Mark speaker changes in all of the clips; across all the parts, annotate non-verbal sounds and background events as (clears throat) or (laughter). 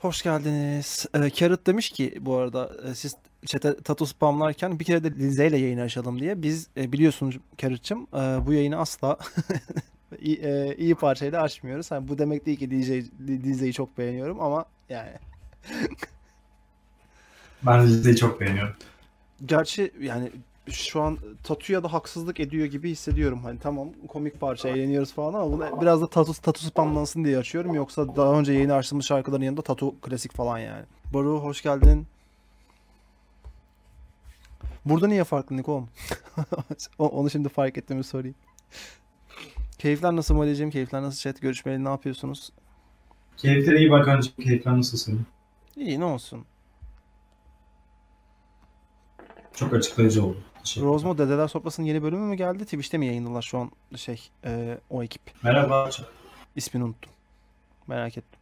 Speaker 1: Hoş geldiniz. Ee, Carrot demiş ki bu arada e, siz chat'e tatu spamlarken bir kere de Lize ile yayını açalım diye. Biz e, biliyorsunuz Carrot'cığım e, bu yayını asla (laughs) iyi, e, iyi parçayla açmıyoruz. Yani bu demek değil ki DJ, Lize'yi çok beğeniyorum ama yani
Speaker 2: Ben Lize'yi çok beğeniyorum.
Speaker 1: gerçi yani şu an Tatu'ya da haksızlık ediyor gibi hissediyorum. Hani tamam komik parça eğleniyoruz falan ama bunu biraz da Tatu, tatu spamlansın diye açıyorum. Yoksa daha önce yayını açtığımız şarkıların yanında Tatu klasik falan yani. Baru hoş geldin. Burada niye farklı Nikom? (laughs) O- Onu şimdi fark ettiğimi sorayım. Keyifler nasıl Mali'cim? Keyifler nasıl chat? Görüşmeli ne yapıyorsunuz?
Speaker 2: Keyifler iyi bak önce keyifler nasılsın?
Speaker 1: İyi ne olsun.
Speaker 2: Çok açıklayıcı oldu. Ederim.
Speaker 1: Rozmo Dedeler Sofrası'nın yeni bölümü mü geldi? Twitch'te mi yayınladılar şu an şey e, o ekip?
Speaker 2: Merhaba.
Speaker 1: İsmini unuttum. Merak ettim.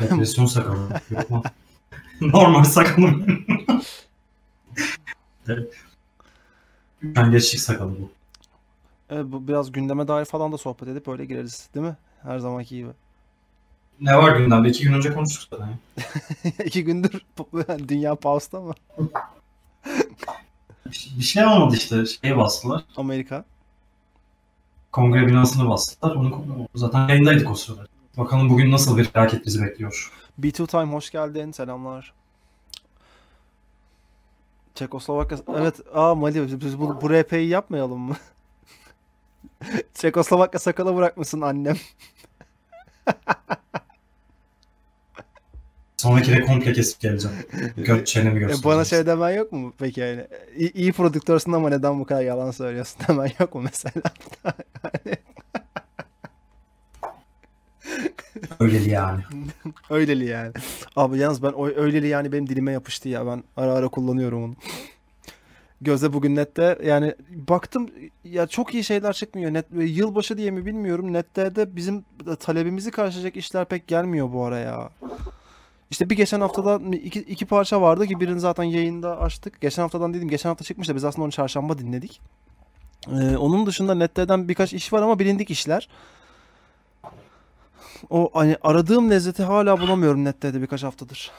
Speaker 2: Depresyon sakalı. Yok mu? (laughs) Normal sakalım. (laughs) evet. Ben geçlik sakalı bu.
Speaker 1: E, bu biraz gündeme dair falan da sohbet edip öyle gireriz değil mi? Her zamanki gibi.
Speaker 2: Ne var gündemde? İki gün önce konuştuk zaten. (laughs)
Speaker 1: İki gündür dünya pausta mı?
Speaker 2: Bir bir şey olmadı işte. Şeye bastılar.
Speaker 1: Amerika.
Speaker 2: Kongre binasını bastılar. Onu zaten yayındaydık o sırada. Bakalım bugün nasıl bir felaket bizi bekliyor.
Speaker 1: B2 Time hoş geldin. Selamlar. Çekoslovakya... Evet. Aa Mali biz bu, bu RP'yi yapmayalım mı? (laughs) Çekoslovakya sakala bırakmışsın annem. (laughs)
Speaker 2: Sonraki de komple kesip geleceğim. (laughs) Göt çenemi göstereceğim.
Speaker 1: bana şey demen yok mu peki yani? İyi, iyi prodüktörsün ama neden bu kadar yalan söylüyorsun (laughs) demen yok mu mesela? (laughs)
Speaker 2: Öyleli yani.
Speaker 1: öyleli yani. Abi yalnız ben öyleli yani benim dilime yapıştı ya. Ben ara ara kullanıyorum onu. Gözde bugün nette yani baktım ya çok iyi şeyler çıkmıyor. Net yılbaşı diye mi bilmiyorum. Nette de bizim talebimizi karşılayacak işler pek gelmiyor bu ara ya. İşte bir geçen haftada iki, iki parça vardı ki birini zaten yayında açtık. Geçen haftadan dedim geçen hafta çıkmış da biz aslında onu çarşamba dinledik. Ee, onun dışında Nette'den birkaç iş var ama bilindik işler. O hani aradığım lezzeti hala bulamıyorum Nette'de birkaç haftadır.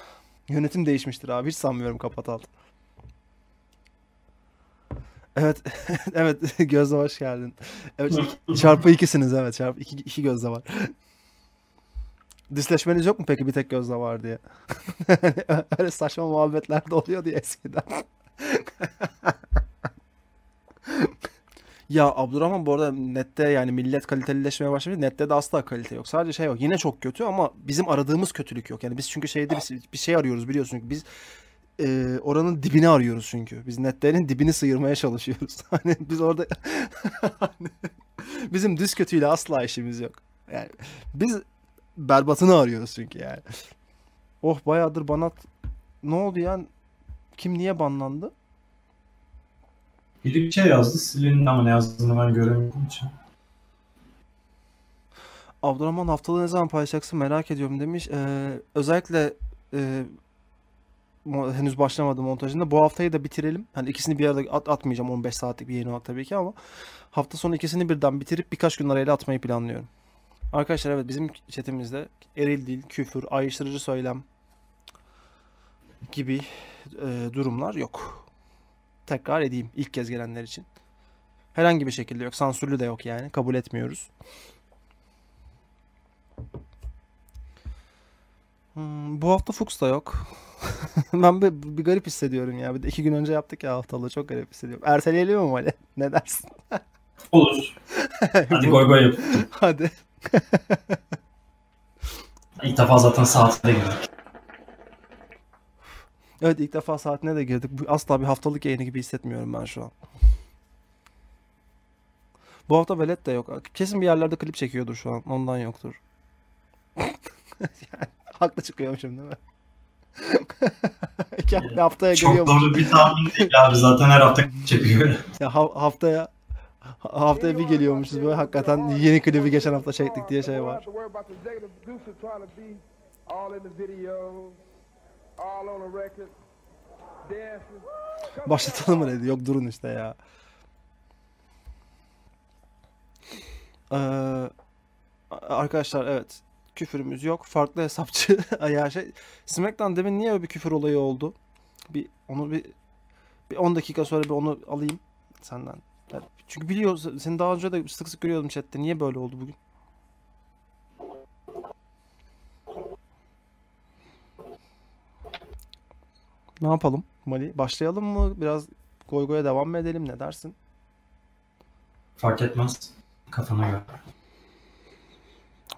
Speaker 1: Yönetim değişmiştir abi hiç sanmıyorum kapat alt. Evet, (laughs) evet (laughs) Gözde hoş geldin. Evet iki- çarpı ikisiniz evet çarpı iki, iki Gözde var. Disleşmeniz yok mu peki bir tek Gözde var diye? (laughs) Öyle saçma muhabbetler de oluyordu eskiden. Ya Abdurrahman bu arada nette yani millet kalitelileşmeye başlamış. Nette de asla kalite yok. Sadece şey yok. Yine çok kötü ama bizim aradığımız kötülük yok. Yani biz çünkü şeyde bir, bir şey arıyoruz biliyorsun. Biz e, oranın dibini arıyoruz çünkü. Biz netlerin dibini sıyırmaya çalışıyoruz. (laughs) Hani biz orada (laughs) Hani bizim düz kötüyle asla işimiz yok. Yani biz berbatını arıyoruz çünkü yani. Oh bayağıdır banat ne oldu ya? Kim niye banlandı?
Speaker 2: Bir şey yazdı. Silindi ama ne yazdığını ben göremiyorum için.
Speaker 1: Abdurrahman haftalığı ne zaman paylaşacaksın merak ediyorum demiş. Ee, özellikle e, henüz başlamadı montajında. Bu haftayı da bitirelim. Hani ikisini bir arada at atmayacağım 15 saatlik bir yayın olarak tabii ki ama hafta sonu ikisini birden bitirip birkaç gün arayla atmayı planlıyorum. Arkadaşlar evet bizim chatimizde eril dil, küfür, ayrıştırıcı söylem gibi e, durumlar yok. Tekrar edeyim ilk kez gelenler için. Herhangi bir şekilde yok. Sansürlü de yok yani. Kabul etmiyoruz. Hmm, bu hafta Fuchs da yok. (laughs) Ben bir, bir garip hissediyorum ya. Bir de iki gün önce yaptık ya haftalığı. Çok garip hissediyorum. Erteleyelim mi Ali? (laughs) Ne dersin?
Speaker 2: Olur. (laughs) Hadi goy goy yap.
Speaker 1: Hadi. (laughs)
Speaker 2: İlk defa zaten saatinde girdik.
Speaker 1: Evet ilk defa saatine de girdik. Bu asla bir haftalık yayını gibi hissetmiyorum ben şu an. Bu hafta Velet de yok. Kesin bir yerlerde klip çekiyordur şu an. Ondan yoktur. (laughs) yani, haklı çıkıyormuşum değil mi? (laughs) Kendi haftaya
Speaker 2: Çok
Speaker 1: geliyormuş.
Speaker 2: doğru bir tahmin değil abi. Zaten her hafta çekiyor.
Speaker 1: Ya ha- haftaya ha- haftaya bir geliyormuşuz böyle hakikaten yeni klibi geçen hafta çektik diye şey var. Başlatalım mı dedi. Yok durun işte ya. Ee, arkadaşlar evet. küfürümüz yok. Farklı hesapçı (laughs) ya şey SmackDown demin niye öyle bir küfür olayı oldu? Bir onu bir bir 10 dakika sonra bir onu alayım senden. Çünkü biliyoruz seni daha önce de sık sık görüyordum chatte. Niye böyle oldu bugün? Ne yapalım Mali? Başlayalım mı? Biraz goy goya devam mı edelim? Ne dersin?
Speaker 2: Fark etmez. Kafana göre.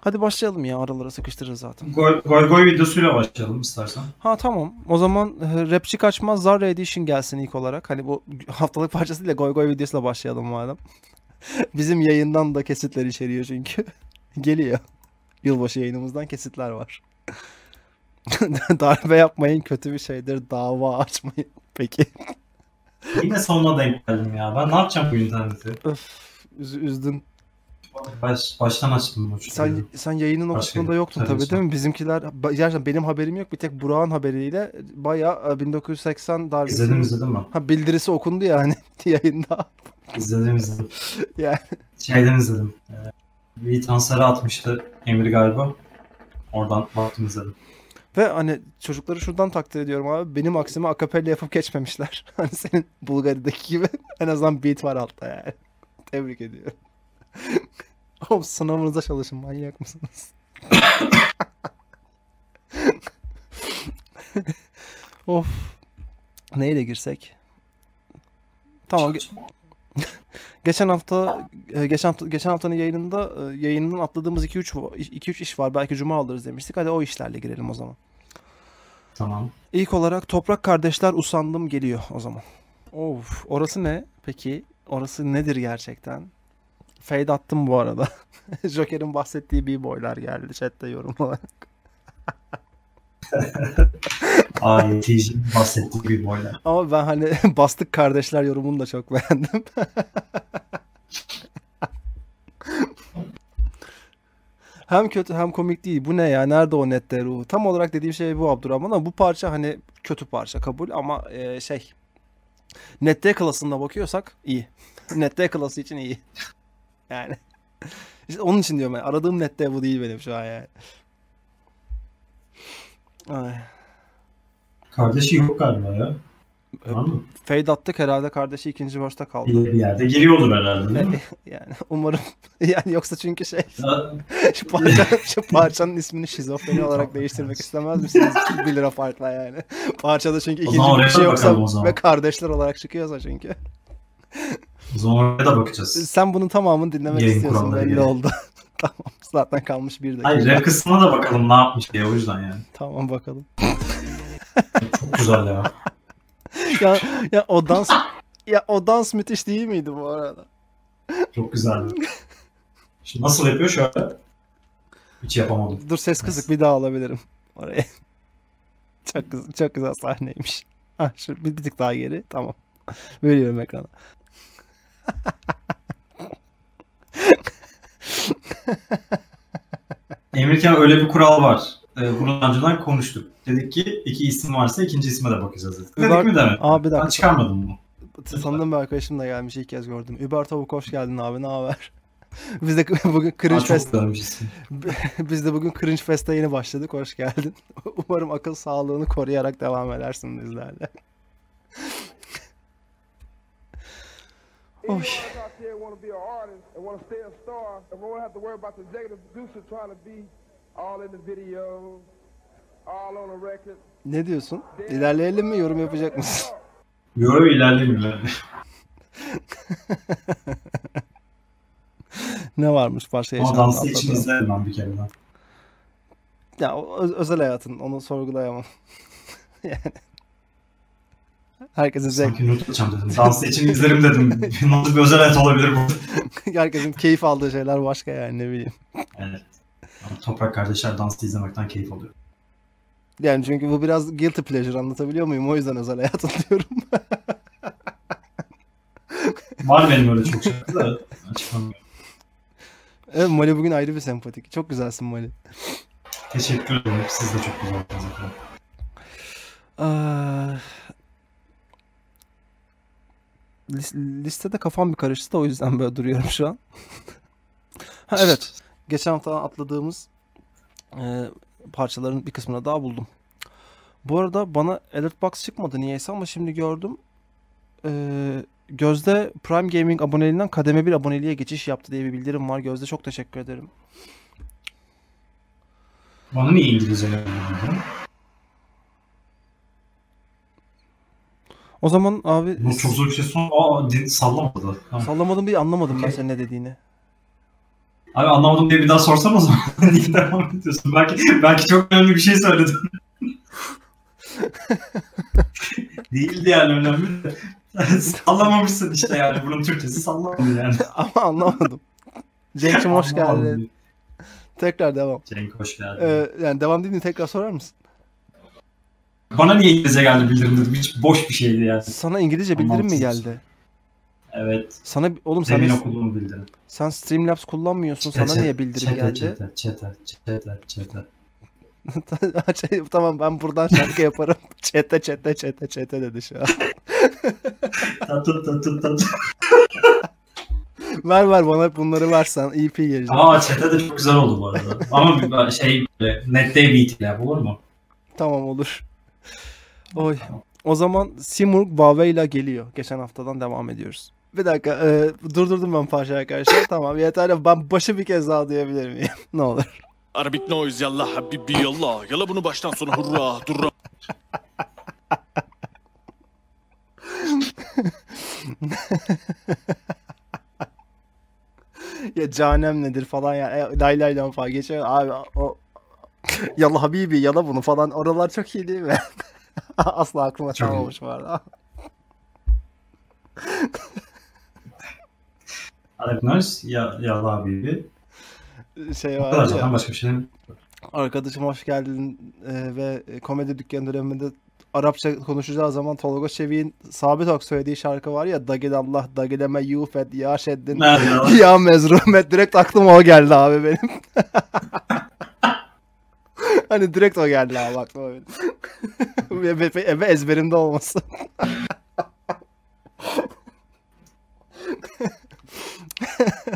Speaker 1: Hadi başlayalım ya. Aralara sıkıştırırız zaten.
Speaker 2: Goy goy, goy videosuyla başlayalım istersen.
Speaker 1: Ha tamam. O zaman e, rapçi kaçmaz Zarra Edition gelsin ilk olarak. Hani bu haftalık (laughs) parçası değil de goy goy videosuyla başlayalım madem. (laughs) Bizim yayından da kesitler içeriyor çünkü. (laughs) Geliyor. Yılbaşı yayınımızdan kesitler var. Darbe yapmayın kötü bir şeydir. Dava açmayın. Peki.
Speaker 2: Yine sonuna denk geldim ya. Ben ne yapacağım bu interneti?
Speaker 1: Öf, üz- üzdün.
Speaker 2: Baş, baştan açtım bu
Speaker 1: Sen sen yayının o kısmında
Speaker 2: bir
Speaker 1: yoktun tabii
Speaker 2: televizyon.
Speaker 1: değil mi? Bizimkiler gerçekten benim haberim yok. Bir tek Burak'ın haberiyle bayağı e, 1980 darbesinin
Speaker 2: İzledim izledim ben.
Speaker 1: ha, bildirisi okundu yani (laughs) yayında.
Speaker 2: İzledim izledim. (laughs)
Speaker 1: Yani
Speaker 2: Şeyden izledim. Ee, Vitan Sarı atmıştı Emir galiba. Oradan baktım izledim.
Speaker 1: Ve hani çocukları şuradan takdir ediyorum abi. Benim aksime akapella yapıp geçmemişler. (laughs) Hani senin Bulgari'deki gibi en azından beat var altta yani. Tebrik ediyorum. Oğlum sınavınıza çalışın manyak mısınız? of. Neyle girsek? Tamam. ge- (laughs) Geçen hafta e, geçen hafta, geçen haftanın yayınında e, yayından atladığımız 2 3 2 3 iş var. Belki cuma alırız demiştik. Hadi o işlerle girelim o zaman.
Speaker 2: Tamam.
Speaker 1: İlk olarak Toprak Kardeşler Usandım geliyor o zaman. Of, orası ne? Peki, orası nedir gerçekten? Fade attım bu arada. (laughs) Joker'in bahsettiği B-boylar geldi chatte yorum olarak. (laughs)
Speaker 2: AYT'cinin bahsettiği bir boylar.
Speaker 1: Ama ben hani (laughs) bastık kardeşler yorumunu da çok beğendim. Hem kötü hem komik değil. Bu ne ya? Nerede o nette ruhu? Tam olarak dediğim şey bu Abdurrahman ama bu parça hani kötü parça kabul ama e, şey nette klasına bakıyorsak iyi. nette klası için iyi. Yani (laughs) işte onun için diyorum yani. Aradığım nette bu değil benim şu an yani. Ay.
Speaker 2: Kardeşi yok galiba ya. Var mı?
Speaker 1: Fade attık herhalde kardeşi ikinci başta kaldı.
Speaker 2: Bir, bir yerde giriyordur herhalde değil mi? (laughs)
Speaker 1: Yani umarım (laughs) yani yoksa çünkü şey şu, parça, şu parçanın ismini şizofreni olarak değiştirmek istemez misiniz? 1 lira farkla yani. Parçada çünkü ikinci bir şey yoksa ve kardeşler olarak çıkıyorsa çünkü.
Speaker 2: Oraya da bakacağız.
Speaker 1: Sen bunun tamamını dinlemek
Speaker 2: Yayın
Speaker 1: istiyorsun belli
Speaker 2: gereği.
Speaker 1: oldu. (laughs) tamam zaten kalmış bir dakika.
Speaker 2: Hayır rap kısmına da bakalım ne yapmış diye o yüzden yani.
Speaker 1: Tamam bakalım. (laughs)
Speaker 2: Çok güzel ya.
Speaker 1: ya, ya o dans ya o dans müthiş değil miydi bu arada?
Speaker 2: Çok güzeldi. Şimdi nasıl yapıyor şöyle? Hiç yapamadım.
Speaker 1: Dur ses kısık bir daha alabilirim oraya. (laughs) çok güzel, çok güzel sahneymiş. Ah şu bir, bir tık daha geri. Tamam. Veriyorum ekrana.
Speaker 2: Emirken öyle bir kural var. Ee, bunu önceden konuştuk. Dedik ki iki isim varsa ikinci isme de bakacağız dedik. Dedik
Speaker 1: Uber-
Speaker 2: mi demek?
Speaker 1: Aa bir
Speaker 2: Ben
Speaker 1: dakika.
Speaker 2: çıkarmadım bunu.
Speaker 1: Tanıdığım bir arkadaşım da gelmiş ilk kez gördüm. Über Tavuk hoş geldin abi ne haber? (laughs) Biz de (laughs) bugün Cringe Fest (laughs) biz de bugün Cringe Fest'e yeni başladık. Hoş geldin. Umarım akıl sağlığını koruyarak devam edersin bizlerle. Oy.
Speaker 3: Anyone out there want to be an artist and want to stay a star and won't have to worry about the executive producer trying to be all in the video, all on a record.
Speaker 1: Ne diyorsun? İlerleyelim mi? Yorum yapacak mısın?
Speaker 2: Yo yo ilerlemiyor. (laughs)
Speaker 1: ne varmış parça
Speaker 2: Ama
Speaker 1: yaşamında
Speaker 2: dansı için izlerim ben bir kere daha.
Speaker 1: Ya o öz- özel hayatın onu sorgulayamam. (laughs) yani. Herkesin zevk,
Speaker 2: Sanki not atacağım dedim. Dansı için izlerim dedim. (laughs) Nasıl bir özel hayat olabilir bu? (laughs)
Speaker 1: herkesin keyif aldığı şeyler başka yani ne bileyim.
Speaker 2: Evet. Toprak kardeşler dansı izlemekten keyif alıyor.
Speaker 1: Yani çünkü bu biraz guilty pleasure anlatabiliyor muyum? O yüzden özel hayatın diyorum. (laughs)
Speaker 2: Var benim öyle çok şarkı da açıklamıyorum.
Speaker 1: evet Mali bugün ayrı bir sempatik. Çok güzelsin Mali.
Speaker 2: Teşekkür ederim. Siz de çok güzel zaten.
Speaker 1: Aa, lis- listede kafam bir karıştı da o yüzden böyle duruyorum şu an. (laughs) ha, evet. Geçen hafta atladığımız Ee, parçaların bir kısmını daha buldum. Bu arada bana Alert Box çıkmadı niyeyse ama şimdi gördüm. Ee, Gözde Prime Gaming aboneliğinden kademe 1 aboneliğe geçiş yaptı diye bir bildirim var. Gözde çok teşekkür ederim.
Speaker 2: Bana niye İngilizce
Speaker 1: O zaman abi
Speaker 2: Bu çok zor bir şey son. Aa sallamadı. Tamam.
Speaker 1: sallamadım bir anlamadım ben
Speaker 2: Okey.
Speaker 1: senin ne dediğini.
Speaker 2: Abi anlamadım diye bir daha sorsam o zaman. (laughs) Niye devam ediyorsun? Belki, belki çok önemli bir şey söyledim. (laughs) Değildi yani önemli de. (laughs) Sallamamışsın işte yani. Bunun Türkçesi sallamadı yani.
Speaker 1: Ama anlamadım. Cenk'cim hoş geldin. Tekrar devam.
Speaker 2: Cenk hoş geldin.
Speaker 1: Ee, yani devam değil mi tekrar sorar mısın?
Speaker 2: Bana niye İngilizce geldi bildirim dedim. Hiç boş bir şeydi yani.
Speaker 1: Sana İngilizce bildirim mi
Speaker 2: Anlamsız.
Speaker 1: geldi?
Speaker 2: Evet.
Speaker 1: Sana oğlum sen
Speaker 2: Demin okuduğum bildirim.
Speaker 1: sen Streamlabs kullanmıyorsun. Sana niye bildirim
Speaker 2: çete,
Speaker 1: geldi?
Speaker 2: Çete, çete, çete, çete. (laughs)
Speaker 1: Şey, tamam ben buradan şarkı yaparım. (laughs) Çete çete çete çete dedi şu an.
Speaker 2: Tatı tatı tatı.
Speaker 1: ver ver bana bunları versen EP geleceğim.
Speaker 2: Aa çete de çok güzel oldu bu arada. Ama bir şey böyle net day beat ile olur mu?
Speaker 1: Tamam olur. Oy. O zaman Simurg Huawei'la geliyor. Geçen haftadan devam ediyoruz. Bir dakika e, durdurdum ben parçayı arkadaşlar. (laughs) tamam yeterli. Ben başı bir kez daha duyabilir miyim? (laughs) ne olur.
Speaker 4: Arabic noise yallah habibi yallah. Yalla bunu baştan sona hurra durra. (laughs)
Speaker 1: ya canem nedir falan ya. E, lay lay lan falan geçiyor. Abi o Yallah Habibi yala bunu falan. Oralar çok iyi değil mi? (laughs) Asla aklıma çalmamış bu arada. (laughs)
Speaker 2: Arap Nurse ya Yallah Habibi.
Speaker 1: Şey var ya.
Speaker 2: zaten başka bir şey.
Speaker 1: Arkadaşım hoş geldin e, ve komedi dükkanı döneminde Arapça konuşacağı zaman Tolga Çevik'in Sabit Ok söylediği şarkı var ya Dagil Allah Dagileme Yufet Ya Şeddin
Speaker 2: ya?
Speaker 1: Ya Mezrumet direkt aklıma o geldi abi benim. (laughs) hani direkt o geldi abi aklıma benim. (laughs) Ve ezberimde olması.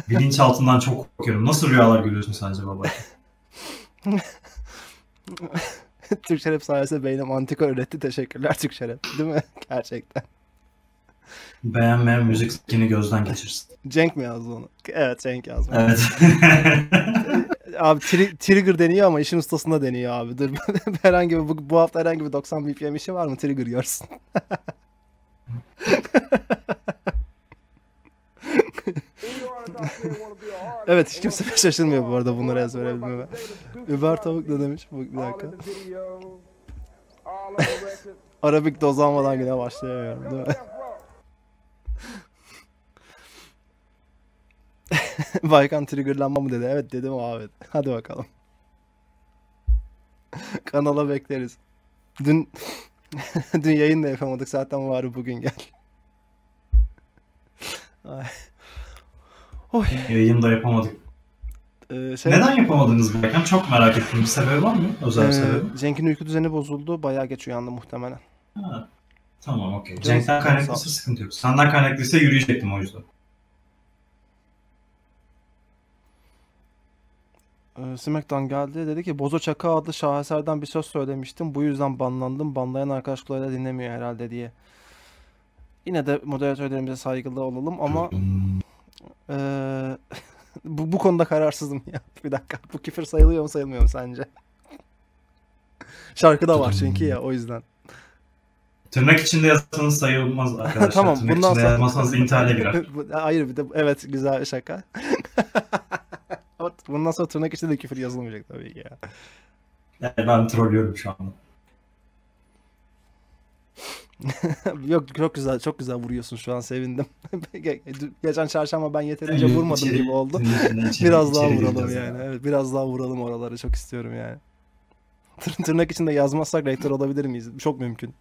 Speaker 2: Bilinçaltından çok korkuyorum. Nasıl rüyalar görüyorsun sence baba? (laughs)
Speaker 1: Türk Şeref sayesinde beynim antikor üretti. Teşekkürler Türk Şeref. Değil mi? (laughs) Gerçekten.
Speaker 2: Beğenmeyen müzik skini gözden geçirsin.
Speaker 1: Cenk mi yazdı onu? Evet Cenk yazdı.
Speaker 2: Evet.
Speaker 1: Abi tri- trigger deniyor ama işin ustasında deniyor abi. Dur (laughs) herhangi bir bu, bu hafta herhangi bir 90 BPM işi var mı? Trigger görsün. (laughs) Evet hiç kimse şaşırmıyor bu arada bunları ezbere bilmeme. Über tavuk ne demiş? Bu, bir dakika. (laughs) Arabik doz almadan güne başlayamıyorum değil mi? (laughs) Baykan triggerlanma mı dedi? Evet dedim abi. Hadi bakalım. (laughs) Kanala bekleriz. Dün (laughs) dün yayın da yapamadık zaten var bugün gel. Ay. Oy.
Speaker 2: Yayında yapamadık.
Speaker 1: Ee, şey,
Speaker 2: Neden yapamadınız Berkan? Çok merak ettim. Bir sebebi var mı? Özel
Speaker 1: Ee,
Speaker 2: sebebi.
Speaker 1: Cenk'in uyku düzeni bozuldu. Bayağı geç uyandı muhtemelen.
Speaker 2: Ha. Tamam okey. Cenk'ten kaynaklıysa sıkıntı yok. Senden kaynaklıysa yürüyecektim o yüzden.
Speaker 1: Smackdown geldi. Dedi ki Bozo Çaka adlı şaheserden bir söz söylemiştim. Bu yüzden banlandım. Banlayan arkadaş kulağıyla dinlemiyor herhalde diye. Yine de moderatörlerimize saygılı olalım ama eee, (laughs) bu, bu konuda kararsızım ya. (laughs) Bir dakika. Bu küfür sayılıyor mu sayılmıyor mu sence? (laughs) Şarkıda var çünkü ya o yüzden.
Speaker 2: Tırnak içinde yazsanız sayılmaz arkadaşlar.
Speaker 1: Tamam,
Speaker 2: Tırnak
Speaker 1: bundan
Speaker 2: içinde
Speaker 1: sonra-
Speaker 2: yazmazsanız intiharla girer.
Speaker 1: Hayır bir de evet güzel şaka. Bundan sonra tırnak içinde de küfür yazılmayacak tabii ki ya.
Speaker 2: Yani ben trollüyorum şu anda. (laughs)
Speaker 1: Yok çok güzel çok güzel vuruyorsun şu an sevindim. (laughs) Ge- Geçen çarşamba ben yeterince vurmadım gibi oldu. (laughs) Biraz daha vuralım yani. Evet biraz daha vuralım oraları çok istiyorum yani. Tır- Tırnak içinde yazmazsak rektör olabilir miyiz? Çok mümkün.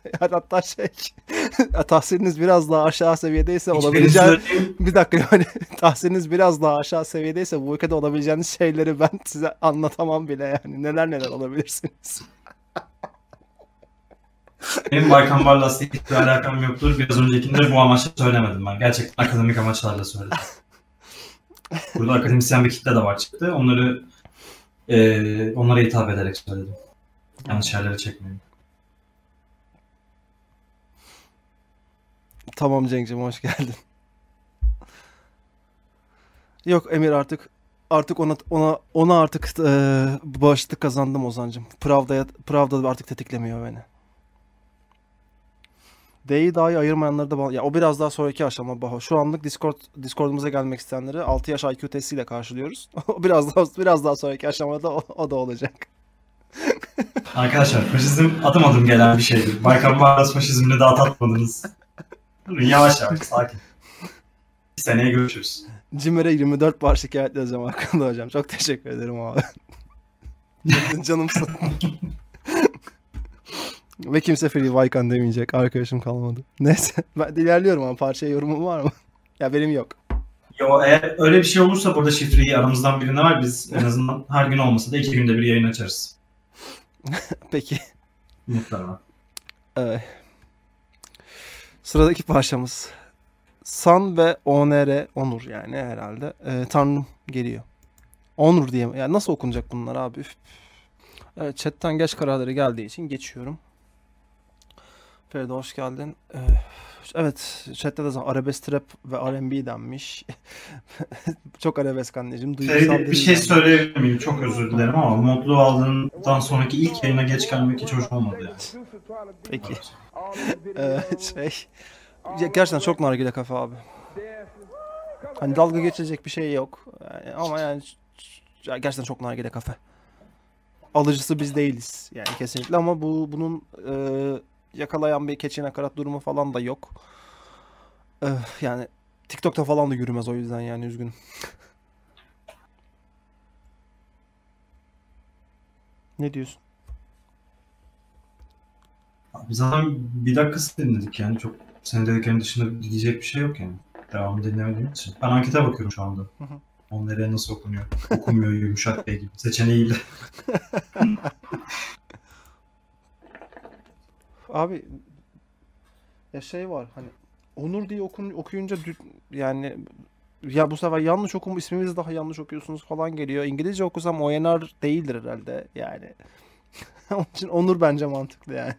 Speaker 1: (laughs) Hatta şey (laughs) tahsiliniz biraz daha aşağı seviyedeyse
Speaker 2: Hiç
Speaker 1: olabileceği
Speaker 2: benim söylediğim-
Speaker 1: bir dakika yani (laughs) tahsiliniz biraz daha aşağı seviyedeyse bu ülkede olabileceğiniz şeyleri ben size anlatamam bile yani neler neler olabilirsiniz.
Speaker 2: Benim Baykan Barlas'la hiçbir alakam yoktur. Biraz öncekinde bu amaçla söylemedim ben. Gerçekten akademik amaçlarla söyledim. Burada akademisyen bir kitle de var çıktı. Onları Ee, onlara hitap ederek söyledim. Yanlış yerlere çekmeyin.
Speaker 1: Tamam Cenk'cim hoş geldin. Yok Emir artık artık ona ona ona artık e, bağışıklık kazandım Ozan'cım. Pravda'ya Pravda artık tetiklemiyor beni. D'yi dahi ayırmayanları da ya o biraz daha sonraki aşama Baho. Şu anlık Discord Discord'umuza gelmek isteyenleri 6 yaş IQ testiyle karşılıyoruz. (laughs) Biraz daha biraz daha sonraki aşamada o, o da olacak.
Speaker 2: Arkadaşlar faşizm adım adım gelen bir şeydir. Baykan Barlas faşizmini daha tatmadınız. Durun yavaş yavaş sakin. Bir seneye görüşürüz.
Speaker 1: Cimer'e 24 bar şikayet yazacağım hakkında hocam. Çok teşekkür ederim abi. (laughs) Canımsın. Ve kimse Free Vaykan demeyecek. Arkadaşım kalmadı. Neyse. Ben de ilerliyorum ama parçaya yorumum var mı? ya benim yok.
Speaker 2: Yo eğer öyle bir şey olursa burada şifreyi aramızdan birine ver biz en azından her gün olmasa da iki günde bir yayın açarız.
Speaker 1: Peki.
Speaker 2: Muhtemelen.
Speaker 1: Ee, sıradaki parçamız. San ve ONR, Onur yani herhalde. Ee, Tanrım geliyor. Onur diye? Yani nasıl okunacak bunlar abi? Evet, chatten geç kararları geldiği için geçiyorum. Feride hoş geldin. Ee, evet, chatte de arabesk trap ve R&B denmiş. (laughs) Çok arabesk anneciğim. Duygusal
Speaker 2: Feride bir şey söyleyebilir miyim? Çok özür dilerim ama modlu aldığından sonraki ilk yayına geç gelmek hiç hoş olmadı yani.
Speaker 1: Peki. Evet, (laughs) şey. Gerçekten çok nargile kafe abi. Hani dalga geçecek bir şey yok. Yani ama yani gerçekten çok nargile kafe. Alıcısı biz değiliz yani kesinlikle ama bu bunun e, yakalayan bir keçi nakarat durumu falan da yok. Eh, yani TikTok'ta falan da yürümez o yüzden yani üzgünüm. (laughs) Ne diyorsun?
Speaker 2: Biz zaten bir dakikası dinledik yani çok senin dediklerinin dışında diyecek bir şey yok yani. Devamı dinlemediğim için. Ben ankete bakıyorum şu anda.
Speaker 1: Hı hı.
Speaker 2: O nereye nasıl okunuyor? Okumuyor yumuşak Bey gibi. Seçeneğiyle. (laughs)
Speaker 1: Abi ya şey var hani Onur diye okun, okuyunca yani ya bu sefer yanlış okum ismimizi daha yanlış okuyorsunuz falan geliyor. İngilizce okusam ONR değildir herhalde yani. (laughs) Onun için Onur bence mantıklı yani.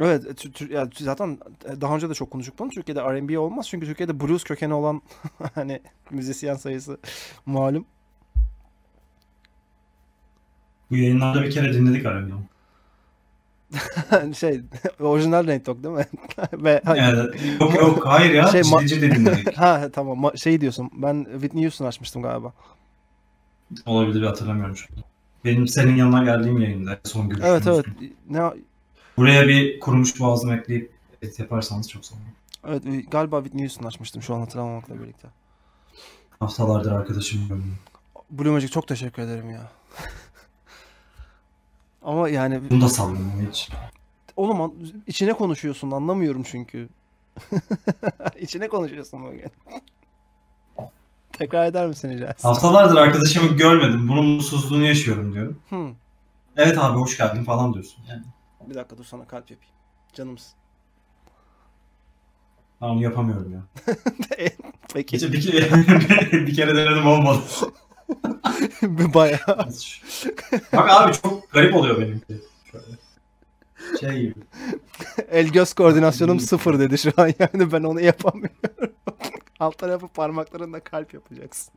Speaker 1: Evet, tü- ya zaten daha önce de çok konuştuk bunu. Türkiye'de R&B olmaz çünkü Türkiye'de blues kökeni olan (laughs) hani müzisyen sayısı malum.
Speaker 2: Bu yayınlarda bir kere dinledik aramıyorum. (laughs)
Speaker 1: şey (laughs) orijinal Nate Dogg değil mi? (laughs) Ve hani-.
Speaker 2: Yok yok hayır ya.
Speaker 1: Şey,
Speaker 2: Ciddi de dinledik.
Speaker 1: ha tamam ma- şey diyorsun. Ben Whitney Houston açmıştım galiba.
Speaker 2: Olabilir hatırlamıyorum şu anda. Benim senin yanına geldiğim yayında son görüşmüştüm.
Speaker 1: Evet evet. Ne
Speaker 2: Buraya bir kurumuş boğazım ekleyip et yaparsanız çok sevinirim.
Speaker 1: evet galiba Whitney Houston açmıştım şu an hatırlamamakla birlikte.
Speaker 2: Haftalardır arkadaşım.
Speaker 1: Blue Magic çok teşekkür ederim ya. Ama yani
Speaker 2: Bunu da sallamıyorum hiç.
Speaker 1: oğlum içine konuşuyorsun anlamıyorum çünkü. (laughs) içine konuşuyorsun bugün. Tekrar eder misin rica?
Speaker 2: Haftalardır arkadaşımı görmedim. Bunun mutsuzluğunu yaşıyorum diyorum.
Speaker 1: Hmm.
Speaker 2: Evet abi hoş geldin falan diyorsun. Yani
Speaker 1: Bir dakika dur sana kalp yapayım. Canımsın.
Speaker 2: ben onu yapamıyorum ya. (laughs)
Speaker 1: Peki.
Speaker 2: Bir kere, (laughs) bir kere denedim olmadı. (laughs)
Speaker 1: Bayağı.
Speaker 2: Bak abi çok garip oluyor benimki. Şöyle. Şey gibi.
Speaker 1: El göz koordinasyonum sıfır dedi şu an (laughs) yani ben onu yapamıyorum. (laughs) Alt tarafı parmaklarında kalp yapacaksın.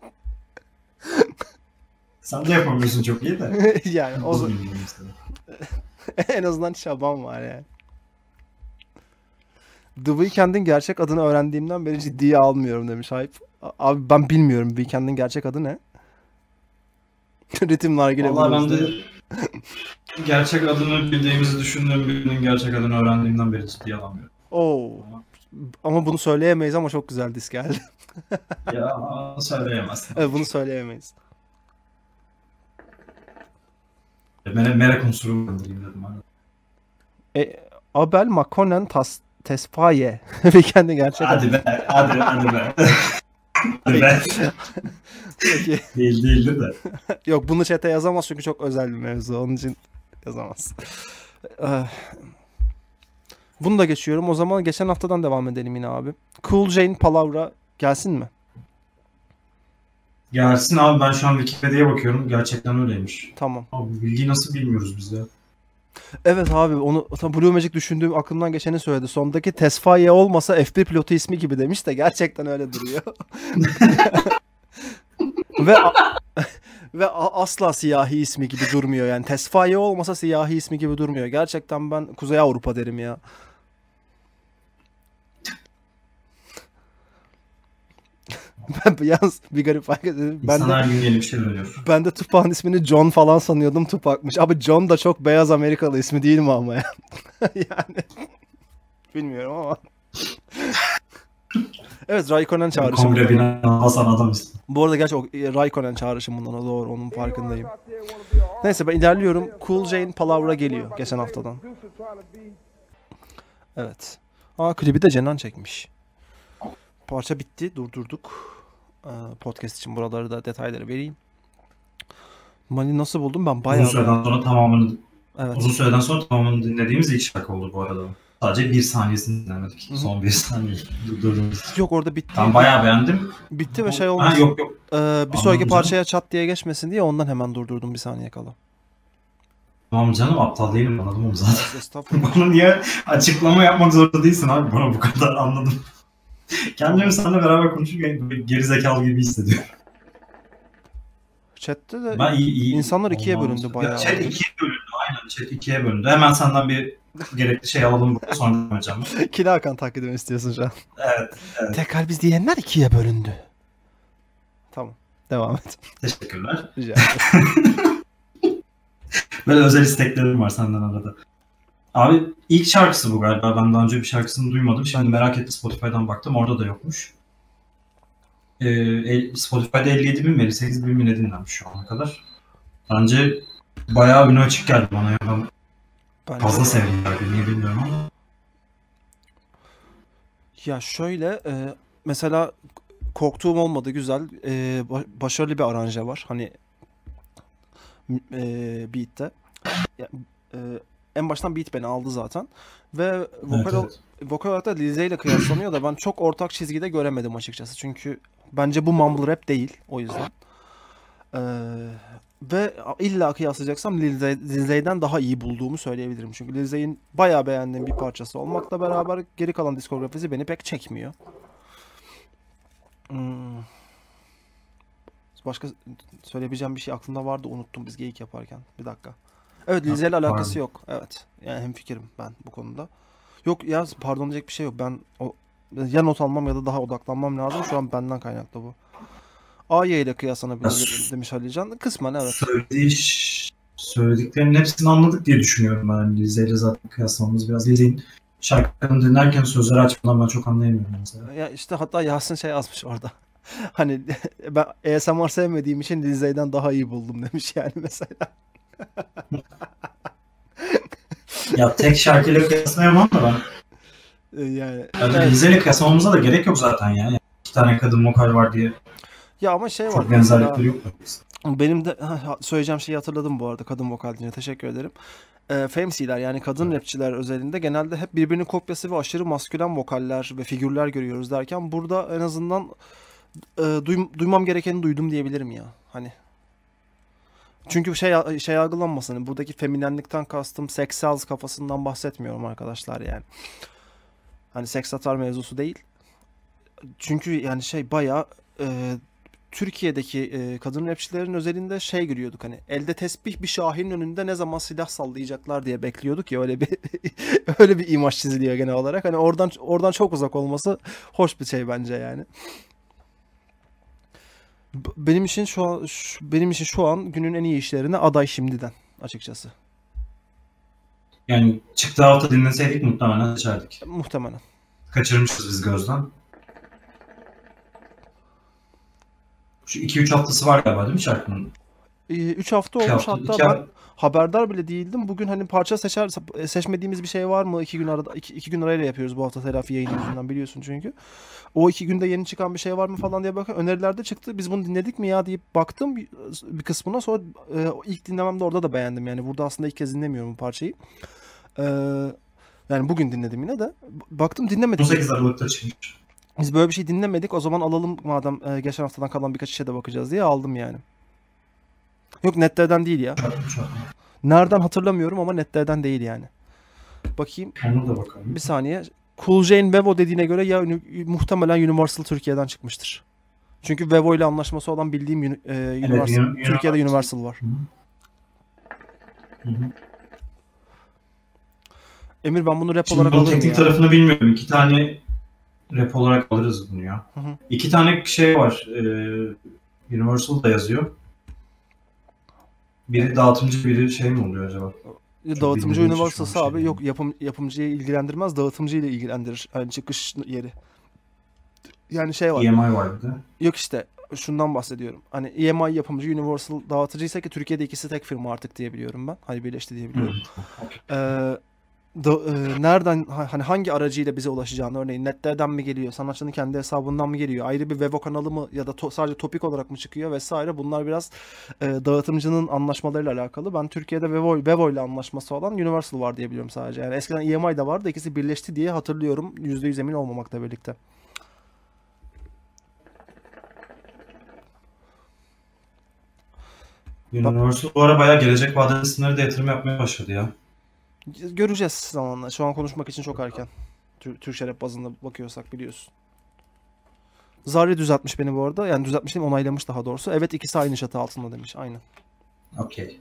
Speaker 2: Sen de yapamıyorsun çok iyi de.
Speaker 1: yani o en azından çabam var yani. The Weeknd'in gerçek adını öğrendiğimden beri ciddiye almıyorum demiş Hype. Abi ben bilmiyorum Weeknd'in gerçek adı ne? (laughs) Ritim nargile
Speaker 2: Vallahi ben de gerçek adını bildiğimizi düşündüğüm birinin gerçek adını öğrendiğimden beri ciddiye alamıyorum.
Speaker 1: Oo. Ama bunu söyleyemeyiz ama çok güzel disk geldi. (laughs)
Speaker 2: ya söyleyemezsin.
Speaker 1: Evet bunu söyleyemeyiz.
Speaker 2: Mere, merak unsuru barındırayım dedim. Hani.
Speaker 1: E, Abel Makonnen Tas Tesfaye. (laughs) Weeknd'in gerçek adı.
Speaker 2: Hadi be, hadi, hadi be. Hadi be.
Speaker 1: Peki.
Speaker 2: Değil değildir de.
Speaker 1: Yok bunu chat'e yazamaz çünkü çok özel bir mevzu. Onun için yazamaz. Eh, Bunu da geçiyorum. O zaman geçen haftadan devam edelim yine abi. Cool Jane Palavra gelsin mi?
Speaker 2: Gelsin abi ben şu an Wikipedia'ya bakıyorum. Gerçekten öyleymiş.
Speaker 1: Tamam.
Speaker 2: Abi bu bilgiyi nasıl bilmiyoruz biz ya?
Speaker 1: Evet abi onu tam Blue Magic düşündüğüm aklımdan geçeni söyledi. Sondaki Tesfaye olmasa F1 pilotu ismi gibi demiş de gerçekten öyle duruyor. (laughs) ve (laughs) ve asla siyahi ismi gibi durmuyor yani. Tesfaye olmasa siyahi ismi gibi durmuyor. Gerçekten ben Kuzey Avrupa derim ya. (laughs) ben yalnız bir garip fark ettim. Ben de
Speaker 2: yeni bir şey öğreniyor.
Speaker 1: ben de Tupac'ın ismini John falan sanıyordum Tupac'mış. Abi John da çok beyaz Amerikalı ismi değil mi ama ya? (laughs) yani bilmiyorum ama. evet Raikkonen çağrışım.
Speaker 2: Kongre
Speaker 1: bundan.
Speaker 2: bina basan adam işte.
Speaker 1: Bu arada gerçi o Raikkonen çağrışım bundan o doğru onun farkındayım. Neyse ben ilerliyorum. Cool Jane Palavra geliyor geçen haftadan. Evet. Aa klibi de Cenan çekmiş. Parça bitti. Durdurduk. Ee, Podcast için buraları da detayları vereyim. Mali nasıl buldum ben bayağı
Speaker 2: Uzun süreden sonra tamamını
Speaker 1: evet.
Speaker 2: uzun süreden sonra tamamını dinlediğimiz ilk şarkı oldu bu arada. Sadece bir saniyesini dinlemedik.
Speaker 1: Hı hı.
Speaker 2: Son bir saniye durdurdum.
Speaker 1: Yok orada bitti.
Speaker 2: Ben bayağı beğendim.
Speaker 1: Bitti ve şey
Speaker 2: Ha,
Speaker 1: olmasın.
Speaker 2: yok yok.
Speaker 1: Ee, bir
Speaker 2: Anladım
Speaker 1: sonraki
Speaker 2: canım.
Speaker 1: parçaya çat diye geçmesin diye ondan hemen durdurdum bir saniye kala.
Speaker 2: Tamam canım aptal değilim anladım onu zaten. (laughs) Bana niye açıklama yapmak zorunda değilsin abi bana bu kadar anladım. (laughs) Kendimi seninle beraber konuşurken böyle geri zekalı gibi hissediyorum.
Speaker 1: Chatte de
Speaker 2: Ben iyi, iyi.
Speaker 1: İnsanlar ikiye bölündü bayağı.
Speaker 2: Ya, chat ikiye bölündü aynen chat ikiye bölündü. Hemen senden bir gerekli şey alalım burada (laughs) sonra edeceğim. (laughs)
Speaker 1: Kili Hakan taklidimi istiyorsun şu an.
Speaker 2: Evet
Speaker 1: Tekrar biz diyenler ikiye bölündü. Tamam. Devam et.
Speaker 2: teşekkürler.
Speaker 1: Rica ederim.
Speaker 2: Böyle özel isteklerim var senden arada. Abi ilk şarkısı bu galiba. Ben daha önce bir şarkısını duymadım. Şimdi merak ettim Spotify'dan baktım. Orada da yokmuş. Ee, Spotify'da 57 bin mi 58 bin mi ne dinlenmiş şu ana kadar. Bence bayağı önü açık geldi bana. Ya. Ben
Speaker 1: Bence-
Speaker 2: fazla sevdim galiba. Niye bilmiyorum ama.
Speaker 1: Ya şöyle e, mesela korktuğum olmadı güzel e, ba- başarılı bir aranje var hani e, beat'te Ya, e, en baştan beat beni aldı zaten ve vokal
Speaker 2: Evet, evet.
Speaker 1: vokal olarak da Lizzy ile kıyaslanıyor da ben çok ortak çizgide göremedim açıkçası çünkü bence bu mumble rap değil o yüzden E, ve illa kıyaslayacaksam Lil Zey- Lil Zey'den daha iyi bulduğumu söyleyebilirim. Çünkü Lil Zey'in bayağı beğendiğim bir parçası olmakla beraber geri kalan diskografisi beni pek çekmiyor. Hmm. Başka söyleyebileceğim bir şey aklımda vardı unuttum biz geyik yaparken. Bir dakika. Evet Lil
Speaker 2: Ha,
Speaker 1: Zey'le alakası yok. Evet. Yani hemfikirim ben bu konuda. Yok ya pardon diyecek bir şey yok. Ben o ya not almam ya da daha odaklanmam lazım. Şu an benden kaynaklı bu. AY ile kıyaslanabilir
Speaker 2: As-
Speaker 1: demiş Alican. Kısmen evet.
Speaker 2: Söylediği söylediklerinin hepsini anladık diye düşünüyorum ben. Lize ile zaten kıyaslamamız biraz. Lize'nin şarkını dinlerken sözleri açmadan ben çok anlayamıyorum mesela.
Speaker 1: Ya işte hatta Yasin şey yazmış orada. (laughs) Hani (laughs) ben ASMR sevmediğim için Lil Zey'den daha iyi buldum demiş yani mesela.
Speaker 2: Ya tek şarkıyla kıyaslayamam da ben.
Speaker 1: Ee, Yani
Speaker 2: Yani
Speaker 1: evet.
Speaker 2: Lize ile kıyaslamamıza da gerek yok zaten ya. Yani iki tane kadın vokal var diye
Speaker 1: ya ama şey var
Speaker 2: çok benzerlikleri yok.
Speaker 1: benim de ha, söyleyeceğim şeyi hatırladım bu arada kadın vokal deyince teşekkür ederim. Ee, Femsi'ler yani kadın rapçiler özelinde genelde hep birbirinin kopyası ve aşırı maskülen vokaller ve figürler görüyoruz derken burada en azından e, duym- duymam gerekeni duydum diyebilirim ya. Hani çünkü şey şey algılanmasın. hani buradaki feminenlikten kastım sex sells kafasından bahsetmiyorum arkadaşlar yani. Hani seks satar mevzusu değil. Çünkü yani şey bayağı e, Türkiye'deki e, kadın rapçilerin özelinde şey görüyorduk hani elde tesbih bir şahinin önünde ne zaman silah sallayacaklar diye bekliyorduk ya öyle bir (laughs) öyle bir imaj çiziliyor genel olarak. Hani oradan oradan çok uzak olması hoş bir şey bence yani. Benim için şu an şu- benim için şu an günün en iyi işlerine aday şimdiden açıkçası.
Speaker 2: Yani çıktığı hafta dinleseydik muhtemelen seçerdik.
Speaker 1: Muhtemelen.
Speaker 2: Kaçırmışız biz gözden. Şu 2-3 haftası var galiba değil mi şarkının?
Speaker 1: 3 hafta
Speaker 2: İki
Speaker 1: olmuş
Speaker 2: hafta-
Speaker 1: hatta ben
Speaker 2: hafta-
Speaker 1: haberdar bile değildim. Bugün hani parça seçer seçmediğimiz bir şey var mı? İki gün arada iki, iki gün arayla yapıyoruz bu hafta telafi yayını yüzünden biliyorsun çünkü. O iki günde yeni çıkan bir şey var mı falan diye bakın önerilerde çıktı. Biz bunu dinledik mi ya deyip baktım bir kısmına sonra e, ilk dinlememde orada da beğendim. Yani burada aslında ilk kez dinlemiyorum bu parçayı. E, yani bugün dinledim yine de. Baktım dinlemedim.
Speaker 2: 18 Aralık'ta çıkmış.
Speaker 1: Biz böyle bir şey dinlemedik. O zaman alalım madem e, geçen haftadan kalan birkaç işe de bakacağız diye aldım yani. Yok netlerden değil ya. Nereden hatırlamıyorum ama netlerden değil yani. Bakayım
Speaker 2: Onu da bakalım.
Speaker 1: bir saniye. Cool Jane Vevo dediğine göre ya muhtemelen Universal Türkiye'den çıkmıştır. Çünkü Vevo ile anlaşması olan bildiğim e, Universal,
Speaker 2: Uni-
Speaker 1: Türkiye'de
Speaker 2: Universal.
Speaker 1: Var.
Speaker 2: Hı hı.
Speaker 1: Emir ben bunu rap
Speaker 2: Şimdi
Speaker 1: olarak alırım
Speaker 2: teknik
Speaker 1: ya.
Speaker 2: tarafını bilmiyorum. İki tane rap olarak alırız bunu ya.
Speaker 1: Hı hı.
Speaker 2: İki tane şey var. Ee, Universal da yazıyor. Biri dağıtımcı, biri şey mi oluyor acaba?
Speaker 1: Dağıtımcı
Speaker 2: an şey
Speaker 1: abi yok yapım yapımcıyı ilgilendirmez, dağıtımcıyla ilgilendirir. Yani çıkış yeri. Yani şey var.
Speaker 2: EMI var bir de.
Speaker 1: Yok işte şundan bahsediyorum. Hani EMI yapımcı Universal dağıtıcıysa ki Türkiye'de ikisi tek firma artık diye biliyorum ben. Hani birleşti diye
Speaker 2: Hı.
Speaker 1: biliyorum. Ee, da- e, nereden ha- hani hangi aracıyla bize ulaşacağını örneğin netlerden mi geliyor, sanatçının kendi hesabından mı geliyor, ayrı bir Vevo kanalı mı ya da to- sadece topik olarak mı çıkıyor vesaire bunlar biraz e, dağıtımcının anlaşmalarıyla alakalı. Ben Türkiye'de Vevo, Vevo ile anlaşması olan Universal var diye biliyorum sadece. Yani eskiden EMI de vardı ikisi birleşti diye hatırlıyorum %100 emin olmamakla birlikte.
Speaker 2: Universal bu ara bayağı gelecek vadeli sınırı da yatırım yapmaya başladı ya.
Speaker 1: Göreceğiz zamanla. Şu an konuşmak için çok erken. Tür Türkçe rap bazında bakıyorsak biliyorsun. Zarri düzeltmiş beni bu arada. Yani düzeltmiş değil onaylamış daha doğrusu. Evet ikisi aynı çatı altında demiş. Aynen.
Speaker 2: Okey.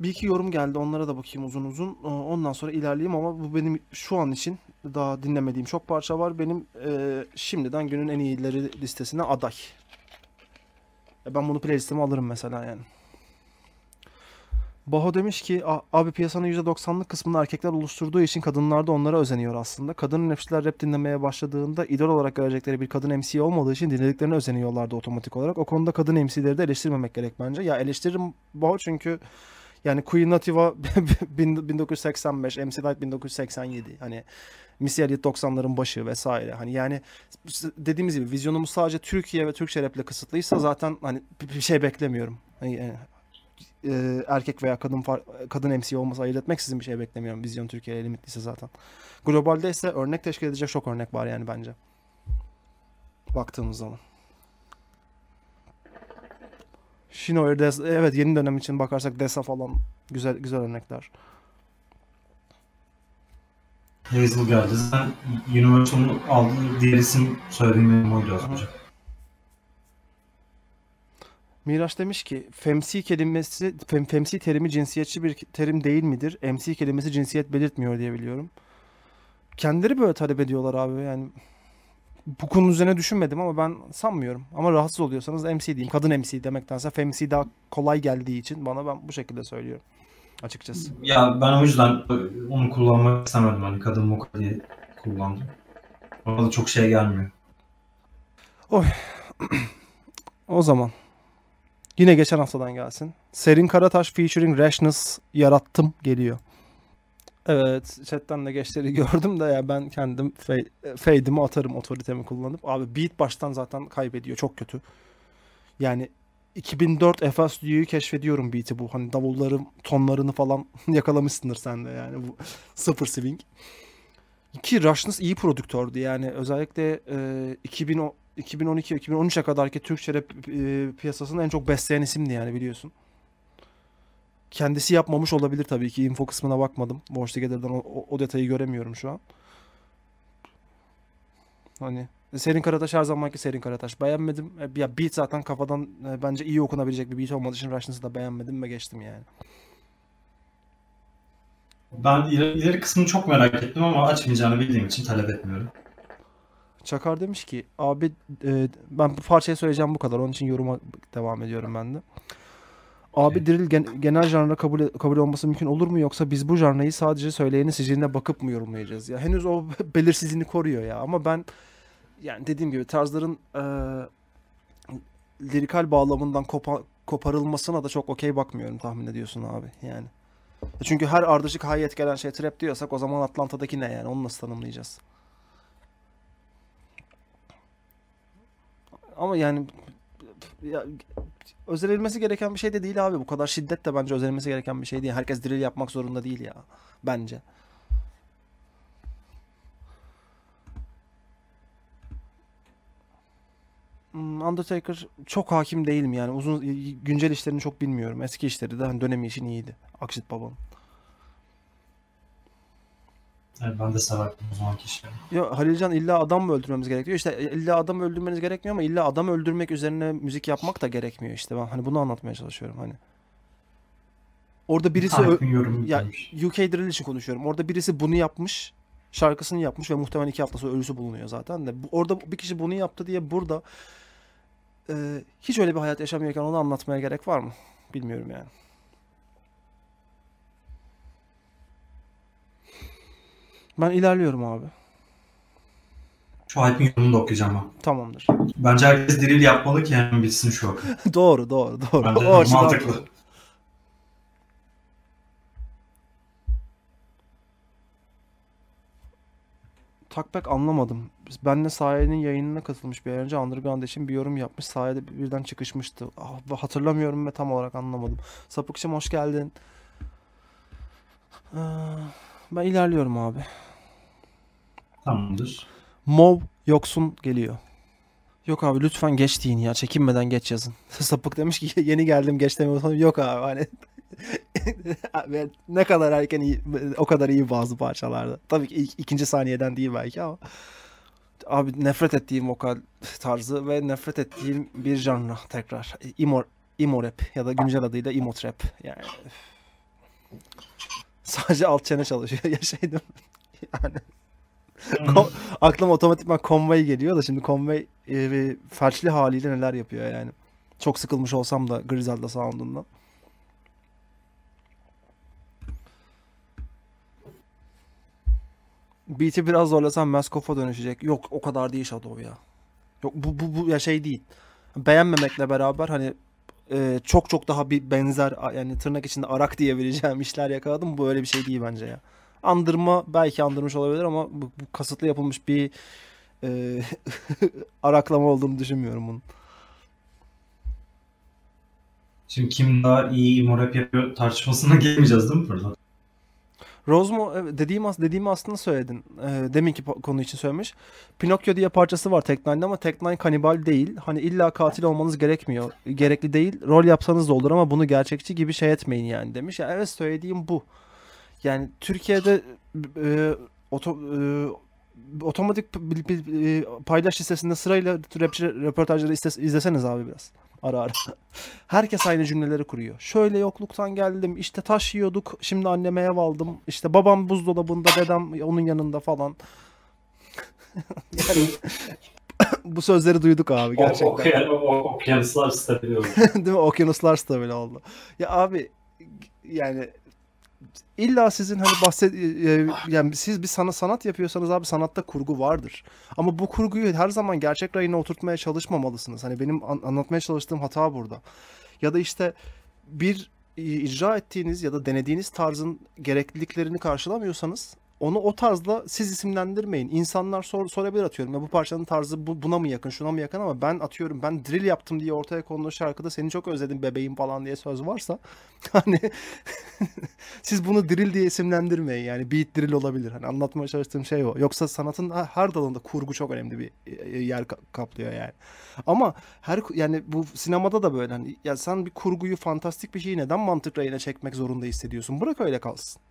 Speaker 1: Bir iki yorum geldi. Onlara da bakayım uzun uzun. Ee, Ondan sonra ilerleyeyim ama bu benim şu an için daha dinlemediğim çok parça var. Benim e, şimdiden günün en iyileri listesine aday. E, Ben bunu playlistime alırım mesela yani. Baho demiş ki "A- abi piyasanın %90'lık kısmını erkekler oluşturduğu için kadınlar da onlara özeniyor aslında. Kadın rapçiler rap dinlemeye başladığında idol olarak görecekleri bir kadın MC olmadığı için dinlediklerine özeniyorlardı otomatik olarak. O konuda kadın MC'leri de eleştirmemek gerek bence. Ya eleştiririm Baho çünkü yani Queen Latifah 1985, MC Light 1987. Hani Missy Elliott 90'ların başı vesaire. Hani yani dediğimiz gibi vizyonumuz sadece Türkiye ve Türkçe rap'le kısıtlıysa zaten hani bir şey beklemiyorum. Hani, e, erkek veya kadın far- kadın MC olması ayırt etmek sizin bir şey beklemiyorum. Vizyon Türkiye'ye limitliyse zaten. Globalde ise örnek teşkil edecek çok örnek var yani bence. Baktığımız zaman. Shinoyer, Des evet yeni dönem için bakarsak Desa falan güzel güzel örnekler.
Speaker 2: Hazel geldi. Zaten Universal'ın aldığı diğer isim söylediğim benim oydu az önce.
Speaker 1: Miraç demiş ki femsi kelimesi fem, femsi terimi cinsiyetçi bir terim değil midir? MC kelimesi cinsiyet belirtmiyor diye biliyorum. Kendileri böyle talep ediyorlar abi yani. Bu konu üzerine düşünmedim ama ben sanmıyorum. Ama rahatsız oluyorsanız MC diyeyim. Kadın MC demektense femsi daha kolay geldiği için bana ben bu şekilde söylüyorum. Açıkçası.
Speaker 2: Ya ben o yüzden onu kullanmak istemedim. Hani kadın moka diye kullandım. Bana da çok şey gelmiyor. (clears throat)
Speaker 1: O zaman yine geçen haftadan gelsin. Serin Karataş featuring Rashness yarattım geliyor. Evet, chatten de geçleri (laughs) gördüm de ya ben kendim fade'imi atarım otoritemi kullanıp. Abi beat baştan zaten kaybediyor. Çok kötü. Yani 2004 FL Studio'yu keşfediyorum beat'i bu. Hani davulların tonlarını falan (laughs) yakalamışsındır sen de yani bu (laughs) sıfır swing. Ki Rashness iyi prodüktördü yani özellikle e, 2000 o- 2012-2013'e kadarki Türkçe rap e, piyasasında en çok besleyen isimdi yani biliyorsun. Kendisi yapmamış olabilir tabii ki. Info kısmına bakmadım. Watch Together'dan o, o, detayı göremiyorum şu an. Hani Serin Karataş her zamanki Serin Karataş. Beğenmedim. E, Ya beat zaten kafadan e, bence iyi okunabilecek bir beat olmadığı için Rushness'ı da beğenmedim ve geçtim yani.
Speaker 2: Ben ileri, ileri kısmını çok merak ettim ama açmayacağını bildiğim için talep etmiyorum.
Speaker 1: Çakar demiş ki abi e, ben bu parçayı söyleyeceğim bu kadar. Onun için yoruma devam ediyorum ben de. Abi
Speaker 2: Okey.
Speaker 1: drill gen- genel janra kabul kabul olması mümkün olur mu yoksa biz bu janrayı sadece söyleyenin siciline bakıp mı yorumlayacağız ya? Henüz o belirsizliğini koruyor ya ama ben yani dediğim gibi tarzların e, lirikal bağlamından kopa- koparılmasına da çok okey bakmıyorum tahmin ediyorsun abi yani. Çünkü her ardışık hayet gelen şey trap diyorsak o zaman Atlanta'daki ne yani onu nasıl tanımlayacağız? Ama yani ya, özenilmesi gereken bir şey de değil abi. Bu kadar şiddet de bence özenilmesi gereken bir şey değil. Herkes drill yapmak zorunda değil ya. Bence. Hmm, Undertaker çok hakim değilim yani. Uzun güncel işlerini çok bilmiyorum. Eski işleri de hani dönemi işin iyiydi. Akşit babanın.
Speaker 2: Evet, ben de severdim o zamanki işleri.
Speaker 1: Ya Halilcan illa adam mı öldürmemiz gerekiyor? İşte illa adam öldürmeniz gerekmiyor ama illa adam öldürmek üzerine müzik yapmak da gerekmiyor işte. Ben hani bunu anlatmaya çalışıyorum hani. Orada birisi
Speaker 2: yorumu
Speaker 1: ya. UK Drill için konuşuyorum. Orada birisi bunu yapmış. Şarkısını yapmış ve muhtemelen iki hafta sonra ölüsü bulunuyor zaten de. Orada bir kişi bunu yaptı diye burada e, hiç öyle bir hayat yaşamıyorken onu anlatmaya gerek var mı? Bilmiyorum yani. Ben ilerliyorum abi.
Speaker 2: Şu Hype'in yorumunu da okuyacağım ben.
Speaker 1: Tamamdır.
Speaker 2: Bence herkes drill yapmalı ki hemen bitsin şu akım. (laughs)
Speaker 1: doğru, doğru, doğru.
Speaker 2: Bence
Speaker 1: O
Speaker 2: mantıklı.
Speaker 1: doğru. Takbek anlamadım. Benle Saye'nin yayınına katılmış bir önce Underground için bir yorum yapmış. Saye'de birden çıkışmıştı. Ah, hatırlamıyorum ve tam olarak anlamadım. Sapıkçım hoş geldin. Ee, Ben ilerliyorum abi.
Speaker 2: Tamamdır.
Speaker 1: Mov yoksun geliyor. Yok abi lütfen geç deyin ya. Çekinmeden geç yazın. (laughs) Sapık demiş ki yeni geldim geç demiyorsan yok abi hani (laughs) ne kadar erken iyi, o kadar iyi bazı parçalarda. Tabii ki ilk, ikinci saniyeden değil belki ama abi nefret ettiğim vokal tarzı ve nefret ettiğim bir janra tekrar. Emo, emo rap ya da güncel adıyla emo trap. Yani sadece alt çene çalışıyor ya şey değil mi? Yani aklıma otomatikman Conway geliyor da şimdi Conway e, felçli haliyle neler yapıyor yani. Çok sıkılmış olsam da Griselda sound'undan. Beat'i biraz zorlasam Maskof'a dönüşecek. Yok o kadar değil Shadow ya. Yok bu bu bu ya şey değil. Beğenmemekle beraber hani e, çok çok daha bir benzer yani tırnak içinde arak diyebileceğim (laughs) işler yakaladım. Bu öyle bir şey değil bence ya. Andırma belki andırmış olabilir ama bu, bu kasıtlı yapılmış bir e, (laughs) araklama olduğunu düşünmüyorum bunun.
Speaker 2: Şimdi kim daha iyi emo rap yapıyor tartışmasına (laughs) gelmeyeceğiz değil mi burada?
Speaker 1: Rosmo evet, dediğim as dediğimi aslında söyledin. Ee, deminki konu için söylemiş. Pinokyo diye parçası var Tek9'da ama Tek9 kanibal değil. Hani illa katil olmanız gerekmiyor. Gerekli değil. Rol yapsanız da olur ama bunu gerçekçi gibi şey etmeyin yani demiş. Ya evet söylediğim bu. Yani Türkiye'de e, oto, e, otomatik p- paylaş listesinde sırayla rapçi röportajları izleseniz abi biraz. Ara ara. (laughs) Herkes aynı cümleleri kuruyor. Şöyle yokluktan geldim, işte taş yiyorduk, şimdi anneme ev aldım, işte babam buzdolabında, dedem onun yanında falan. yani (laughs) bu sözleri duyduk abi gerçekten.
Speaker 2: Okuyan, okyanuslar stabiliyor. (laughs)
Speaker 1: Değil mi? Okyanuslar böyle oldu. Ya abi yani illa sizin hani bahset e, yani siz bir sana sanat yapıyorsanız abi sanatta kurgu vardır. Ama bu kurguyu her zaman gerçek rayına oturtmaya çalışmamalısınız. Hani benim an- anlatmaya çalıştığım hata burada. Ya da işte bir e, icra ettiğiniz ya da denediğiniz tarzın gerekliliklerini karşılamıyorsanız onu o tarzla siz isimlendirmeyin. İnsanlar sor, sorabilir atıyorum. Ya bu parçanın tarzı bu, buna mı yakın, şuna mı yakın ama ben atıyorum ben drill yaptım diye ortaya konduğu şarkıda seni çok özledim bebeğim falan diye söz varsa (laughs) hani (laughs) siz bunu drill diye isimlendirmeyin. Yani beat drill olabilir. Hani anlatmaya çalıştığım şey o. Yoksa sanatın her dalında kurgu çok önemli bir e, yer ka- kaplıyor yani. Ama her yani bu sinemada da böyle hani ya sen bir kurguyu fantastik bir şeyi neden mantık rayına çekmek zorunda hissediyorsun? Bırak öyle kalsın.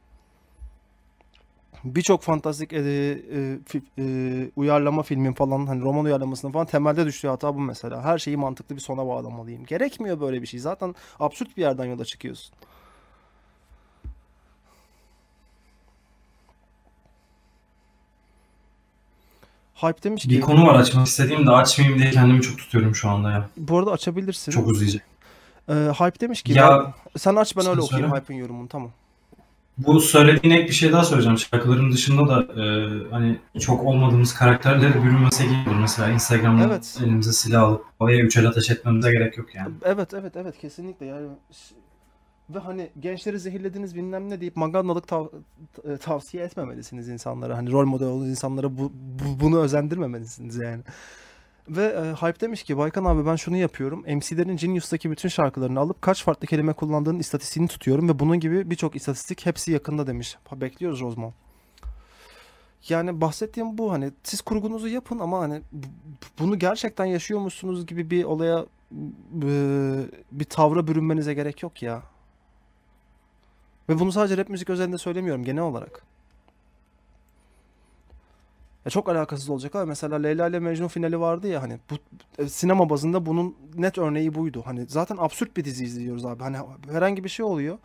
Speaker 1: Birçok fantastik e, e, e, uyarlama filmin falan hani roman uyarlamasının falan temelde düştüğü hata bu mesela. Her şeyi mantıklı bir sona bağlamalıyım. Gerekmiyor böyle bir şey. Zaten absürt bir yerden yola çıkıyorsun. Hype demiş ki
Speaker 2: Bir konu var açmak istediğim de açmayayım diye kendimi çok tutuyorum şu anda ya.
Speaker 1: bu arada açabilirsin.
Speaker 2: Çok uzayacak.
Speaker 1: Ee, Hype demiş ki
Speaker 2: Ya-
Speaker 1: ben- sen aç ben öyle okuyayım
Speaker 2: söyle.
Speaker 1: Hype'ın yorumunu tamam.
Speaker 2: Bu söylediğin ek bir şey daha söyleyeceğim. Şarkıların dışında da e, hani çok olmadığımız karakterleri bürünmese gerekiyor. Mesela Instagram'da
Speaker 1: Evet.
Speaker 2: elimize silah alıp havaya üç el ateş etmemize gerek yok yani.
Speaker 1: Evet evet evet kesinlikle yani ve hani gençleri zehirlediniz bilmem ne deyip magandalık tav- t- tavsiye etmemelisiniz insanlara. Hani rol model olan insanlara bu, bu- bunu özendirmemelisiniz yani. Ve e, Hype demiş ki Baykan abi ben şunu yapıyorum. MC'lerin Genius'taki bütün şarkılarını alıp kaç farklı kelime kullandığının istatistiğini tutuyorum ve bunun gibi birçok istatistik hepsi yakında demiş. Ha, bekliyoruz Rozman. Yani bahsettiğim bu hani siz kurgunuzu yapın ama hani bu- bunu gerçekten yaşıyormuşsunuz gibi bir olaya bir tavra bürünmenize gerek yok ya. Ve bunu sadece rap müzik özelinde söylemiyorum genel olarak. Ya çok alakasız olacak ama mesela Leyla ile Mecnun finali vardı ya hani bu e, sinema bazında bunun net örneği buydu. Hani zaten absürt bir dizi izliyoruz abi. Hani herhangi bir şey oluyor.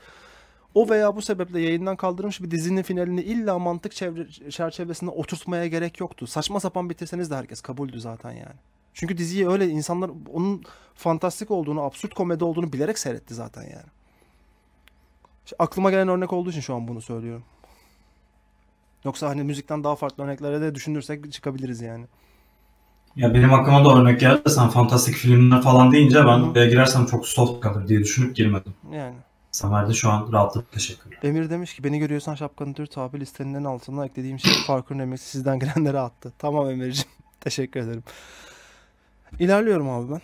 Speaker 1: O veya bu sebeple yayından kaldırılmış bir dizinin finalini illa mantık çevre, çerçevesinde oturtmaya gerek yoktu. Saçma sapan bitirseniz de herkes kabuldü zaten yani. Çünkü diziyi öyle insanlar onun fantastik olduğunu, absürt komedi olduğunu bilerek seyretti zaten yani. İşte aklıma gelen örnek olduğu için şu an bunu söylüyorum. Yoksa hani müzikten daha farklı örneklere de düşünürsek çıkabiliriz yani.
Speaker 2: Ya benim aklıma da örnek geldi sen fantastik filmler falan deyince ben
Speaker 1: Hı.
Speaker 2: buraya girersem çok soft kalır diye düşünüp girmedim.
Speaker 1: Yani.
Speaker 2: Sen verdi şu an rahatladık teşekkürler.
Speaker 1: Emir demiş ki beni görüyorsan şapkanı dürt abi listenin en altına eklediğim şey Farkın Remix'i sizden gelenlere attı. Tamam Emir'ciğim. (laughs) Teşekkür ederim. İlerliyorum abi ben.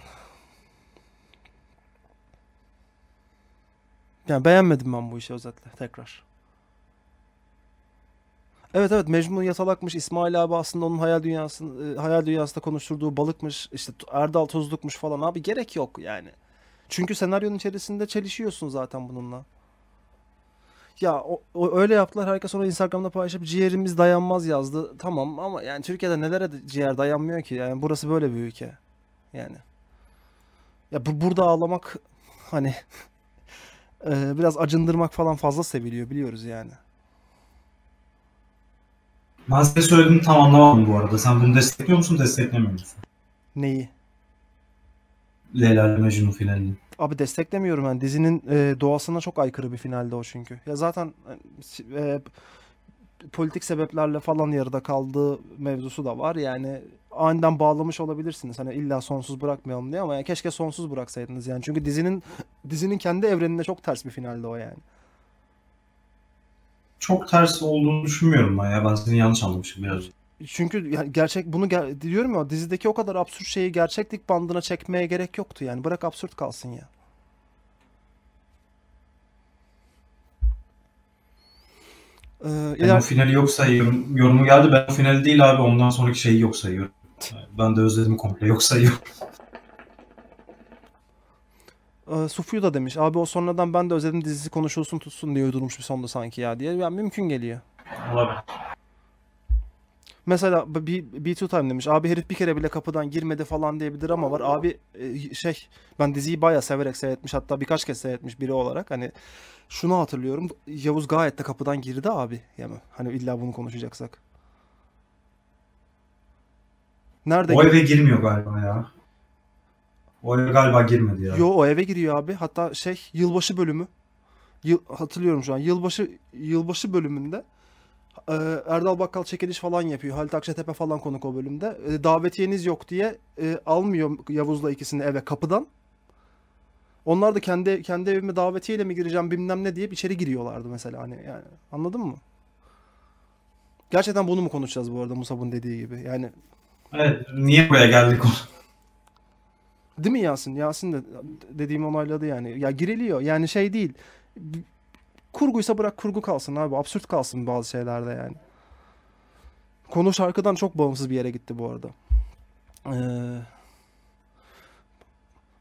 Speaker 1: Yani beğenmedim ben bu işi özetle tekrar. Evet evet Mecnun yatalakmış. İsmail abi aslında onun hayal dünyasını hayal dünyasında konuşturduğu balıkmış. İşte Erdal Tozlukmuş falan abi gerek yok yani. Çünkü senaryonun içerisinde çelişiyorsun zaten bununla. Ya o, o- öyle yaptılar. Herkes sonra Instagram'da paylaşıp ciğerimiz dayanmaz yazdı. Tamam ama yani Türkiye'de nelere ciğer dayanmıyor ki? Yani burası böyle bir ülke. Yani. Ya bu, burada ağlamak hani (laughs) e, biraz acındırmak falan fazla seviliyor biliyoruz yani.
Speaker 2: Ben senin söylediğini tam anlamadım bu arada. Sen bunu destekliyor musun desteklemiyor musun?
Speaker 1: Neyi?
Speaker 2: Leyla ile Mecnun finalini.
Speaker 1: Abi desteklemiyorum ben. Dizinin e, doğasına çok aykırı bir finalde o çünkü. Ya zaten e, politik sebeplerle falan yarıda kaldığı mevzusu da var. Yani aniden bağlamış olabilirsiniz. Hani illa sonsuz bırakmayalım diye ama ya keşke sonsuz bıraksaydınız yani. Çünkü dizinin dizinin kendi evreninde çok ters bir finalde o yani.
Speaker 2: Çok ters olduğunu düşünmüyorum ben ya. Ben seni yanlış anlamışım biraz.
Speaker 1: Çünkü yani gerçek bunu ger- diyorum ya dizideki o kadar absürt şeyi gerçeklik bandına çekmeye gerek yoktu yani. Bırak absürt kalsın ya. Ee,
Speaker 2: Ben
Speaker 1: iler-
Speaker 2: o finali yok sayıyorum. Yorumu geldi. Ben o finali değil abi. Ondan sonraki şeyi yok sayıyorum. Ben de özledim komple yok sayıyorum.
Speaker 1: Ee, Sufuyu da demiş. Abi o sonradan ben de özledim dizisi konuşulsun tutsun diye uydurmuş bir sonda sanki ya diye. Yani mümkün geliyor.
Speaker 2: Olabilir.
Speaker 1: Mesela B- B2 Time demiş. Abi herif bir kere bile kapıdan girmedi falan diye bir drama var. Abi e, şey ben diziyi bayağı severek seyretmiş. Hatta birkaç kez seyretmiş biri olarak. Hani şunu hatırlıyorum. Yavuz gayet de kapıdan girdi abi. Yani hani illa bunu konuşacaksak. Nerede?
Speaker 2: O eve girmiyor galiba ya. O eve galiba girmedi ya.
Speaker 1: Yo o eve giriyor abi. Hatta şey yılbaşı bölümü. Yıl, hatırlıyorum şu an. Yılbaşı yılbaşı bölümünde e, Erdal Bakkal çekiliş falan yapıyor. Halit Akçatepe falan konuk o bölümde. E, davetiyeniz yok diye e, almıyor Yavuz'la ikisini eve kapıdan. Onlar da kendi kendi evime davetiyeyle mi gireceğim bilmem ne deyip içeri giriyorlardı mesela hani yani. Anladın mı? Gerçekten bunu mu konuşacağız bu arada Musab'ın dediği gibi? Yani
Speaker 2: Evet, niye buraya geldik onu?
Speaker 1: Değil mi Yasin? Yasin de dediğim onayladı yani. Ya giriliyor. Yani şey değil. Kurguysa bırak kurgu kalsın abi. Absürt kalsın bazı şeylerde yani. Konu şarkıdan çok bağımsız bir yere gitti bu arada. Ee,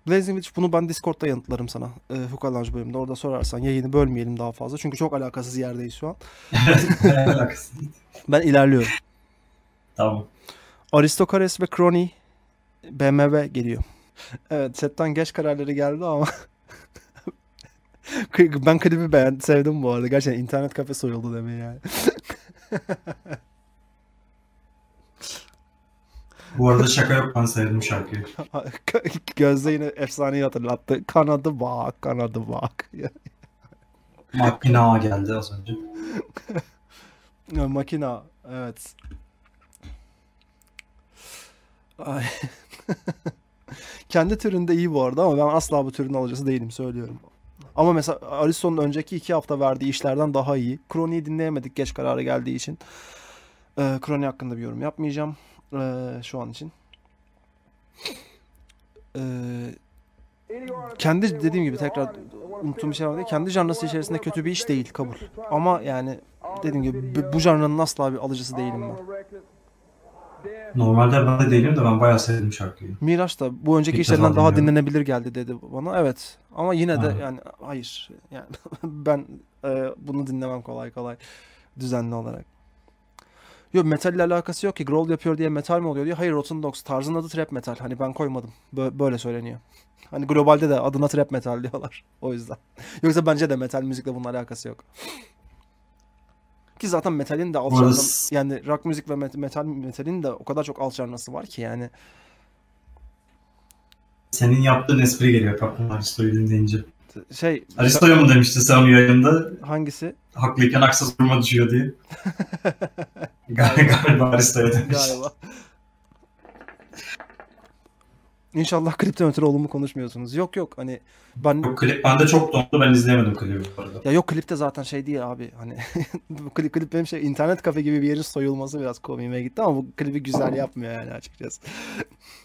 Speaker 1: Blazing Witch bunu ben Discord'da yanıtlarım sana. Ee, Hookah Lounge bölümünde. Orada sorarsan yayını bölmeyelim daha fazla. Çünkü çok alakasız yerdeyiz şu an. (laughs) Ben ilerliyorum.
Speaker 2: tamam.
Speaker 1: Aristokares ve Crony BMW geliyor. Evet chatten geç kararları geldi ama (laughs) ben klibi beğendim, sevdim bu arada. Gerçekten internet kafe soyuldu demeyi yani. (laughs)
Speaker 2: Bu arada şaka yok ben sevdim şarkıyı. (laughs)
Speaker 1: Gözde yine efsaneyi hatırlattı. Kanadı bak, kanadı bak.
Speaker 2: Makina geldi az önce.
Speaker 1: Makina, evet. Ay. Kendi türünde iyi bu arada ama ben asla bu türün alıcısı değilim söylüyorum. Ama mesela Aristo'nun önceki iki hafta verdiği işlerden daha iyi. Kroni'yi dinleyemedik geç kararı geldiği için. Ee, Kroni hakkında bir yorum yapmayacağım ee, şu an için. Ee, kendi dediğim gibi tekrar unuttuğum bir şey var değil. Kendi janrası içerisinde kötü bir iş değil kabul. Ama yani dediğim gibi bu janrının asla bir alıcısı değilim ben.
Speaker 2: Normalde ben de değilim de ben bayağı sevdim şarkıyı.
Speaker 1: Miraç da bu önceki
Speaker 2: İlk
Speaker 1: işlerinden daha dinlenebilir geldi dedi bana. Evet. Ama yine de
Speaker 2: Ha.
Speaker 1: yani hayır. Yani (laughs) ben e, bunu dinlemem kolay kolay düzenli olarak. Yok metal ile alakası yok ki. Growl yapıyor diye metal mi oluyor diye. Hayır Rotten Dogs. Tarzın adı trap metal. Hani ben koymadım. Bö- böyle söyleniyor. Hani globalde de adına trap metal (laughs) diyorlar. O yüzden. Yoksa bence de metal müzikle bunun alakası yok. Ki zaten metalin de
Speaker 2: s-
Speaker 1: yani rock müzik ve met- metal metalin de o kadar çok alt janrası var ki yani.
Speaker 2: Senin yaptığın espri geliyor aklıma Aristo'yu dinleyince.
Speaker 1: Şey
Speaker 2: Aristo'ya mı demişti sen yayında?
Speaker 1: hangisi?
Speaker 2: Haklıyken haksız duruma düşüyor diye. Gal- (laughs) Galiba Aristo'ya demiş.
Speaker 1: Galiba. İnşallah klipten ötürü olumlu konuşmuyorsunuz. Yok yok hani ben
Speaker 2: Yok, klip bende çok dondu ben izleyemedim klibi bu arada.
Speaker 1: ya yok klipte zaten şey değil abi hani (laughs) klip, klip benim şey internet kafe gibi bir yerin soyulması biraz komiğime gitti ama bu klibi güzel yapmıyor yani açıkçası.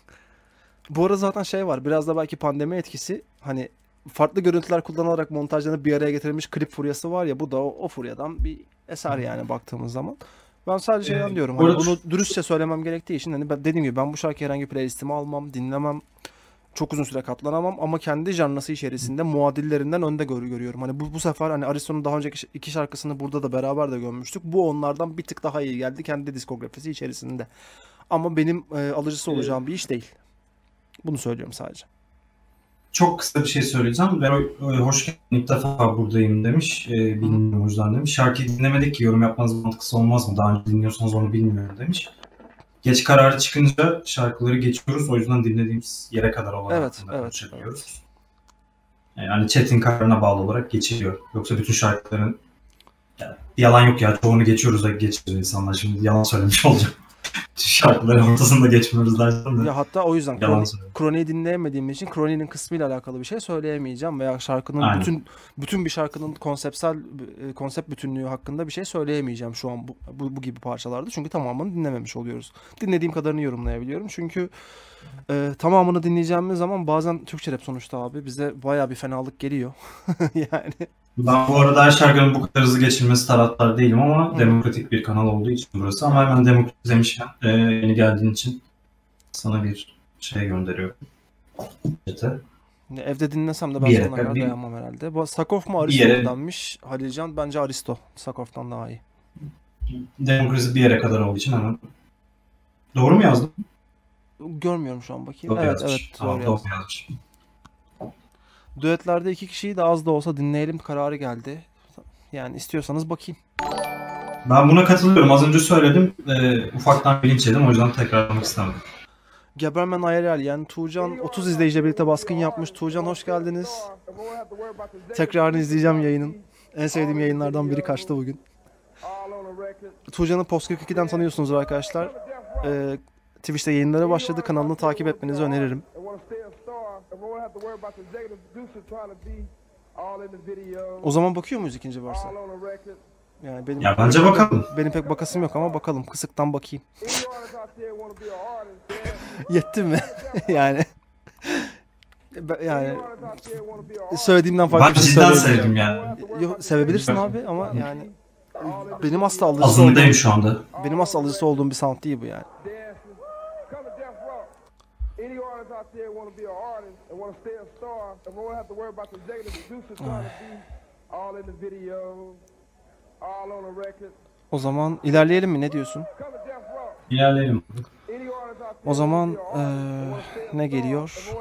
Speaker 1: (laughs) bu arada zaten şey var biraz da belki pandemi etkisi hani farklı görüntüler kullanılarak montajlanıp bir araya getirilmiş klip furyası var ya bu da o, o furyadan bir eser yani baktığımız zaman. Ben sadece şeyden
Speaker 2: Ee,
Speaker 1: diyorum
Speaker 2: bu
Speaker 1: hani
Speaker 2: arada-
Speaker 1: bunu dürüstçe söylemem gerektiği için hani ben dediğim gibi ben bu şarkıyı herhangi bir playlistime almam, dinlemem. Çok uzun süre katlanamam ama kendi janrası içerisinde muadillerinden önde gör, görüyorum. Hani bu, bu sefer hani Aristo'nun daha önceki iki şarkısını burada da beraber de gömmüştük. Bu onlardan bir tık daha iyi geldi kendi diskografisi içerisinde. Ama benim e, alıcısı olacağım bir iş değil. Bunu söylüyorum sadece.
Speaker 2: Çok kısa bir şey söyleyeceğim. Veroy e, hoş geldin ilk defa buradayım demiş. E, bilmiyorum o yüzden demiş. Şarkıyı dinlemedik ki yorum yapmanız mantıklı olmaz mı? Daha önce dinliyorsanız onu bilmiyorum demiş. Geç kararı çıkınca şarkıları geçiyoruz. O yüzden dinlediğimiz yere kadar olan
Speaker 1: Evet, evet,
Speaker 2: konuşabiliyoruz. Yani chat'in kararına bağlı olarak geçiliyor. Yoksa bütün şarkıların yani yalan yok ya çoğunu geçiyoruz da geçiyor insanlar. Şimdi yalan söylemiş olacağım. Şarkıların ortasında geçmiyoruz dersen de.
Speaker 1: Ya hatta o yüzden
Speaker 2: Yalan
Speaker 1: Kroni-
Speaker 2: söylüyorum.
Speaker 1: Kroni'yi dinleyemediğim için Kroni'nin kısmıyla alakalı bir şey söyleyemeyeceğim veya şarkının
Speaker 2: Aynen.
Speaker 1: bütün bütün bir şarkının konseptsel e, konsept bütünlüğü hakkında bir şey söyleyemeyeceğim şu an bu, bu, bu gibi parçalarda çünkü tamamını dinlememiş oluyoruz. Dinlediğim kadarını yorumlayabiliyorum çünkü e, tamamını dinleyeceğimiz zaman bazen Türkçe rap sonuçta abi bize baya bir fenalık geliyor. (laughs) yani
Speaker 2: Ben bu arada her şarkının bu kadar hızlı geçilmesi taraftar değilim ama
Speaker 1: Hı.
Speaker 2: demokratik bir kanal olduğu için burası. Ama hemen demokratik demişken e, yeni geldiğin için sana bir şey gönderiyorum.
Speaker 1: Ne- evde dinlesem de ben
Speaker 2: Bir
Speaker 1: sonuna kadar
Speaker 2: bir-
Speaker 1: dayanmam herhalde. Bu Sakof mu
Speaker 2: Bir
Speaker 1: Aristo
Speaker 2: yere-
Speaker 1: mu denmiş Halilcan? Bence Aristo. Sakof'tan daha iyi.
Speaker 2: Demokrasi bir yere kadar olduğu için hemen. Doğru mu yazdım?
Speaker 1: Görmüyorum şu an bakayım.
Speaker 2: Doğru
Speaker 1: evet
Speaker 2: yazmış.
Speaker 1: evet doğru
Speaker 2: doğru
Speaker 1: yazdım.
Speaker 2: yazmış.
Speaker 1: Düetlerde iki kişiyi de az da olsa dinleyelim kararı geldi. Yani istiyorsanız bakayım.
Speaker 2: Ben buna katılıyorum. Az önce söyledim. E, ufaktan bilinç yedim. O yüzden tekrarlamak istemedim.
Speaker 1: Gebermen IRL yani Tuğcan 30 izleyiciyle birlikte baskın yapmış. Tuğcan hoş geldiniz. Tekrarını izleyeceğim yayının. En sevdiğim yayınlardan biri kaçtı bugün. Tuğcan'ı Post 42'den tanıyorsunuz arkadaşlar. Ee, Twitch'te yayınlara başladı. Kanalını takip etmenizi öneririm. O zaman bakıyor muyuz ikinci varsa? Yani benim
Speaker 2: Ya bence bakalım.
Speaker 1: Benim pek bakasım yok ama bakalım. Kısıktan bakayım. (laughs) Yetti mi? (laughs) yani yani söylediğimden farklı
Speaker 2: Ben
Speaker 1: bir şey söyleyemeyeceğim.
Speaker 2: sevdim yani.
Speaker 1: Yo, sevebilirsin abi ama yani benim asla alıcısı
Speaker 2: Azındayım
Speaker 1: olduğum,
Speaker 2: şu anda.
Speaker 1: benim asla alıcısı olduğum bir sound değil bu yani.
Speaker 3: Want to stay a star and won't have to worry about the executive producer trying to be all in the video, all on a record.
Speaker 1: O zaman ilerleyelim mi? Ne diyorsun?
Speaker 2: İlerleyelim.
Speaker 1: O zaman
Speaker 3: a
Speaker 1: ne geliyor?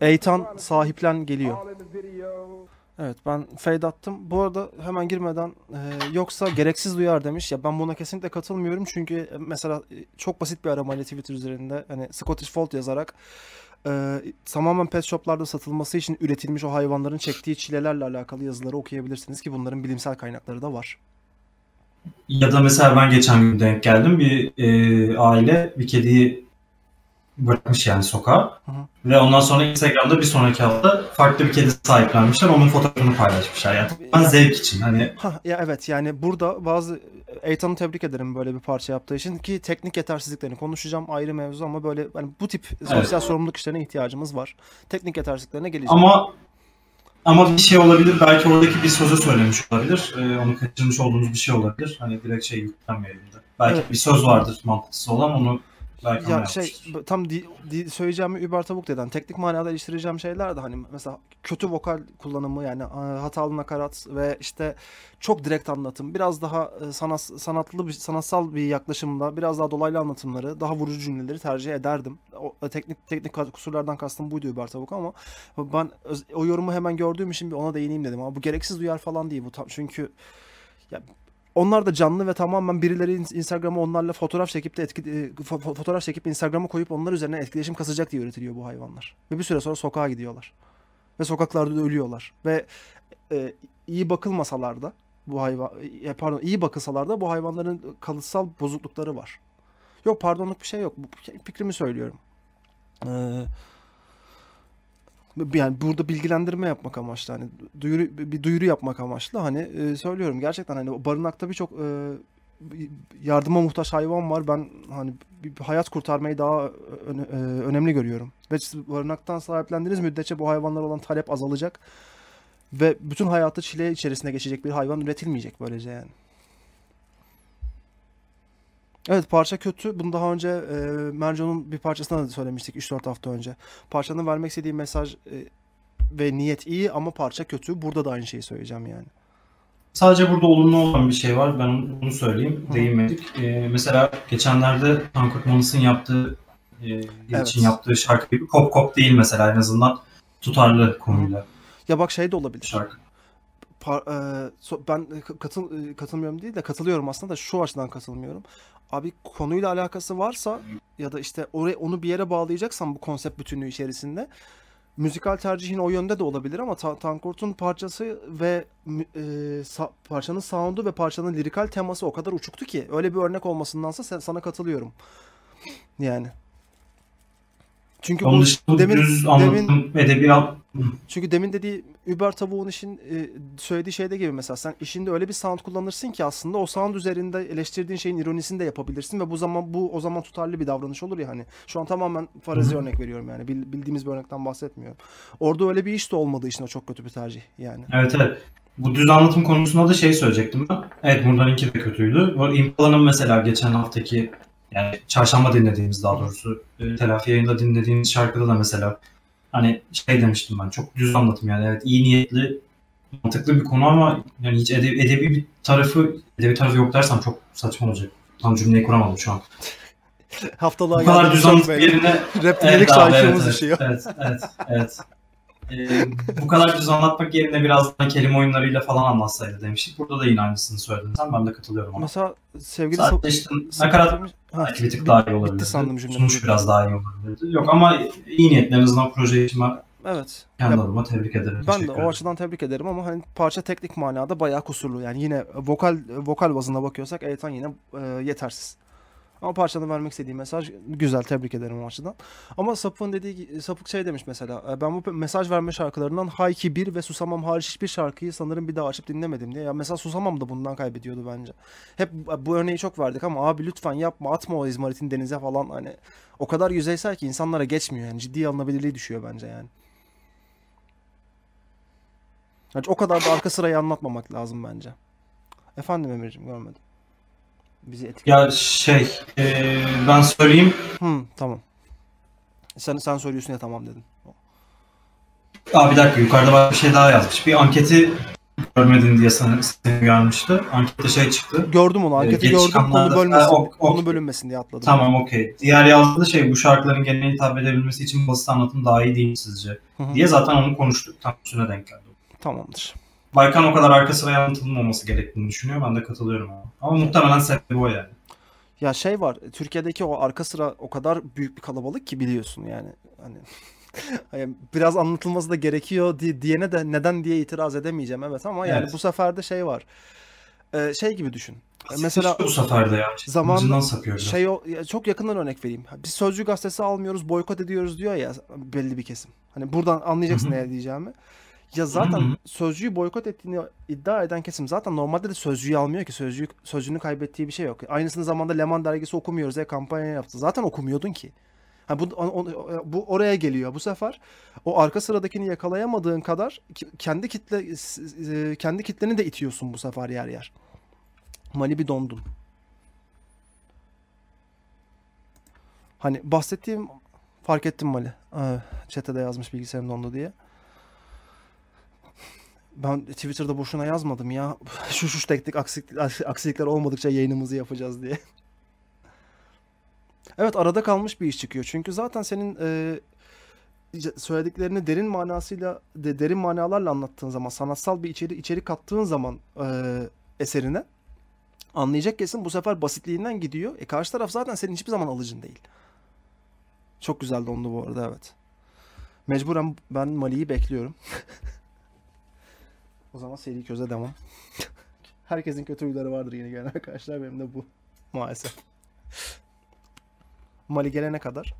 Speaker 3: the
Speaker 1: Eytan sahiplen geliyor.
Speaker 3: the.
Speaker 1: Evet ben fade attım. Bu arada hemen girmeden e, yoksa gereksiz duyar demiş. Ya ben buna kesinlikle katılmıyorum. Çünkü e, mesela e, çok basit bir aramayla Twitter üzerinde hani Scottish Fold yazarak e, tamamen pet shoplarda satılması için üretilmiş o hayvanların çektiği çilelerle alakalı yazıları okuyabilirsiniz ki bunların bilimsel kaynakları da var.
Speaker 2: Ya da mesela ben geçen gün denk geldim. Bir e, aile bir kediyi bırakmış yani sokağa.
Speaker 1: Hı hı.
Speaker 2: Ve ondan sonra Instagram'da bir sonraki hafta farklı bir kedi sahiplenmişler. Onun fotoğrafını paylaşmışlar. Yani ben zevk için. Hani
Speaker 1: Ha ya evet yani burada bazı Eytan'ı tebrik ederim böyle bir parça yaptığı için ki teknik yetersizliklerini konuşacağım ayrı mevzu ama böyle hani bu tip sosyal sorumluluk işlerine ihtiyacımız var. Teknik yetersizliklerine geleceğim.
Speaker 2: ama Ama bir şey olabilir. Belki oradaki bir sözü söylemiş olabilir. Ee, onu kaçırmış olduğumuz bir şey olabilir. Hani direkt şey yüklenmeyelim de. Belki
Speaker 1: Evet.
Speaker 2: bir söz vardır mantıklısı olan onu belki
Speaker 1: Ya şey
Speaker 2: yapmıştır.
Speaker 1: tam di, di- söyleyeceğimi Über Tavuk deden teknik manada eleştireceğim şeyler de hani mesela kötü vokal kullanımı yani e, hatalı nakarat ve işte çok direkt anlatım biraz daha e, sanat, sanatlı bir sanatsal bir yaklaşımda biraz daha dolaylı anlatımları daha vurucu cümleleri tercih ederdim. O, o teknik teknik kusurlardan kastım buydu Über Tavuk ama ben o yorumu hemen gördüğüm için bir ona değineyim dedim ama bu gereksiz duyar falan değil bu tam çünkü ya onlar da canlı ve tamamen birileri in- Instagram'a onlarla fotoğraf çekip de etki, e, fo- fo- fotoğraf çekip Instagram'a koyup onlar üzerine etkileşim kasacak diye üretiliyor bu hayvanlar. Ve bir süre sonra sokağa gidiyorlar. Ve sokaklarda da ölüyorlar. Ve e, iyi bakılmasalar da bu hayvan e, pardon iyi bakılsalar da bu hayvanların kalıtsal bozuklukları var. Yok pardonluk bir şey yok. Fikrimi söylüyorum. Ee, yani burada bilgilendirme yapmak amaçlı hani duyuru bir duyuru yapmak amaçlı hani e, söylüyorum gerçekten hani barınakta birçok e, yardıma muhtaç hayvan var. Ben hani bir, hayat kurtarmayı daha öne- e, önemli görüyorum. Ve siz barınaktan sahiplendiğiniz müddetçe bu hayvanlara olan talep azalacak ve bütün hayatı çile içerisinde geçecek bir hayvan üretilmeyecek böylece yani. Evet parça kötü. Bunu daha önce e, Merco'nun bir parçasında da söylemiştik 3-4 hafta önce. Parçanın vermek istediği mesaj e, ve niyet iyi ama parça kötü. Burada da aynı şeyi söyleyeceğim yani.
Speaker 2: Sadece burada olumlu olan bir şey var. Ben onu, bunu söyleyeyim.
Speaker 1: Hı.
Speaker 2: Değinmedik. Ee, mesela geçenlerde Tankurt Manıs'ın yaptığı e,
Speaker 1: Evet.
Speaker 2: için yaptığı şarkı gibi kop kop değil mesela en azından tutarlı konuyla
Speaker 1: Ya bak şey de olabilir.
Speaker 2: şarkı.
Speaker 1: Par- e, so- ben e, katıl e, katılmıyorum değil de katılıyorum aslında da şu açıdan katılmıyorum. Abi konuyla alakası varsa ya da işte oraya onu bir yere bağlayacaksan bu konsept bütünlüğü içerisinde müzikal tercihin o yönde de olabilir ama Ta- Tankurt'un parçası ve e, sa- parçanın sound'u ve parçanın lirikal teması o kadar uçuktu ki öyle bir örnek olmasındansa sen, sana katılıyorum. Yani. Çünkü
Speaker 2: Onun
Speaker 1: bu demin
Speaker 2: düz
Speaker 1: demin
Speaker 2: edebiyat
Speaker 1: çünkü demin dediği Uber tavuğun işin e, söylediği şeyde gibi mesela sen işinde öyle bir sound kullanırsın ki aslında o sound üzerinde eleştirdiğin şeyin ironisini de yapabilirsin ve bu zaman bu o zaman tutarlı bir davranış olur ya hani. Şu an tamamen farazi örnek veriyorum yani. Bil- bildiğimiz bir örnekten bahsetmiyorum. Orada öyle bir iş de olmadığı için o çok kötü bir tercih yani.
Speaker 2: Evet evet. Bu düz anlatım konusunda da şey söyleyecektim ben. Evet bunlarınki de kötüydü. Impala'nın mesela geçen haftaki yani çarşamba dinlediğimiz daha doğrusu e, telafi yayında dinlediğimiz şarkıda da mesela hani şey demiştim ben çok düz anlatım yani evet iyi niyetli mantıklı bir konu ama yani hiç edebi, edebi bir tarafı edebi tarafı yok dersem çok saçma olacak. Tam cümleyi kuramadım şu an.
Speaker 1: Haftalığa
Speaker 2: Bu kadar düz
Speaker 1: belli.
Speaker 2: yerine (laughs)
Speaker 1: Replilik
Speaker 2: abi,
Speaker 1: sayfamız
Speaker 2: evet,
Speaker 1: düşüyor.
Speaker 2: Evet, evet, evet. Ee, bu kadar düz anlatmak yerine biraz daha kelime oyunlarıyla falan anlatsaydı demiştik. Burada da yine aynısını söyledin sen. Ben de katılıyorum ona.
Speaker 1: Mesela sevgili
Speaker 2: Sadece işte nakarat belki bir tık daha iyi
Speaker 1: bitti
Speaker 2: olabilirdi.
Speaker 1: sandım cümle.
Speaker 2: Sunuş biraz daha iyi olabilirdi. Yok ama iyi niyetli en azından proje için ben
Speaker 1: Evet.
Speaker 2: kendi
Speaker 1: Ya-
Speaker 2: adıma tebrik ederim.
Speaker 1: Ben de o açıdan tebrik ederim ama hani parça teknik manada bayağı kusurlu. Yani yine vokal vokal bazında bakıyorsak Eytan yine e, yetersiz. Ama parçanın vermek istediği mesaj güzel. Tebrik ederim o açıdan. Ama Sapık'ın dediği Sapık şey demiş mesela. e, Ben bu mesaj verme şarkılarından Hayki 1 ve Susamam hariç hiçbir şarkıyı sanırım bir daha açıp dinlemedim diye. Ya mesela Susamam da bundan kaybediyordu bence. Hep bu örneği çok verdik ama abi lütfen yapma atma o izmaritin denize falan hani o kadar yüzeysel ki insanlara geçmiyor yani ciddiye alınabilirliği düşüyor bence yani. Yani o kadar da arka sırayı anlatmamak lazım bence. Efendim Emir'cim görmedim. Bizi etkiledi.
Speaker 2: Ya şey e, ben söyleyeyim.
Speaker 1: Hı, tamam. Sen sen söylüyorsun ya tamam dedin.
Speaker 2: Aa bir dakika yukarıda bak bir şey daha yazmış. Bir anketi görmedin diye sana seni uyarmıştı. Ankette şey çıktı.
Speaker 1: Gördüm onu.
Speaker 2: Ee,
Speaker 1: Anketi
Speaker 2: geç
Speaker 1: gördüm. Konu bölmesin.
Speaker 2: Ha, ok- ok.
Speaker 1: Konu bölünmesin diye atladım.
Speaker 2: Tamam okey. Diğer yazdığı şey bu şarkıların geneline hitap edebilmesi için basit anlatım daha iyi değil sizce?
Speaker 1: Hı hı.
Speaker 2: Diye zaten onu konuştuk. Tam üstüne denk geldi.
Speaker 1: Tamamdır.
Speaker 2: Baykan o kadar arka sıraya anlatılmaması gerektiğini düşünüyor. Ben de katılıyorum ama. Ama muhtemelen sebebi o yani.
Speaker 1: Ya şey var. Türkiye'deki o arka sıra o kadar büyük bir kalabalık ki biliyorsun yani. Hani (laughs) biraz anlatılması da gerekiyor di- diyene de neden diye itiraz edemeyeceğim evet ama yani
Speaker 2: Evet.
Speaker 1: bu sefer de şey var. Ee, şey gibi düşün. Ee, Mesela
Speaker 2: bu sefer de ya.
Speaker 1: Zaman- şey o çok yakından örnek vereyim. Biz Sözcü gazetesi almıyoruz, boykot ediyoruz diyor ya belli bir kesim. Hani buradan anlayacaksın ne diyeceğimi. Ya zaten. Sözcü'yü boykot ettiğini iddia eden kesim zaten normalde de Sözcü'yü almıyor ki. Sözcü Sözcü'nün kaybettiği bir şey yok. Aynısını zamanda Leman dergisi okumuyoruz diye kampanya yaptı. Zaten okumuyordun ki. Ha bu o- bu oraya geliyor. Bu sefer o arka sıradakini yakalayamadığın kadar kendi kitle e, kendi kitleni de itiyorsun bu sefer yer yer. Mali bir dondun. Hani bahsettiğim fark ettim Mali. Ee, Chat'e de yazmış bilgisayarım dondu diye. Ben Twitter'da boşuna yazmadım ya. (laughs) Şu şu teknik aksilik, aksilikler olmadıkça yayınımızı yapacağız diye. (laughs) Evet arada kalmış bir iş çıkıyor. Çünkü zaten senin e, söylediklerini derin manasıyla de, derin manalarla anlattığın zaman sanatsal bir içeri içerik kattığın zaman e, eserine anlayacak kesin bu sefer basitliğinden gidiyor. E karşı taraf zaten senin hiçbir zaman alıcın değil. Çok güzel dondu bu arada evet. Mecburen ben Mali'yi bekliyorum. (laughs) o zaman seri köze devam. Herkesin kötü huyları vardır yeni gelen arkadaşlar. Benim de bu maalesef. Mali gelene kadar.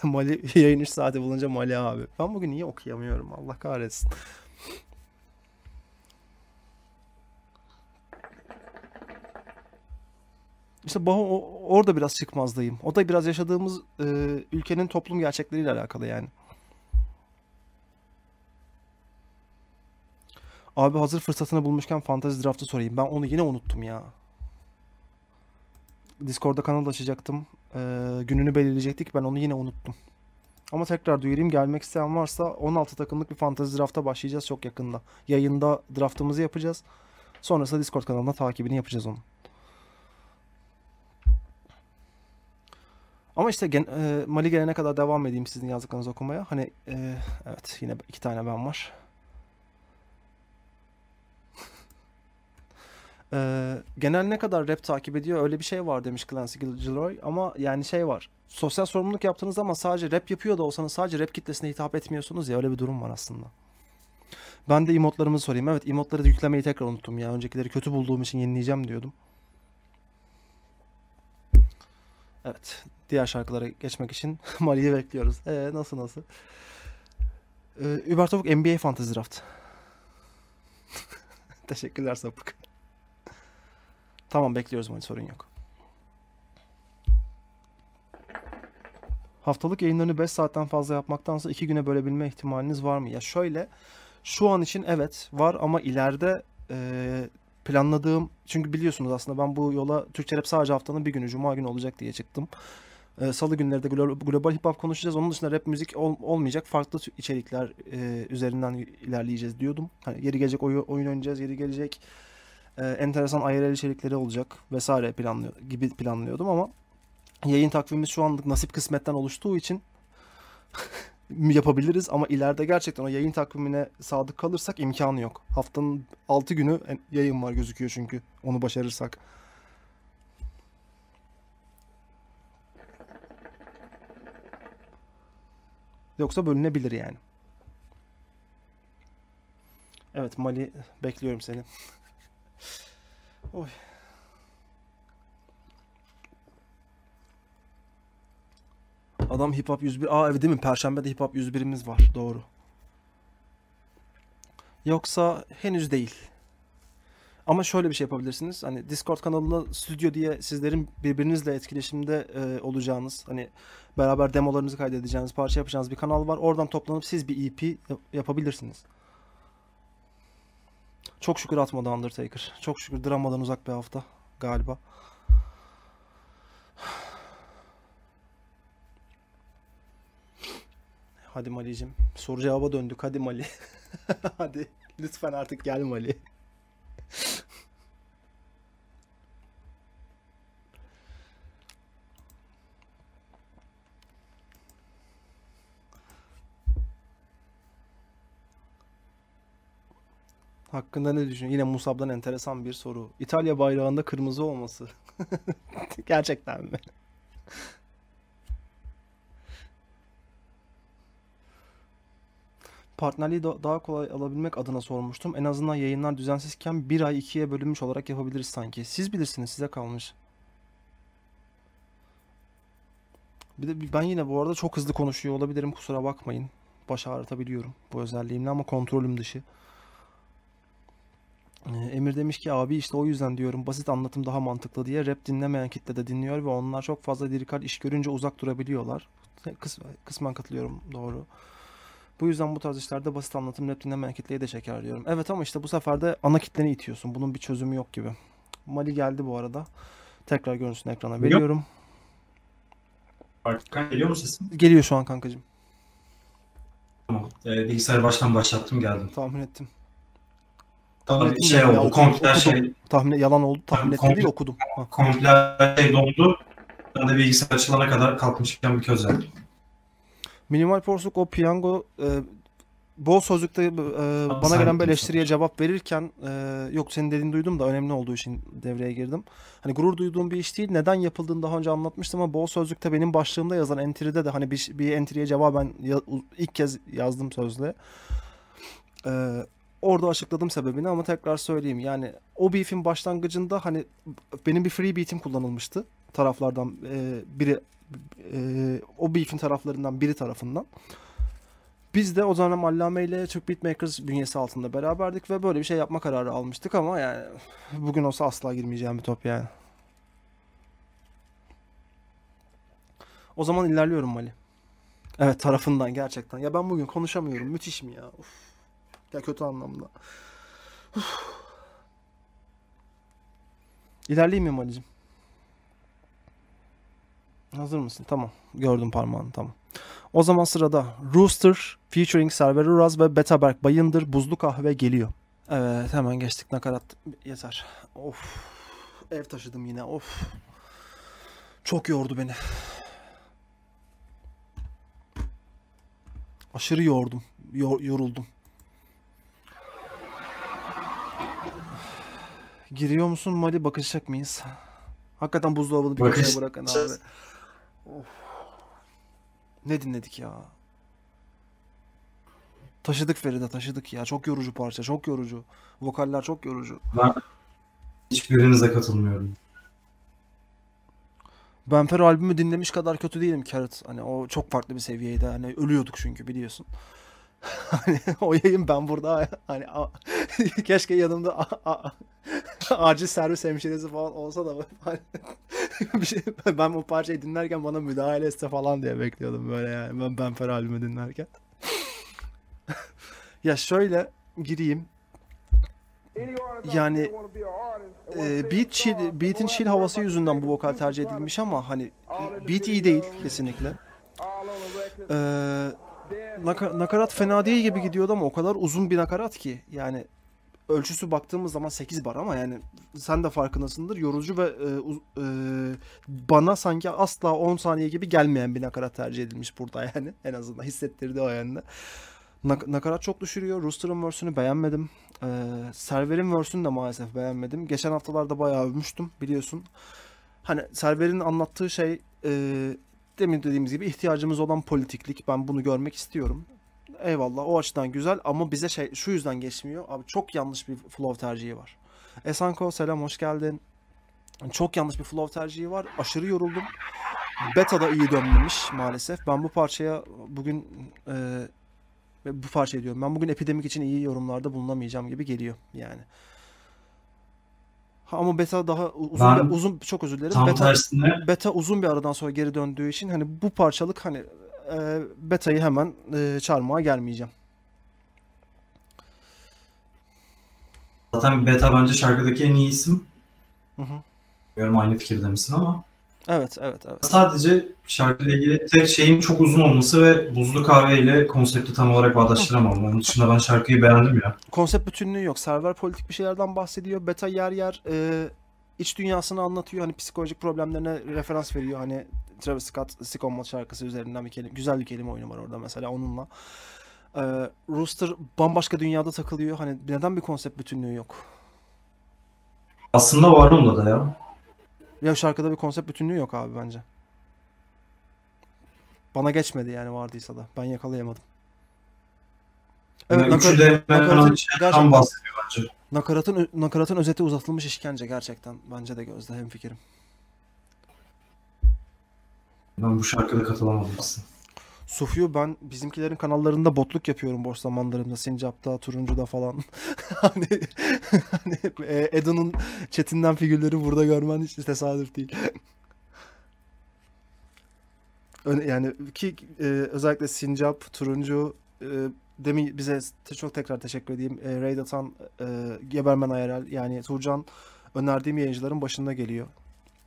Speaker 1: (laughs) Mali yayın 3 saati bulunca Mali abi. Ben bugün niye okuyamıyorum Allah kahretsin. İşte o- orada biraz çıkmazdayım. O da biraz yaşadığımız e, ülkenin toplum gerçekleriyle alakalı yani. Abi hazır fırsatını bulmuşken Fantasy Draft'ı sorayım. Ben onu yine unuttum ya. Discord'da kanal açacaktım. Ee, gününü belirleyecektik. Ben onu yine unuttum. Ama tekrar duyurayım. Gelmek isteyen varsa 16 takımlık bir Fantasy Draft'a başlayacağız çok yakında. Yayında draftımızı yapacağız. Sonrasında Discord kanalına takibini yapacağız onun. Ama işte gen- e, Mali gelene kadar devam edeyim sizin yazdıklarınızı okumaya. Hani e, evet yine iki tane ben var. Ee, (laughs) genel ne kadar rap takip ediyor öyle bir şey var demiş Clancy Gil- Gilroy ama yani şey var sosyal sorumluluk yaptığınız zaman sadece rap yapıyor da olsanız sadece rap kitlesine hitap etmiyorsunuz ya öyle bir durum var aslında. Ben de emotlarımızı sorayım. Evet emotları yüklemeyi tekrar unuttum ya. Öncekileri kötü bulduğum için yenileyeceğim diyordum. Evet. Diğer şarkılara geçmek için (laughs) Mali'yi bekliyoruz. Ee, nasıl nasıl? Ee, Über Tavuk NBA Fantasy Draft. (laughs) Teşekkürler sapık. Tamam bekliyoruz Mali sorun yok. Haftalık yayınlarını 5 saatten fazla yapmaktansa 2 güne bölebilme ihtimaliniz var mı? Ya şöyle şu an için evet var ama ileride e, planladığım çünkü biliyorsunuz aslında ben bu yola Türkçe Rap sadece haftanın bir günü Cuma günü olacak diye çıktım. E, Salı günleri de glo- global hip hop konuşacağız. Onun dışında rap müzik ol- olmayacak. Farklı içerikler e, üzerinden ilerleyeceğiz diyordum. Hani yeri gelecek oyu- oyun oynayacağız, yeri gelecek e, enteresan IRL içerikleri olacak vesaire planlıyor gibi planlıyordum ama yayın takvimimiz şu anlık nasip kısmetten oluştuğu için (laughs) yapabiliriz ama ileride gerçekten o yayın takvimine sadık kalırsak imkanı yok. Haftanın 6 günü yayın var gözüküyor çünkü onu başarırsak. Yoksa bölünebilir yani. Evet Mali bekliyorum seni. Oy. Adam Hip Hop 101. Aa evet değil mi? Perşembe'de Hip Hop 101'imiz var. Doğru. Yoksa henüz değil. Ama şöyle bir şey yapabilirsiniz. Hani Discord kanalında stüdyo diye sizlerin birbirinizle etkileşimde e, olacağınız, hani beraber demolarınızı kaydedeceğiniz, parça yapacağınız bir kanal var. Oradan toplanıp siz bir EP yap- yapabilirsiniz. Çok şükür atmadı Undertaker. Çok şükür dramadan uzak bir hafta galiba. Hadi Mali'cim. Soru cevaba döndük. Hadi Mali. (laughs) Hadi. Lütfen artık gel Mali. Hakkında ne düşünüyorsun? Yine Musab'dan enteresan bir soru. İtalya bayrağında kırmızı olması. (laughs) Gerçekten mi? Partnerliği da- daha kolay alabilmek adına sormuştum. En azından yayınlar düzensizken bir ay ikiye bölünmüş olarak yapabiliriz sanki. Siz bilirsiniz, size kalmış. Bir de ben yine bu arada çok hızlı konuşuyor olabilirim, kusura bakmayın. Baş ağrıtabiliyorum bu özelliğimle ama kontrolüm dışı. Ee, Emir demiş ki abi işte o yüzden diyorum basit anlatım daha mantıklı diye rap dinlemeyen kitle de dinliyor ve onlar çok fazla lirikal iş görünce uzak durabiliyorlar. Kıs kısmen katılıyorum doğru. Bu yüzden bu tarz işlerde basit anlatım rap dinlemeyen kitleyi de çeker diyorum. Evet ama işte bu sefer de ana kitleni itiyorsun. Bunun bir çözümü yok gibi. Mali geldi bu arada. Tekrar görüntüsünü ekrana veriyorum.
Speaker 2: Arkadan geliyor mu sesim?
Speaker 1: Geliyor şu an kankacığım.
Speaker 2: Tamam. Ee, bilgisayarı baştan başlattım geldim.
Speaker 1: Tahmin ettim.
Speaker 2: Tabii
Speaker 1: ettim
Speaker 2: şey
Speaker 1: ya,
Speaker 2: oldu.
Speaker 1: okudum,
Speaker 2: komple şey,
Speaker 1: Tahmin yalan oldu. Tahmin ettim değil okudum. Ha.
Speaker 2: komple şey dondu. Ben de bilgisayar açılana kadar kalkmışken bir köz yaptım.
Speaker 1: Minimal porsuk o piyango e, bol sözlükte e, bana
Speaker 2: sen
Speaker 1: gelen bir eleştiriye cevap verirken e, yok senin dediğini duydum da önemli olduğu için devreye girdim. Hani gurur duyduğum bir iş değil. Neden yapıldığını daha önce anlatmıştım ama bol sözlükte benim başlığımda yazan entry'de de hani bir, bir entry'ye cevaben ya- u- ilk kez yazdım sözle. E, orada açıkladım sebebini ama tekrar söyleyeyim. Yani o beef'in başlangıcında hani benim bir free beat'im kullanılmıştı taraflardan e, biri e, o beef'in taraflarından biri tarafından. Biz de o dönem Allame ile Türk Beatmakers bünyesi altında beraberdik ve böyle bir şey yapma kararı almıştık ama yani bugün olsa asla girmeyeceğim bir top yani. O zaman ilerliyorum Mali. Evet tarafından gerçekten. Ya ben bugün konuşamıyorum. Müthiş mi ya? Uf. Ya kötü anlamda. Uf. İlerleyeyim mi Mali'cim? Hazır mısın? Tamam. Gördüm parmağını tamam. O zaman sırada Rooster featuring Server Uraz ve Betaberk Bayındır Buzlu Kahve geliyor. Evet hemen geçtik nakarat yeter. Of. Ev taşıdım yine of. Çok yordu beni. Aşırı yordum. Yor- yoruldum. Giriyor musun Mali bakışacak mıyız? Hakikaten buzdolabını bir köşeye
Speaker 2: Bakış-
Speaker 1: bırakın abi. Of. Ne dinledik ya? Taşıdık Feride taşıdık ya. Çok yorucu parça. Çok yorucu. Vokaller çok yorucu.
Speaker 2: Ben hiçbirinize katılmıyorum.
Speaker 1: Ben Fer albümü dinlemiş kadar kötü değilim Carrot. Hani o çok farklı bir seviyeydi. Hani ölüyorduk çünkü biliyorsun. (laughs) Hani o ben burada hani (laughs) keşke yanımda a- a- (laughs) acil servis hemşiresi falan olsa da hani şey, ben bu parçayı dinlerken bana müdahale etse falan diye bekliyordum böyle yani ben Ben Fer albümü dinlerken. ya şöyle gireyim. Yani e, beat chill, beat'in chill havası yüzünden bu vokal tercih edilmiş ama hani beat iyi değil kesinlikle. Ee, naka- nakarat fena değil gibi gidiyordu ama o kadar uzun bir nakarat ki yani ölçüsü baktığımız zaman 8 bar ama yani sen de farkındasındır yorucu ve e, e, bana sanki asla 10 saniye gibi gelmeyen bir nakarat tercih edilmiş burada (laughs) yani en azından hissettirdi o yönde. Nak- nakarat çok düşürüyor. Rooster'ın verse'ünü beğenmedim. Ee, Server'in verse'ünü de maalesef beğenmedim. Geçen haftalarda bayağı övmüştüm biliyorsun. Hani Server'in anlattığı şey e, demin dediğimiz gibi ihtiyacımız olan politiklik. Ben bunu görmek istiyorum. Eyvallah o açıdan güzel ama bize şey şu yüzden geçmiyor. Abi çok yanlış bir flow tercihi var. Esanko selam hoş geldin. Çok yanlış bir flow tercihi var. Aşırı yoruldum. Beta da iyi dönmemiş maalesef. Ben bu parçaya bugün e, bu parçayı diyorum. Ben bugün epidemik için iyi yorumlarda bulunamayacağım gibi geliyor yani. Ha, ama beta daha uzun
Speaker 2: Ben
Speaker 1: bir- uzun çok özür dilerim. Beta
Speaker 2: tersine
Speaker 1: beta uzun bir aradan sonra geri döndüğü için hani bu parçalık hani e, beta'yı hemen e, çarmıha gelmeyeceğim.
Speaker 2: zaten Beta bence şarkıdaki en iyi isim.
Speaker 1: Hı hı.
Speaker 2: Bilmiyorum aynı fikirde misin ama.
Speaker 1: Evet, evet, evet.
Speaker 2: Sadece şarkıyla ilgili tek şeyin çok uzun olması ve buzlu kahveyle konsepti tam olarak bağdaştıramam. Onun dışında ben şarkıyı beğendim ya.
Speaker 1: Konsept bütünlüğü yok. Server politik bir şeylerden bahsediyor. Beta yer yer e, iç dünyasını anlatıyor. Hani psikolojik problemlerine referans veriyor. Hani Travis Scott Sicko Mode şarkısı üzerinden bir kelime, güzel bir kelime oyunu var orada mesela onunla. E, Rooster bambaşka dünyada takılıyor. Hani neden bir konsept bütünlüğü yok?
Speaker 2: Aslında var onda da ya.
Speaker 1: Ya şarkıda bir konsept bütünlüğü yok abi bence. Bana geçmedi yani vardıysa da. Ben yakalayamadım. Evet,
Speaker 2: Yani
Speaker 1: nakar-
Speaker 2: de
Speaker 1: nakaratın, gerçekten,
Speaker 2: bahsediyor bence.
Speaker 1: nakaratın, nakaratın özeti uzatılmış işkence gerçekten. Bence de Gözde hemfikirim.
Speaker 2: Ben bu şarkıda katılamadım aslında.
Speaker 1: Sufiyo ben bizimkilerin kanallarında botluk yapıyorum boş zamanlarımda. Sincap'ta, Turuncu'da falan. (laughs) hani hani e, Edo'nun chatinden figürleri burada görmen hiç tesadüf değil. Yani ki e, özellikle Sincap, Turuncu e, demin bize te- çok tekrar teşekkür edeyim. E, raid atan e, Gebermen Ayarel yani Turcan önerdiğim yayıncıların başında geliyor.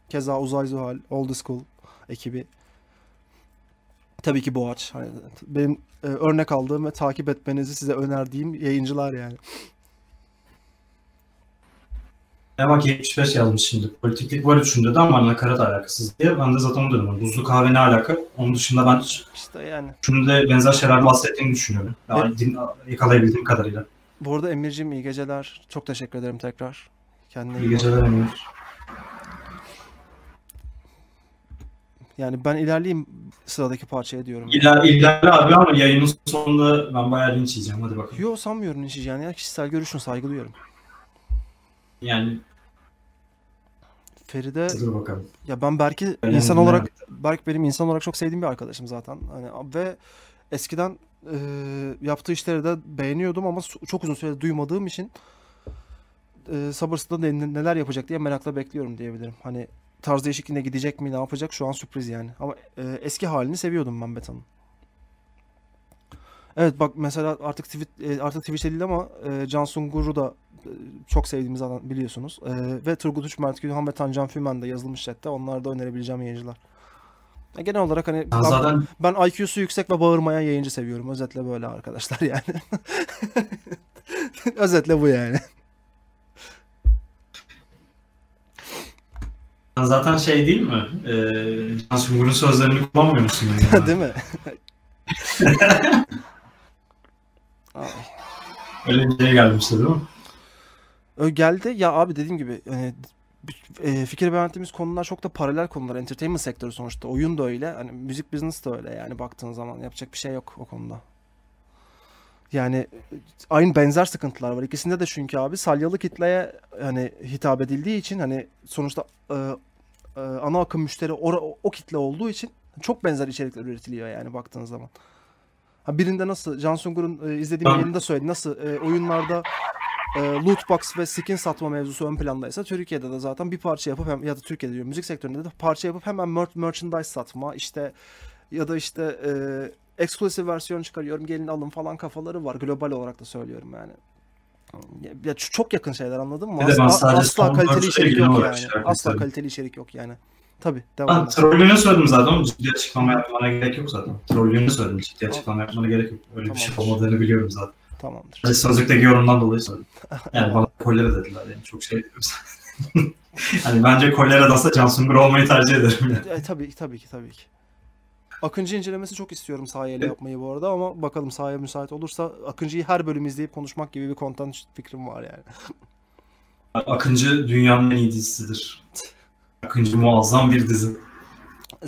Speaker 1: Keza Uzay Zuhal, Old School ekibi. Tabii ki Boğaç. Hani benim e, örnek aldığım ve takip etmenizi size önerdiğim yayıncılar yani.
Speaker 2: E bak 75 yazmış şimdi. Politiklik var üçünde de ama nakarat alakasız diye. Ben de zaten onu dedim. Buzlu kahve ne alaka? Onun dışında ben
Speaker 1: İşte yani.
Speaker 2: üçünde benzer şeyler bahsettiğini düşünüyorum. Yani din, yakalayabildiğim kadarıyla.
Speaker 1: Bu arada Emir'cim iyi geceler. Çok teşekkür ederim tekrar. Kendine
Speaker 2: İyi
Speaker 1: iyi
Speaker 2: geceler Emir.
Speaker 1: Yani ben ilerleyeyim sıradaki parçaya diyorum.
Speaker 2: İler, ilerle abi ama yayının sonunda ben bayağı linç yiyeceğim. Hadi bakalım.
Speaker 1: Yo sanmıyorum Nişi yani ya kişisel görüşünü saygılıyorum.
Speaker 2: Yani
Speaker 1: Feride
Speaker 2: dur bakalım.
Speaker 1: ya ben Berk'i
Speaker 2: Önemli
Speaker 1: insan olarak Berk benim insan olarak çok sevdiğim bir arkadaşım zaten. Hani ve eskiden e, yaptığı işleri de beğeniyordum ama çok uzun süre duymadığım için e, sabırsızlıkla ne- neler yapacak diye merakla bekliyorum diyebilirim. Hani tarz değişikliğine gidecek mi, ne yapacak şu an sürpriz yani. Ama e, eski halini seviyordum ben Beta'nın. Evet bak mesela artık tweet, e, artık Twitch'te değil ama e, Can Sungur'u da e, çok sevdiğimiz adam biliyorsunuz. E, ve Turgut Uç, Mert Gülhan ve Tancan Fümen de yazılmış chatte. Onlar da önerebileceğim yayıncılar. Ya genel olarak hani
Speaker 2: ben, zaten
Speaker 1: ben IQ'su yüksek ve bağırmayan yayıncı seviyorum. Özetle böyle arkadaşlar yani. (laughs) Özetle bu yani.
Speaker 2: Sen zaten şey değil mi? Ee, Can Sungur'un sözlerini kullanmıyor musun? Yani? (laughs)
Speaker 1: değil mi? (laughs)
Speaker 2: Öyle bir şey gelmişti değil mi?
Speaker 1: Ö, geldi ya abi dediğim gibi hani e, fikir beğendiğimiz konular çok da paralel konular. Entertainment sektörü sonuçta. Oyun da öyle. Hani müzik business da öyle yani baktığın zaman yapacak bir şey yok o konuda. Yani aynı benzer sıkıntılar var. İkisinde de çünkü abi salyalı kitleye hani hitap edildiği için hani sonuçta e, e, ana akım müşteri ora- o kitle olduğu için çok benzer içerikler üretiliyor yani baktığın zaman. Ha birinde nasıl Can Sungur'un e, izlediğim yayında söyledi. Nasıl e, oyunlarda e, loot box ve skin satma mevzusu ön plandaysa Türkiye'de de zaten bir parça yapıp hem ya da Türkiye'de diyorum müzik sektöründe de parça yapıp hemen mer- merchandise satma işte ya da işte e, exclusive versiyon çıkarıyorum gelin alın falan kafaları var global olarak da söylüyorum yani. Ya, çok yakın şeyler anladın mı? Asla, asla kaliteli içerik yok yani. Asla
Speaker 2: istedim.
Speaker 1: kaliteli içerik yok yani. Tabii devam
Speaker 2: Ben trollünü söyledim zaten ciddi açıklama yapmana gerek yok zaten. Trollünü söyledim ciddi açıklama yapmana gerek yok. Öyle bir şey
Speaker 1: Tamamdır.
Speaker 2: olmadığını biliyorum zaten.
Speaker 1: Tamamdır.
Speaker 2: Sadece sözlükteki yorumdan dolayı söyledim. Yani bana kolera dediler yani çok şey zaten. (laughs) hani bence koleradansa Can Sungur olmayı tercih ederim yani.
Speaker 1: E, tabii tabii ki tabii ki. Akıncı incelemesi çok istiyorum sahayla yapmayı bu arada ama bakalım sahaya müsait olursa Akıncı'yı her bölüm izleyip konuşmak gibi bir content fikrim var yani. (laughs)
Speaker 2: Akıncı dünyanın en iyi dizisidir. Akıncı muazzam bir dizi.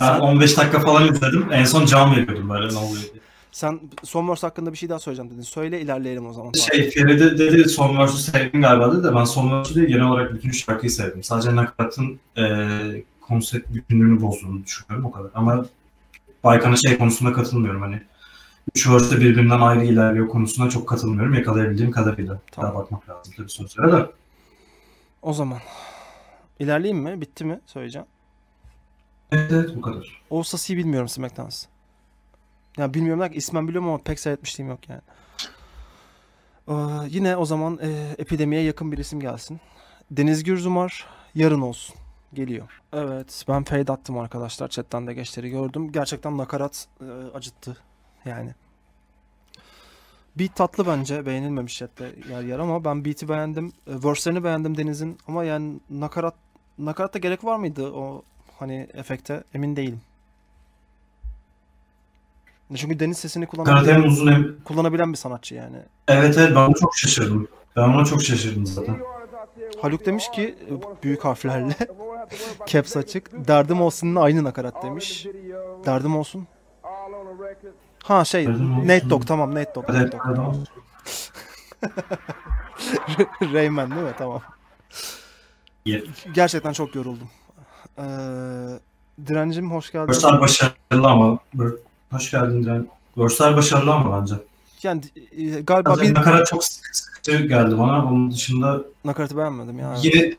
Speaker 2: Ben
Speaker 1: Sen,
Speaker 2: 15 dakika falan izledim. En son can veriyordum böyle ne oluyor diye.
Speaker 1: sen Sonverse hakkında bir şey daha söyleyeceğim dedin. Söyle ilerleyelim o zaman.
Speaker 2: Şey Feride dedi son verse'ü sevdim galiba dedi de ben son verse'ü değil genel olarak bütün şarkıyı sevdim. Sadece nakaratın e, konsept bütünlüğünü bozduğunu düşünüyorum o kadar. Ama Baykan'a şey konusunda katılmıyorum hani. Üç verse birbirinden ayrı ilerliyor konusuna çok katılmıyorum yakalayabildiğim kadarıyla.
Speaker 1: Tamam.
Speaker 2: Daha bakmak lazım tabii sözlere de.
Speaker 1: O zaman. İlerleyeyim mi? Bitti mi? Söyleyeceğim.
Speaker 2: Evet, evet bu kadar.
Speaker 1: Olsa bilmiyorum SmackDown's. Ya bilmiyorum derken ismen biliyorum ama pek seyretmişliğim yok yani. Ee, yine o zaman e, epidemiye yakın bir isim gelsin. Deniz Gürzumar yarın olsun. Geliyor. Evet ben fade attım arkadaşlar. Chatten de geçleri gördüm. Gerçekten nakarat e, acıttı. Yani. Beat tatlı bence. Beğenilmemiş chatte yer yer ama ben beat'i beğendim. E, verse'lerini beğendim Deniz'in. Ama yani nakarat nakaratta gerek var mıydı o hani efekte? Emin değilim. Çünkü Deniz sesini
Speaker 2: Nakarat hem
Speaker 1: kullanabilen,
Speaker 2: uzun hem...
Speaker 1: kullanabilen bir sanatçı yani.
Speaker 2: Evet evet ben ona çok şaşırdım. Ben ona çok şaşırdım zaten.
Speaker 1: Haluk demiş ki büyük harflerle (laughs) caps açık. Derdim olsun'un aynı nakarat demiş. Derdim olsun. Ha şey. Nate Dogg tamam Nate Dogg. Nate Dogg, tamam. Rayman değil mi? Tamam. Gerçekten çok yoruldum. Ee, Direncim hoş geldin.
Speaker 2: Verse'ler başarılı ama Hoş geldin Diren. Verse'ler başarılı ama bence.
Speaker 1: Yani e, galiba bir
Speaker 2: nakarat çok sıkı- sıkıcı geldi bana. Onun dışında
Speaker 1: nakaratı beğenmedim ya.
Speaker 2: yine de,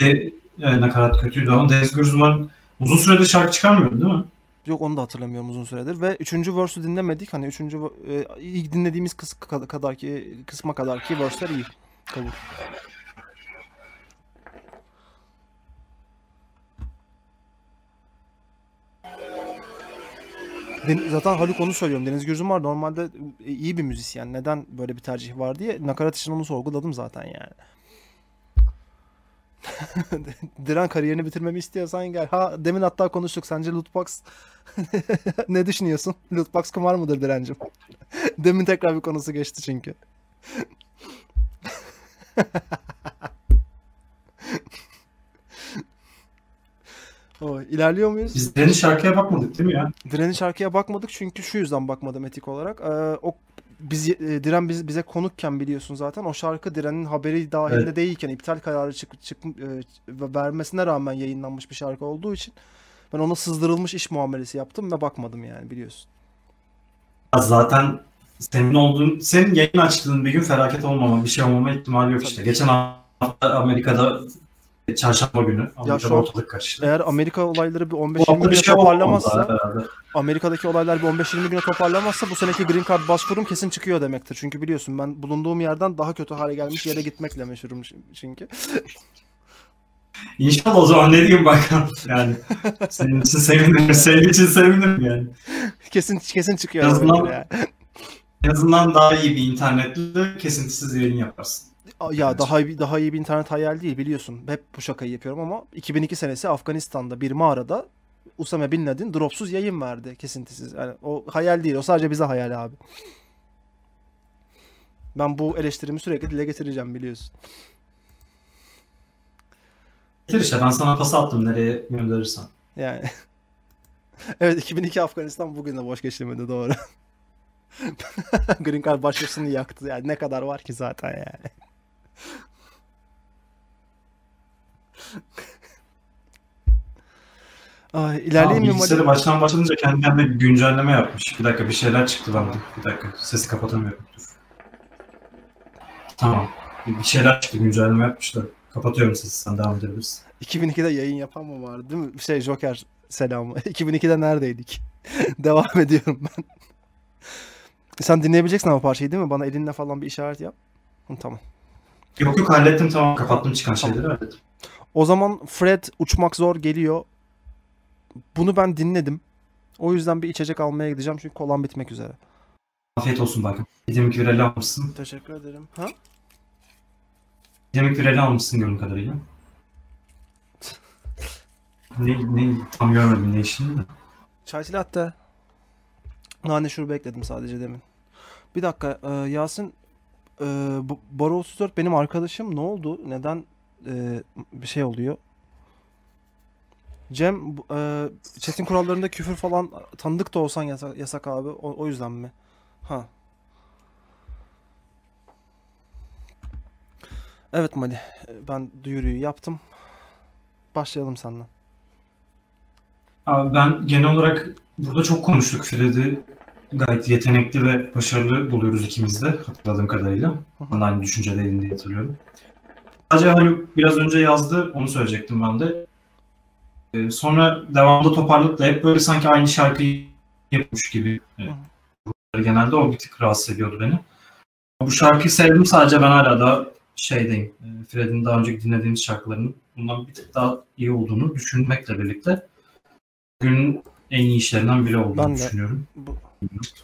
Speaker 2: de, yani nakarat kötüydü ama Deniz Gürzman uzun süredir şarkı çıkarmıyordu değil mi?
Speaker 1: Yok onu da hatırlamıyorum uzun süredir ve üçüncü verse'ü dinlemedik. Hani üçüncü e, ilk dinlediğimiz kıs kadar ki kısma kadar ki verse'ler iyi. Kabul. Zaten Haluk onu söylüyorum. Deniz Gürzumar normalde e, iyi bir müzisyen. Neden böyle bir tercih var diye nakarat için onu sorguladım zaten yani. (laughs) Diren kariyerini bitirmemi istiyorsan gel. Ha demin hatta konuştuk. Sence Lootbox (laughs) ne düşünüyorsun? Lootbox kumar mıdır Direncim? (laughs) Demin tekrar bir konusu geçti çünkü. o, ilerliyor muyuz?
Speaker 2: Biz Diren'in şarkıya bakmadık değil mi ya?
Speaker 1: Diren'in şarkıya bakmadık çünkü şu yüzden bakmadım etik olarak. Ee, o biz e, Diren biz, bize konukken biliyorsun zaten o şarkı Diren'in haberi dahilinde
Speaker 2: Evet.
Speaker 1: değilken iptal kararı çık, çık e, vermesine rağmen yayınlanmış bir şarkı olduğu için ben ona sızdırılmış iş muamelesi yaptım ve bakmadım yani biliyorsun.
Speaker 2: Zaten senin olduğun, senin yayın açtığın bir gün felaket olmama, bir şey olmama ihtimali yok işte. Geçen hafta Amerika'da çarşamba günü Amerika'da
Speaker 1: şu an-
Speaker 2: ortalık karıştı.
Speaker 1: Eğer Amerika olayları bir
Speaker 2: Bu
Speaker 1: 15-20
Speaker 2: hafta bir
Speaker 1: güne
Speaker 2: şey
Speaker 1: toparlamazsa. Amerika'daki olaylar bir 15-20 güne toparlamazsa bu seneki Green Card başvurum kesin çıkıyor demektir. Çünkü biliyorsun ben bulunduğum yerden daha kötü hale gelmiş yere gitmekle meşhurum çünkü.
Speaker 2: İnşallah o zaman ne diyeyim bakalım yani. (laughs) Senin için sevinirim, senin için sevinirim yani.
Speaker 1: kesin kesin çıkıyor
Speaker 2: En azından-
Speaker 1: yani.
Speaker 2: En azından daha iyi bir internetle kesintisiz yayın yaparsın.
Speaker 1: Ya daha iyi, daha iyi bir internet hayal değil biliyorsun. Hep bu şakayı yapıyorum ama 2002 senesi Afganistan'da bir mağarada Usame Bin Laden dropsuz yayın verdi kesintisiz. Yani o hayal değil. O sadece bize hayal abi. Ben bu eleştirimi sürekli dile getireceğim biliyorsun.
Speaker 2: Getir işte ben sana pas attım nereye gönderirsen.
Speaker 1: Yani. (laughs) evet 2002 Afganistan bugün de boş geçirmedi doğru. (laughs) Green Card başvurusunu yaktı. Yani ne kadar var ki zaten yani. Ay, ilerleyeyim mi
Speaker 2: bilgisayarı baştan başlayınca kendi kendine bir güncelleme yapmış. Bir dakika bir şeyler çıktı bana. Bir dakika sesi kapatamıyorum. Dur. Tamam. Bir şeyler çıktı güncelleme yapmışlar. Kapatıyorum sesi sen devam edebilirsin.
Speaker 1: 2002'de yayın yapan mı vardı değil mi? Şey Joker selamı. 2002'de (laughs) neredeydik? (laughs) Devam ediyorum ben. Sen dinleyebileceksin ama parçayı değil mi? Bana elinle falan bir işaret yap. Tamam.
Speaker 2: Yok yok hallettim tamam kapattım çıkan
Speaker 1: Tamam.
Speaker 2: şeyleri hallettim.
Speaker 1: O zaman Fred uçmak zor geliyor. Bunu ben dinledim. O yüzden bir içecek almaya gideceğim çünkü kolam bitmek üzere.
Speaker 2: Afiyet olsun bakın. Epidemik virali almışsın.
Speaker 1: Teşekkür ederim. Ha?
Speaker 2: Epidemik virali almışsın gördüğüm kadarıyla. (laughs) Ne, ne, tam görmedim ne işini de.
Speaker 1: Çay latte. Nane şurubu ekledim sadece demin. Bir dakika e, Yasin e, Baro 34 benim arkadaşım ne oldu? Neden e, bir şey oluyor? Cem e, chat'in kurallarında küfür falan tanıdık da olsan yasak, yasak abi. O, o yüzden mi? Ha. Evet Mali. Ben duyuruyu yaptım. Başlayalım senden.
Speaker 2: Abi ben genel olarak burada çok konuştuk. Fred'i gayet yetenekli ve başarılı buluyoruz ikimiz de hatırladığım kadarıyla. Ben de aynı düşüncedeydim diye hatırlıyorum. Sadece Haluk biraz önce yazdı, onu söyleyecektim ben de. Ee, sonra devamlı toparladık da hep böyle sanki aynı şarkıyı yapmış gibi. e, genelde o bir tık rahatsız ediyordu beni. Bu şarkıyı sevdim sadece ben hala da şeydeyim. e, Fred'in daha önce dinlediğimiz şarkılarının bundan bir tık daha iyi olduğunu düşünmekle birlikte günün en iyi işlerinden biri olduğunu
Speaker 1: Ben de.
Speaker 2: düşünüyorum.
Speaker 1: Bu,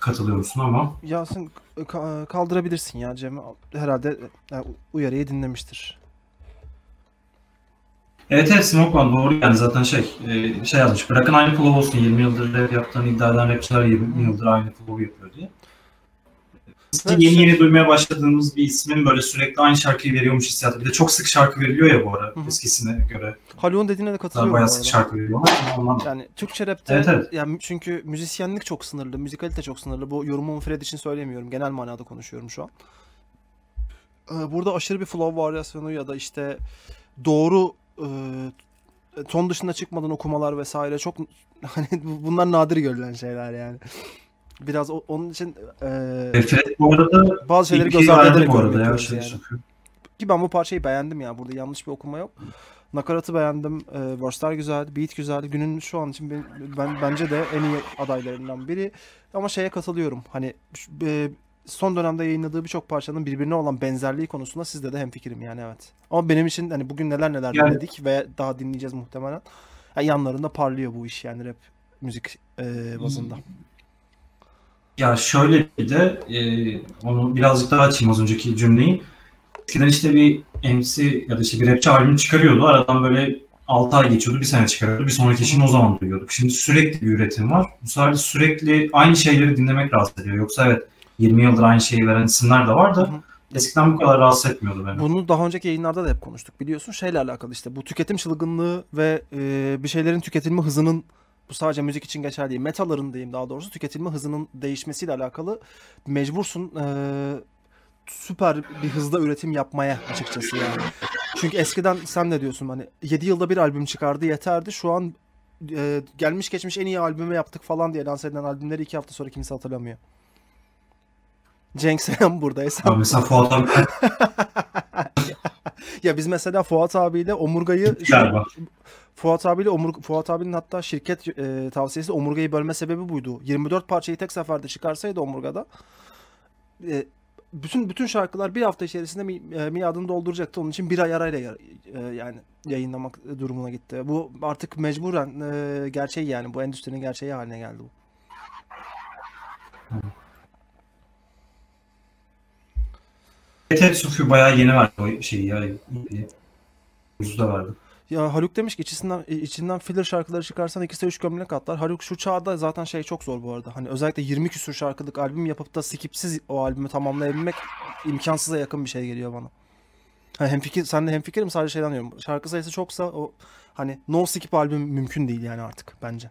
Speaker 2: Katılıyor musun ama
Speaker 1: Yasin ka- kaldırabilirsin ya Cem. Herhalde e, uyarıyı dinlemiştir.
Speaker 2: Evet evet Smokeman doğru yani zaten şey e, şey yazmış bırakın aynı flow olsun 20 yıldır rap yaptığını iddia eden rapçiler 20 yıldır aynı flow yapıyor diye. Yeni yeni duymaya başladığımız bir ismin böyle sürekli aynı şarkıyı veriyormuş hissiyatı. Bir de çok sık şarkı veriliyor ya bu ara
Speaker 1: Hı hı.
Speaker 2: eskisine göre.
Speaker 1: Haluk'un dediğine de katılıyorum
Speaker 2: bayağı sık şarkı veriyorlar.
Speaker 1: Yani Türkçe rapte
Speaker 2: Evet, evet.
Speaker 1: yani çünkü müzisyenlik çok sınırlı, müzikalite çok sınırlı. Bu yorumumu Fred için söylemiyorum. Genel manada konuşuyorum şu an. Ee, Burada aşırı bir flow varyasyonu ya da işte doğru e, ton dışında çıkmadan okumalar vesaire çok (laughs) hani bunlar nadir görülen şeyler yani. Biraz o- onun için e,
Speaker 2: Fred bu arada
Speaker 1: bazı şeyleri göz ardı ederek
Speaker 2: bu arada ya şey
Speaker 1: yani.
Speaker 2: sokuyor.
Speaker 1: Ki ben bu parçayı beğendim ya. Burada yanlış bir okuma yok. Nakaratı beğendim. E, verse'ler güzel. Beat güzel. Günün şu an için ben, ben bence de en iyi adaylarından biri. Ama şeye katılıyorum. Hani e, son dönemde yayınladığı birçok parçanın birbirine olan benzerliği konusunda sizde de hemfikirim yani evet. Ama benim için hani bugün neler neler
Speaker 2: Yani-
Speaker 1: dinledik ve daha dinleyeceğiz muhtemelen. Yani yanlarında parlıyor bu iş yani rap müzik e, bazında.
Speaker 2: Ya şöyle bir de e, onu birazcık daha açayım az önceki cümleyi. Eskiden işte bir MC ya da işte bir rapçi albüm çıkarıyordu. Aradan böyle 6 ay geçiyordu, bir sene çıkarıyordu. Bir sonraki işini o zaman duyuyorduk. Şimdi sürekli bir üretim var. Bu sefer sürekli aynı şeyleri dinlemek rahatsız ediyor. Yoksa evet 20 yıldır aynı şeyi veren isimler de var da eskiden bu kadar rahatsız etmiyordu beni.
Speaker 1: Bunu daha önceki yayınlarda da hep konuştuk biliyorsun. Şeyle alakalı işte bu tüketim çılgınlığı ve e, bir şeylerin tüketilme hızının bu sadece müzik için geçerli değil. Metaların diyeyim daha doğrusu tüketilme hızının değişmesiyle alakalı mecbursun e, süper bir hızda üretim yapmaya açıkçası yani. Çünkü eskiden sen ne diyorsun hani 7 yılda bir albüm çıkardı yeterdi. Şu an e, gelmiş geçmiş en iyi albümü yaptık falan diye lanse edilen albümleri 2 hafta sonra kimse hatırlamıyor. Cenk Selam burada.
Speaker 2: Ya mesela Fuat abi (laughs)
Speaker 1: Ya biz mesela Fuat abiyle omurgayı
Speaker 2: galiba.
Speaker 1: Fuat abiyle omur Fuat abinin hatta şirket e, tavsiyesi omurgayı bölme sebebi buydu. 24 parçayı tek seferde çıkarsaydı omurgada e, bütün bütün şarkılar bir hafta içerisinde mi, e, miadını dolduracaktı. Onun için bir ay arayla e, yani yayınlamak durumuna gitti. Bu artık mecburen e, gerçeği yani bu endüstrinin gerçeği haline geldi bu.
Speaker 2: Ted Sufi bayağı yeni verdi o şeyi ya. Ucuz da verdi.
Speaker 1: Ya Haluk demiş ki içinden, içinden filler şarkıları çıkarsan ikisi üç gömlek atlar. Haluk şu çağda zaten şey çok zor bu arada. Hani özellikle 20 küsur şarkılık albüm yapıp da skipsiz o albümü tamamlayabilmek imkansıza yakın bir şey geliyor bana. Ha, hemfikir, sen de hemfikirim sadece şeyden diyorum. Şarkı sayısı çoksa o hani no skip albüm mümkün değil yani artık bence.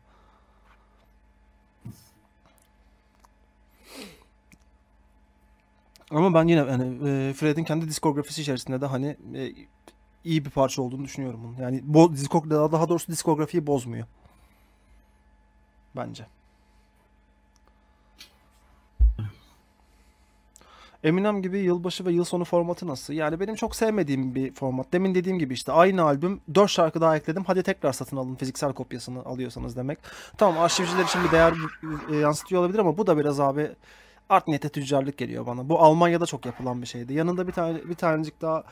Speaker 1: Ama ben yine yani e, Fred'in kendi diskografisi içerisinde de hani e, iyi bir parça olduğunu düşünüyorum bunun. Yani bo diskog daha doğrusu diskografiyi bozmuyor. Bence. Eminem gibi yılbaşı ve yıl sonu formatı nasıl? Yani benim çok sevmediğim bir format. Demin dediğim gibi işte aynı albüm 4 şarkı daha ekledim. Hadi tekrar satın alın fiziksel kopyasını alıyorsanız demek. Tamam arşivciler için bir değer yansıtıyor olabilir ama bu da biraz abi art niyete tüccarlık geliyor bana. Bu Almanya'da çok yapılan bir şeydi. Yanında bir tane bir tanecik daha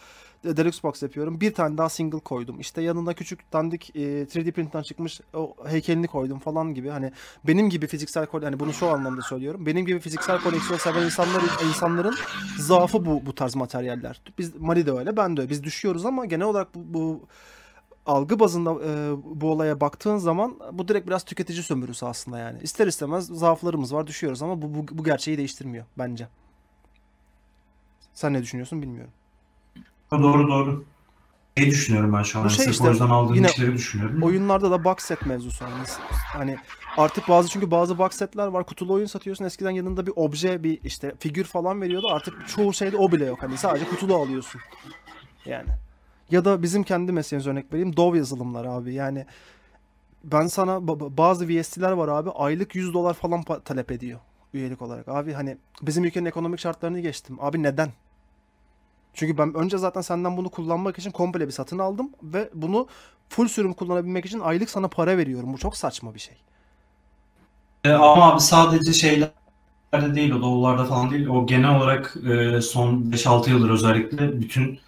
Speaker 1: e, Deluxe Box yapıyorum. Bir tane daha single koydum. İşte yanında küçük dandik e, 3D printten çıkmış o heykelini koydum falan gibi. Hani benim gibi fiziksel hani bunu şu anlamda söylüyorum. Benim gibi fiziksel koleksiyon seven insanlar insanların zaafı bu bu tarz materyaller. Biz Mali de öyle, ben de öyle. Biz düşüyoruz ama genel olarak bu, bu algı bazında e, bu olaya baktığın zaman bu direkt biraz tüketici sömürüsü aslında yani. İster istemez zaaflarımız var, düşüyoruz ama bu, bu, bu gerçeği değiştirmiyor bence. Sen ne düşünüyorsun bilmiyorum.
Speaker 2: Doğru doğru. Şey düşünüyorum ben şu an.
Speaker 1: Bu
Speaker 2: Yani
Speaker 1: şey işte,
Speaker 2: o yüzden aldığım
Speaker 1: yine
Speaker 2: işleri düşünüyorum.
Speaker 1: Oyunlarda da box set mevzusu hani, hani artık bazı çünkü bazı box setler var kutulu oyun satıyorsun eskiden yanında bir obje bir işte figür falan veriyordu artık çoğu şeyde o bile yok hani sadece kutulu alıyorsun yani ya da bizim kendi mesleğimiz örnek vereyim Dove yazılımlar abi yani ben sana ba- ba- bazı VST'ler var abi aylık 100 dolar falan talep ediyor üyelik olarak abi hani bizim ülkenin ekonomik şartlarını geçtim abi neden çünkü ben önce zaten senden bunu kullanmak için komple bir satın aldım ve bunu full sürüm kullanabilmek için aylık sana para veriyorum. Bu çok saçma bir şey.
Speaker 2: E, ama abi sadece şeylerde değil, o dolarda falan değil. O genel olarak e, son 5-6 yıldır özellikle bütün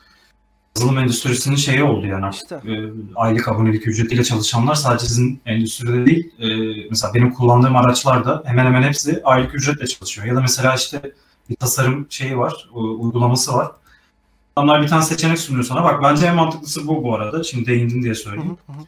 Speaker 2: yazılım endüstrisinin şeyi oldu yani artık.
Speaker 1: İşte.
Speaker 2: E, aylık abonelik ücretiyle çalışanlar sadece sizin endüstride değil. E, mesela benim kullandığım araçlarda hemen hemen hepsi aylık ücretle çalışıyor. Ya da mesela işte bir tasarım şeyi var, u- uygulaması var. Adamlar bir tane seçenek sunuyor sana. Bak bence en mantıklısı bu bu arada. Şimdi değindim diye
Speaker 1: Hı
Speaker 2: söyleyeyim.
Speaker 1: hı, hı.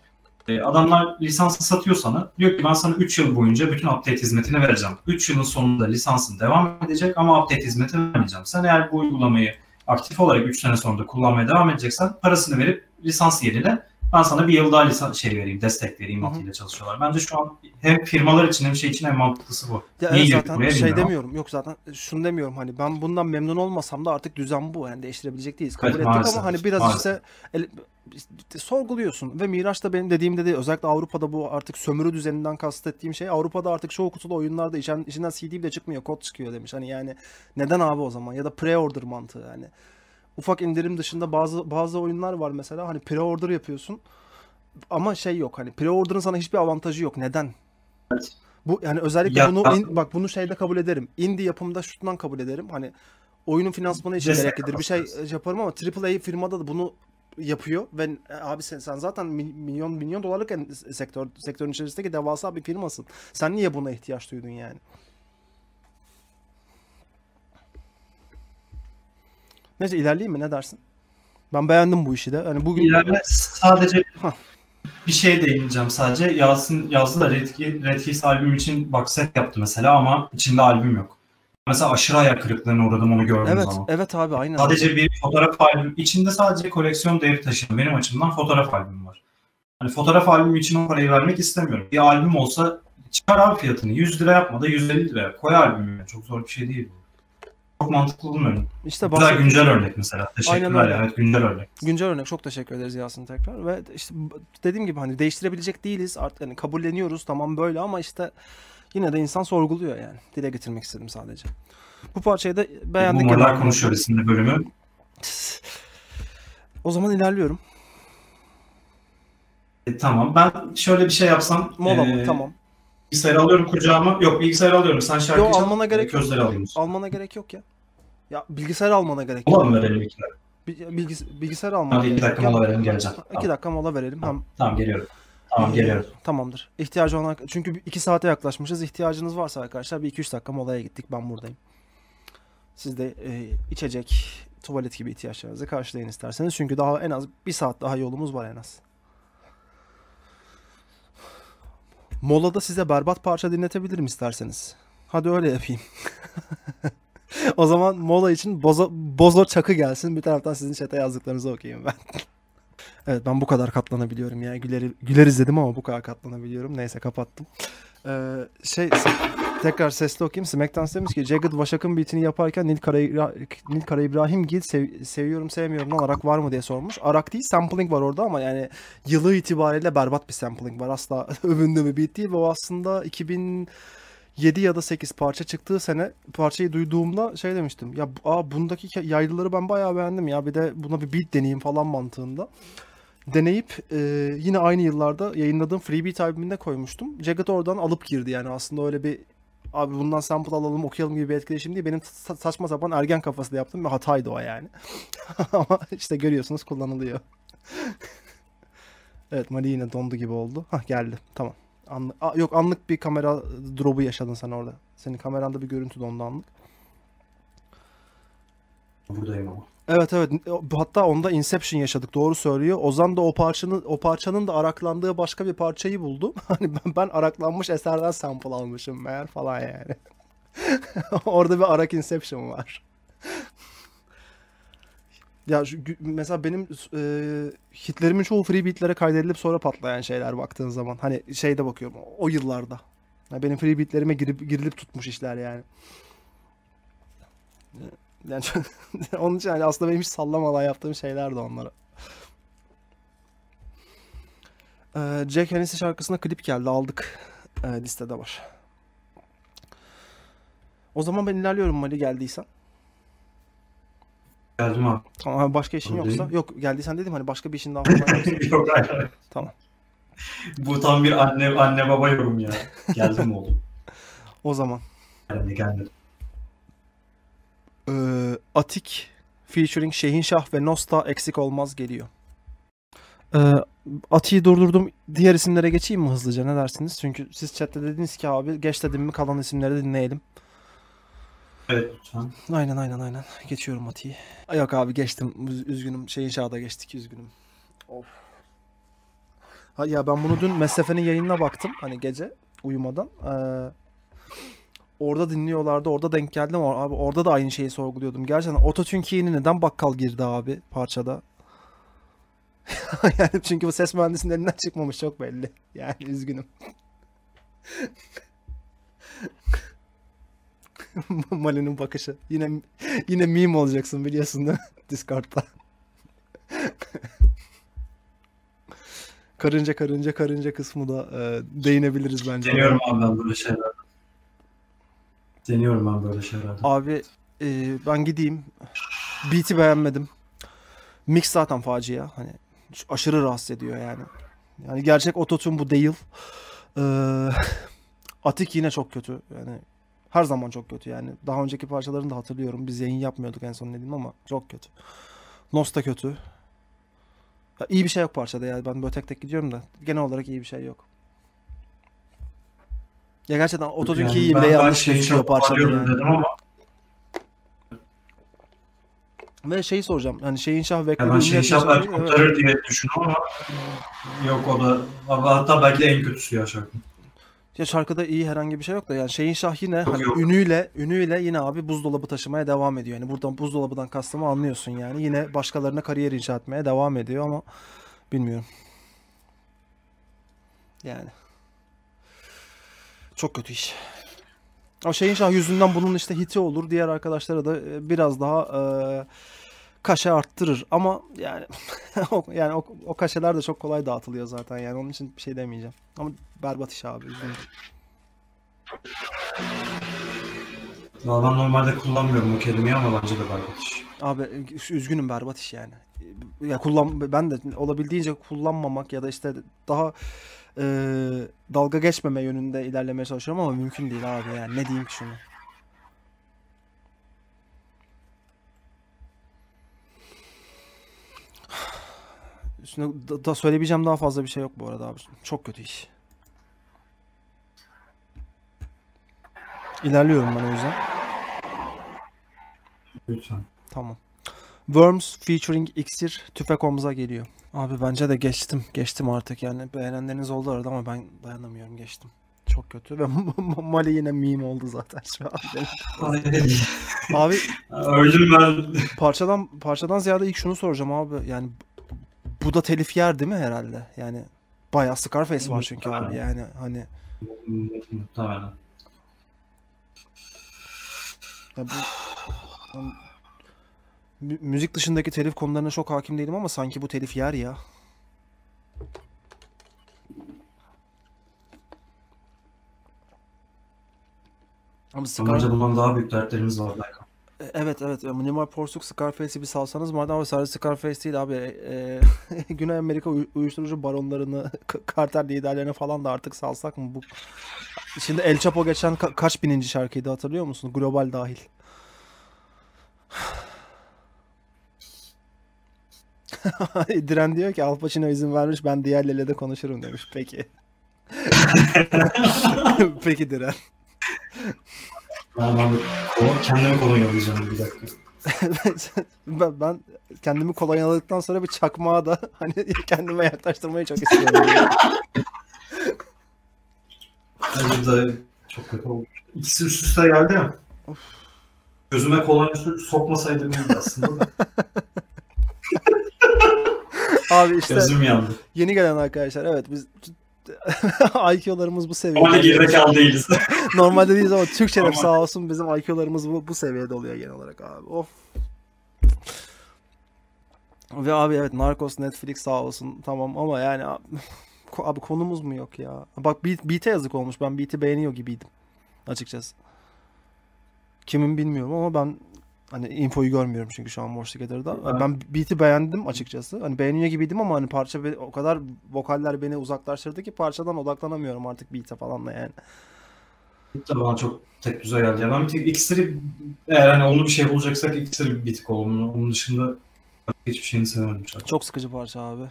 Speaker 2: E, adamlar lisansı satıyor sana. Diyor ki ben sana 3 yıl boyunca bütün update hizmetini vereceğim. 3 yılın sonunda lisansın devam edecek ama update hizmeti vermeyeceğim. Sen eğer bu uygulamayı aktif olarak 3 sene sonra da kullanmaya devam edeceksen parasını verip lisans yerine Ben sana bir yıl daha lisan şey vereyim, destek vereyim mantığıyla çalışıyorlar. Bence şu an hem firmalar için hem şey için en mantıklısı bu.
Speaker 1: Ya
Speaker 2: Niye
Speaker 1: evet zaten
Speaker 2: buraya
Speaker 1: şey
Speaker 2: ama.
Speaker 1: demiyorum. Yok zaten şunu demiyorum hani ben bundan memnun olmasam da artık düzen bu. Yani değiştirebilecek değiliz. Kabul
Speaker 2: Evet,
Speaker 1: ettik
Speaker 2: maalesef,
Speaker 1: ama hani biraz
Speaker 2: maalesef.
Speaker 1: işte işte sorguluyorsun ve Miraç da benim dediğimde de özellikle Avrupa'da bu artık sömürü düzeninden kastettiğim şey Avrupa'da artık çoğu kutulu oyunlarda içinden CD bile çıkmıyor kod çıkıyor demiş. Hani yani neden abi o zaman ya da pre-order mantığı yani. Ufak indirim dışında bazı bazı oyunlar var mesela hani pre-order yapıyorsun ama şey yok hani pre-order'ın sana hiçbir avantajı yok. Neden? Bu yani özellikle
Speaker 2: Ya-
Speaker 1: bunu in- bak bunu şeyde kabul ederim. Indie yapımda şundan kabul ederim. Hani oyunun finansmanı için gereklidir. Bir şey yaparım ama AAA firmada da bunu yapıyor ve e, abi sen, sen zaten mi- milyon milyon dolarlık sektör sektörün içerisindeki devasa bir firmasın. Sen niye buna ihtiyaç duydun yani? Neyse ilerleyeyim mi? Ne dersin? Ben beğendim bu işi de. Hani bugün
Speaker 2: İleride sadece
Speaker 1: Hah.
Speaker 2: bir şey değineceğim sadece. Yazsın, yazdı da Red, Key- Red Keys albüm için box set yaptı mesela ama içinde albüm yok. Mesela aşırı ayak kırıklığına uğradım onu gördüğüm
Speaker 1: evet
Speaker 2: zaman.
Speaker 1: evet abi aynen.
Speaker 2: Sadece bir fotoğraf albüm, içinde sadece koleksiyon değeri taşıyan benim açımdan fotoğraf albümü var. Hani fotoğraf albümü için o parayı vermek istemiyorum. Bir albüm olsa çıkar abi fiyatını. 100 lira yapma da 150 lira. Koy albümü. Çok zor bir şey değil bu. Çok mantıklı bulmuyorum.
Speaker 1: İşte
Speaker 2: Güzel
Speaker 1: bahsettiğim-
Speaker 2: güncel örnek mesela. Teşekkürler. Evet güncel örnek.
Speaker 1: Güncel örnek çok teşekkür ederiz Yasin tekrar ve işte dediğim gibi hani değiştirebilecek değiliz artık hani kabulleniyoruz tamam böyle ama işte yine de insan sorguluyor yani dile getirmek istedim sadece. Bu parçayı da beğendik. Genel
Speaker 2: konuşuyor isimli bölümü.
Speaker 1: O zaman ilerliyorum.
Speaker 2: E, tamam. Ben şöyle bir şey yapsam.
Speaker 1: Mola mı?
Speaker 2: e,
Speaker 1: Tamam.
Speaker 2: Bilgisayarı alıyorum kucağıma. Yok bilgisayarı alıyorum. Sen şarkı
Speaker 1: Yo
Speaker 2: çal.
Speaker 1: almana gerek yok.
Speaker 2: Alayım.
Speaker 1: Almana gerek yok ya. Ya bilgisayar almana gerek yok.
Speaker 2: mı verelim iki dakika?
Speaker 1: Bi- Bilgis bilgisayar almana
Speaker 2: Hadi iki dakika mola verelim geleceğim.
Speaker 1: İki
Speaker 2: Tamam,
Speaker 1: dakika mola verelim. Hem
Speaker 2: tamam, tamam geliyorum. Tamam geliyorum.
Speaker 1: Tamamdır. İhtiyacı olan çünkü bir- iki saate yaklaşmışız. İhtiyacınız varsa arkadaşlar bir iki üç dakika molaya gittik. Ben buradayım. Siz de e, içecek, tuvalet gibi ihtiyaçlarınızı karşılayın isterseniz. Çünkü daha en az bir saat daha yolumuz var en az. Molada size berbat parça dinletebilirim isterseniz. Hadi öyle yapayım. (laughs) o zaman mola için bozo, bozo çakı gelsin. Bir taraftan sizin chat'e yazdıklarınızı okuyayım ben. (laughs) Evet ben bu kadar katlanabiliyorum ya. Güler, güler izledim ama bu kadar katlanabiliyorum. Neyse kapattım. Ee, şey tekrar sesli okuyayım. Smackdown demiş ki Jagged Vaşak'ın beatini yaparken Nil Kara, Nil Kara İbrahimgil sev, seviyorum sevmiyorum lan Arak var mı diye sormuş. Arak değil sampling var orada ama yani yılı itibariyle berbat bir sampling var. Asla (laughs) övündüğüm bir beat değil ve o aslında 2000 7 ya da 8 parça çıktığı sene parçayı duyduğumda şey demiştim. Ya aa bundaki yaylıları ben bayağı beğendim ya. Bir de buna bir beat deneyeyim falan mantığında. Deneyip e, yine aynı yıllarda yayınladığım Freebeat albümünde koymuştum. Jagged oradan alıp girdi yani aslında öyle bir abi bundan sample alalım okuyalım gibi bir etkileşim değil. Benim sa- saçma sapan ergen kafasıyla yaptığım bir hataydı o yani. (laughs) Ama işte görüyorsunuz kullanılıyor. (laughs) evet Mali yine dondu gibi oldu. Hah geldi tamam. Anlı- Aa, yok anlık bir kamera drop'u yaşadın sen orada. Senin kameranda bir görüntü dondu anlık.
Speaker 2: Buradayım ama.
Speaker 1: Evet evet hatta onda Inception yaşadık doğru söylüyor. Ozan da o parçanın o parçanın da araklandığı başka bir parçayı buldu. (laughs) Hani ben, ben araklanmış eserden sample almışım meğer falan yani. (laughs) Orada bir arak Inception var. (laughs) Ya şu, mesela benim e, hitlerimin çoğu free beatlere kaydedilip sonra patlayan şeyler baktığın zaman. Hani şeyde bakıyorum o, yıllarda. Ya benim free beatlerime girip, girilip tutmuş işler yani. Yani çok- (laughs) onun için hani aslında benim hiç sallamadan yaptığım şeyler de onlara. Ee, Jack Hennessy şarkısına klip geldi aldık. Ee, listede var. O zaman ben ilerliyorum Mali geldiysen.
Speaker 2: Geldim abi.
Speaker 1: Tamam abi başka işin
Speaker 2: Buradayım.
Speaker 1: yoksa. Yok geldiysen dedim hani başka bir işin daha falan (laughs) yoksa.
Speaker 2: Yok hayır.
Speaker 1: Tamam.
Speaker 2: Bu tam bir anne anne baba yorum ya. Geldim oğlum.
Speaker 1: O zaman.
Speaker 2: Geldi geldi.
Speaker 1: Ee, Atik featuring Şehinşah ve Nosta eksik olmaz geliyor. Ee, Atik'i durdurdum. Diğer isimlere geçeyim mi hızlıca ne dersiniz? Çünkü siz chatte dediniz ki abi geç dedim mi kalan isimleri dinleyelim.
Speaker 2: Evet lütfen.
Speaker 1: Aynen aynen aynen. Geçiyorum Ati'yi. Yok abi geçtim. Üz- Üzgünüm. Şehinşah'da geçtik. Üzgünüm. Of. Ha, ya ben bunu dün Mesafe'nin yayınına baktım. Hani gece uyumadan. Ee, orada dinliyorlardı. Orada denk geldim. Abi orada da aynı şeyi sorguluyordum. Gerçekten Ototune key'ini neden bakkal girdi abi parçada? (laughs) yani çünkü bu ses mühendisinin elinden çıkmamış çok belli. Yani üzgünüm. (laughs) Mali'nin bakışı. Yine yine meme olacaksın biliyorsun değil mi? (laughs) Discord'da. karınca karınca karınca kısmı da e, değinebiliriz bence.
Speaker 2: Deniyorum abi ben böyle şeyler. Deniyorum ben böyle şeyler.
Speaker 1: Abi e, ben gideyim. Beat'i beğenmedim. Mix zaten facia. Hani aşırı rahatsız ediyor yani. Yani gerçek ototune bu değil. Ee, (laughs) Atik yine çok kötü. Yani her zaman çok kötü yani. Daha önceki parçalarını da hatırlıyorum. Biz yayın yapmıyorduk en son dediğim ama çok kötü. Nos da kötü. Ya iyi bir şey yok parçada yani. Ben böyle tek tek gidiyorum da genel olarak iyi bir şey yok. Ya gerçekten ototune
Speaker 2: Yani
Speaker 1: bile
Speaker 2: ben
Speaker 1: yanlış geçiyor
Speaker 2: bağlıyorum
Speaker 1: yani.
Speaker 2: dedim ama
Speaker 1: Ve şeyi soracağım. Hani şeyin şah
Speaker 2: ya
Speaker 1: vektörü
Speaker 2: ben şey
Speaker 1: ünlü
Speaker 2: inşallah
Speaker 1: etmesi- evet.
Speaker 2: kurtarır diye düşünüyorum ama yok o da hatta belki de en kötüsü ya şarkı.
Speaker 1: Ya şarkıda iyi herhangi bir şey yok da yani şeyin şah yine
Speaker 2: Yok,
Speaker 1: hani
Speaker 2: yok.
Speaker 1: ünüyle ünüyle yine abi buzdolabı taşımaya devam ediyor. Yani buradan buzdolabından kastımı anlıyorsun yani. Yine başkalarına kariyer inşa etmeye devam ediyor ama bilmiyorum. Yani. Çok kötü iş. O şeyin şah yüzünden bunun işte hiti olur. Diğer arkadaşlara da e, biraz daha e, kaşe arttırır. Ama yani (laughs) o, yani o, o kaşeler de çok kolay dağıtılıyor zaten. Yani onun için bir şey demeyeceğim. Ama berbat iş abi. üzgünüm.
Speaker 2: Ben normalde kullanmıyorum o kelimeyi ama bence de berbat iş.
Speaker 1: Abi üzgünüm berbat iş yani. Ya kullan ben de olabildiğince kullanmamak ya da işte daha e, dalga geçmeme yönünde ilerlemeye çalışıyorum ama mümkün değil abi yani ne diyeyim ki şunu. Üstüne da, da söyleyebileceğim daha fazla bir şey yok bu arada abi. Çok kötü iş. İlerliyorum ben o yüzden.
Speaker 2: Lütfen.
Speaker 1: Tamam. Worms featuring Iksir tüfek omuza geliyor. Abi bence de geçtim. Geçtim artık yani. Beğenenleriniz oldu arada ama ben dayanamıyorum geçtim. Çok kötü ve (laughs) Mali yine meme oldu zaten şu an. Abi
Speaker 2: Öldüm ben.
Speaker 1: parçadan parçadan ziyade ilk şunu soracağım abi. Yani bu da telif yer değil mi herhalde? Yani bayağı Scarface var çünkü abi yani hani
Speaker 2: Muhtemelen.
Speaker 1: Ya bu müzik dışındaki telif konularına çok hakim değilim ama sanki bu telif yer ya. Ama Scar...
Speaker 2: Bence bundan daha büyük dertlerimiz var. belki.
Speaker 1: E, Evet evet. Minimal Porsuk Scarface'i bir salsanız madem ama sadece Scarface değil abi. e, (laughs) Güney Amerika uy- uyuşturucu baronlarını, (laughs) kartel liderlerini falan da artık salsak mı? Bu Şimdi El Chapo geçen ka- kaç bininci şarkıydı hatırlıyor musun? Global dahil. (laughs) Diren diyor ki Al Pacino izin vermiş ben diğerleriyle de konuşurum demiş. Peki. (laughs) Peki Diren.
Speaker 2: Ben, ben kendimi kolonyalayacağım bir dakika. (laughs)
Speaker 1: ben, ben kendimi kolonyaladıktan sonra bir çakmağı da hani kendime yaklaştırmayı çok istiyorum.
Speaker 2: Bence de çok kötü olmuş. İkisi üst üste geldi ya. Gözüme kolonya sokmasaydım iyiydi aslında da.
Speaker 1: Abi işte
Speaker 2: Gözüm yandı.
Speaker 1: yeni gelen arkadaşlar evet biz (laughs) IQ'larımız bu
Speaker 2: Ama
Speaker 1: seviyede.
Speaker 2: gerizekalı değiliz. (laughs)
Speaker 1: Normalde değiliz ama Türkçe
Speaker 2: Ama-
Speaker 1: sağ olsun bizim IQ'larımız bu, bu seviyede oluyor genel olarak abi. Of. Ve abi evet Narcos Netflix sağ olsun tamam ama yani abi, (laughs) ko- abi konumuz mu yok ya? Bak beat, beat'e yazık olmuş. Ben beat'i beğeniyor gibiydim açıkçası. Kimin bilmiyorum ama ben hani infoyu görmüyorum çünkü şu an Morse Together'da.
Speaker 2: Ben-
Speaker 1: Ben beat'i beğendim açıkçası. Hani beğeniyor gibiydim ama hani parça be- o kadar vokaller beni uzaklaştırdı ki parçadan odaklanamıyorum artık beat'e falan da yani.
Speaker 2: Tabii bana çok tek düze geldi. Ya ben bir tek iksiri eğer hani onu bir şey bulacaksak iksiri bir tık olumlu. Onun dışında hiçbir şeyini sevemedim şarkı.
Speaker 1: Çok sıkıcı parça abi.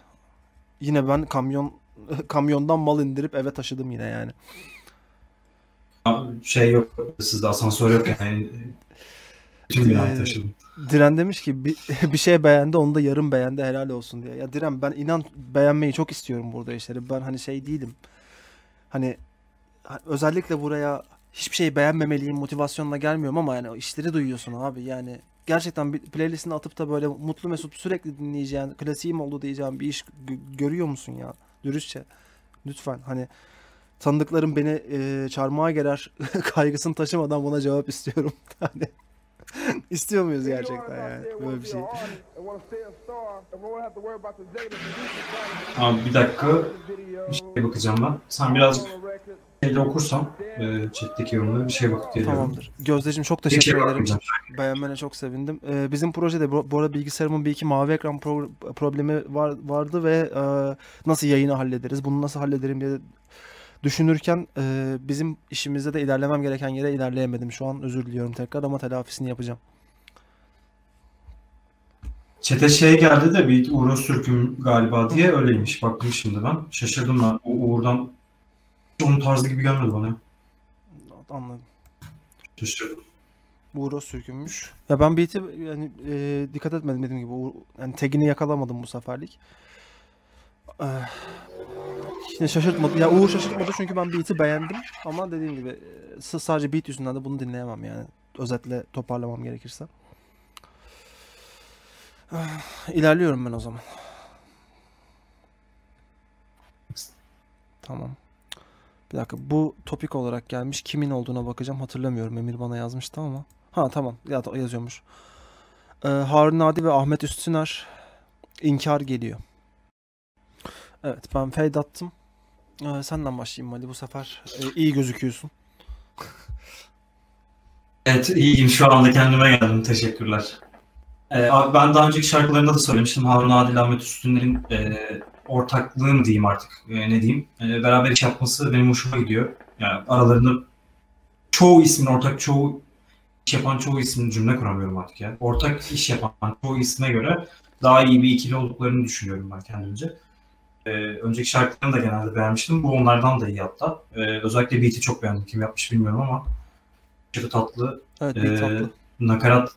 Speaker 1: Yine ben kamyon (laughs) kamyondan mal indirip eve taşıdım yine yani.
Speaker 2: Şey yok. Sizde asansör yok yani. Binayı
Speaker 1: Ee,
Speaker 2: taşıdım.
Speaker 1: Diren demiş ki bir, (laughs) bir şey beğendi onu da yarım beğendi helal olsun diye. Ya Diren ben inan beğenmeyi çok istiyorum burada işleri. Ben hani şey değilim. Hani ha- özellikle buraya hiçbir şey beğenmemeliyim motivasyonla gelmiyorum ama yani işleri duyuyorsun abi yani gerçekten bir playlistine atıp da böyle mutlu mesut sürekli dinleyeceğin, klasiğim oldu diyeceğin bir iş gö- görüyor musun ya? Dürüstçe. Lütfen hani tanıdıklarım beni e, çarmıha gerer (laughs) kaygısını taşımadan buna cevap istiyorum. (laughs) Hani (laughs) istiyor muyuz gerçekten yani böyle bir şey?
Speaker 2: Abi bir dakika bir şeye bakacağım ben. Sen birazcık elde okursan e, chat'teki yorumları bir şeye bakıp geliyorum.
Speaker 1: Tamamdır. Gözdeciğim çok teşekkür
Speaker 2: şeye
Speaker 1: ederim. Beğenmene çok sevindim. Ee, bizim projede bu, bu arada bilgisayarımın bir iki mavi ekran pro- problemi var, vardı ve e, nasıl yayını hallederiz, bunu nasıl hallederim diye düşünürken e, bizim işimizde de ilerlemem gereken yere ilerleyemedim. Şu an özür diliyorum tekrar ama telafisini yapacağım.
Speaker 2: Çete şey geldi de bir Uğur Sürküm galiba diye öyleymiş. Baktım şimdi ben. Şaşırdım ben. O Uğur'dan onun tarzı gibi gelmedi bana.
Speaker 1: Anladım.
Speaker 2: Şaşırdım.
Speaker 1: Uğur'a sürkünmüş. Ya ben beat'i yani e, dikkat etmedim dediğim gibi. Uğur, yani tagini yakalamadım bu seferlik. Yine şaşırtmadı. Ya Uğur şaşırtmadı çünkü ben beat'i beğendim. Ama dediğim gibi e, sadece beat yüzünden de bunu dinleyemem yani. Özetle toparlamam gerekirse. (sighs) İlerliyorum ben o zaman. Tamam. Bir dakika bu topik olarak gelmiş. Kimin olduğuna bakacağım. Hatırlamıyorum. Emir bana yazmıştı ama. Ha tamam. Ya, yazıyormuş. Ee, Harun Nadi ve Ahmet Üstüner inkar geliyor. Evet ben fade attım. Ee, senden başlayayım Ali bu sefer. Ee, iyi gözüküyorsun. (laughs)
Speaker 2: Evet iyiyim şu anda kendime geldim. Teşekkürler. Ee, abi ben daha önceki şarkılarında da söylemiştim. Harun Adil Ahmet Üstünler'in e, ortaklığı mı diyeyim artık e, ne diyeyim. E, beraber iş yapması benim hoşuma gidiyor. Yani aralarında çoğu ismin ortak çoğu iş yapan çoğu ismin cümle kuramıyorum artık ya. Ortak iş yapan çoğu isme göre daha iyi bir ikili olduklarını düşünüyorum ben kendimce. Ee, önceki şarkılarını da genelde beğenmiştim. Bu onlardan da iyi hatta. Ee, özellikle beat'i çok beğendim. Kim yapmış bilmiyorum ama aşırı tatlı
Speaker 1: Evet
Speaker 2: ee,
Speaker 1: tatlı.
Speaker 2: nakarat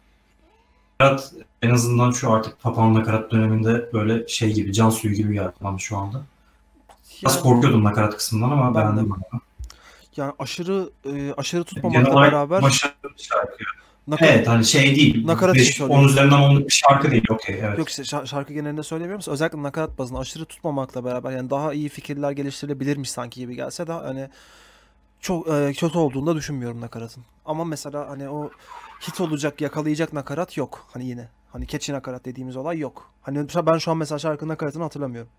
Speaker 2: nakarat en azından şu artık papağan nakarat döneminde böyle şey gibi can suyu gibi geldi bana şu anda. Biraz
Speaker 1: Yani-
Speaker 2: korkuyordum nakarat kısmından ama beğendim ben.
Speaker 1: Yani aşırı e, aşırı tutmamakla beraber
Speaker 2: başarılı bir şarkı.
Speaker 1: Nakarat
Speaker 2: Evet hani şey değil.
Speaker 1: Nakarat
Speaker 2: Beş-
Speaker 1: için söylüyorum.
Speaker 2: 10 üzerinden 10'luk bir şarkı değil. Okey evet.
Speaker 1: Yok işte şar- şarkı genelinde söylemiyorum. Özellikle nakarat bazında aşırı tutmamakla beraber yani daha iyi fikirler geliştirilebilirmiş sanki gibi gelse de hani çok e, kötü olduğunu da düşünmüyorum nakaratın. Ama mesela hani o hit olacak, yakalayacak nakarat yok. Hani yine. Hani catchy nakarat dediğimiz olay yok. Hani ben şu an mesela şarkının nakaratını hatırlamıyorum.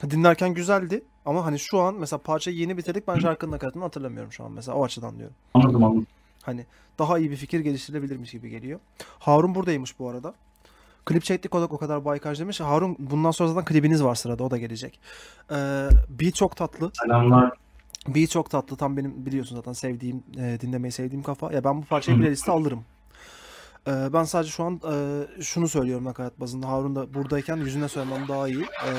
Speaker 1: Ha, Dinlerken güzeldi ama hani şu an mesela parçayı yeni bitirdik ben şarkının nakaratını hatırlamıyorum şu an mesela o açıdan diyorum.
Speaker 2: Anladım anladım.
Speaker 1: Hani daha iyi bir fikir geliştirilebilirmiş gibi geliyor. Harun buradaymış bu arada. Klip çektik o da o kadar baykaj demiş. Harun bundan sonra zaten klibiniz var sırada o da gelecek. Ee, beat çok tatlı.
Speaker 2: Selamlar.
Speaker 1: Beat çok tatlı. Tam benim biliyorsun zaten sevdiğim, e, dinlemeyi sevdiğim kafa. Ya ben bu parçayı playliste alırım. Ee, ben sadece şu an e, şunu söylüyorum nakarat bazında. Harun da buradayken yüzüne söylemem daha iyi. Ee,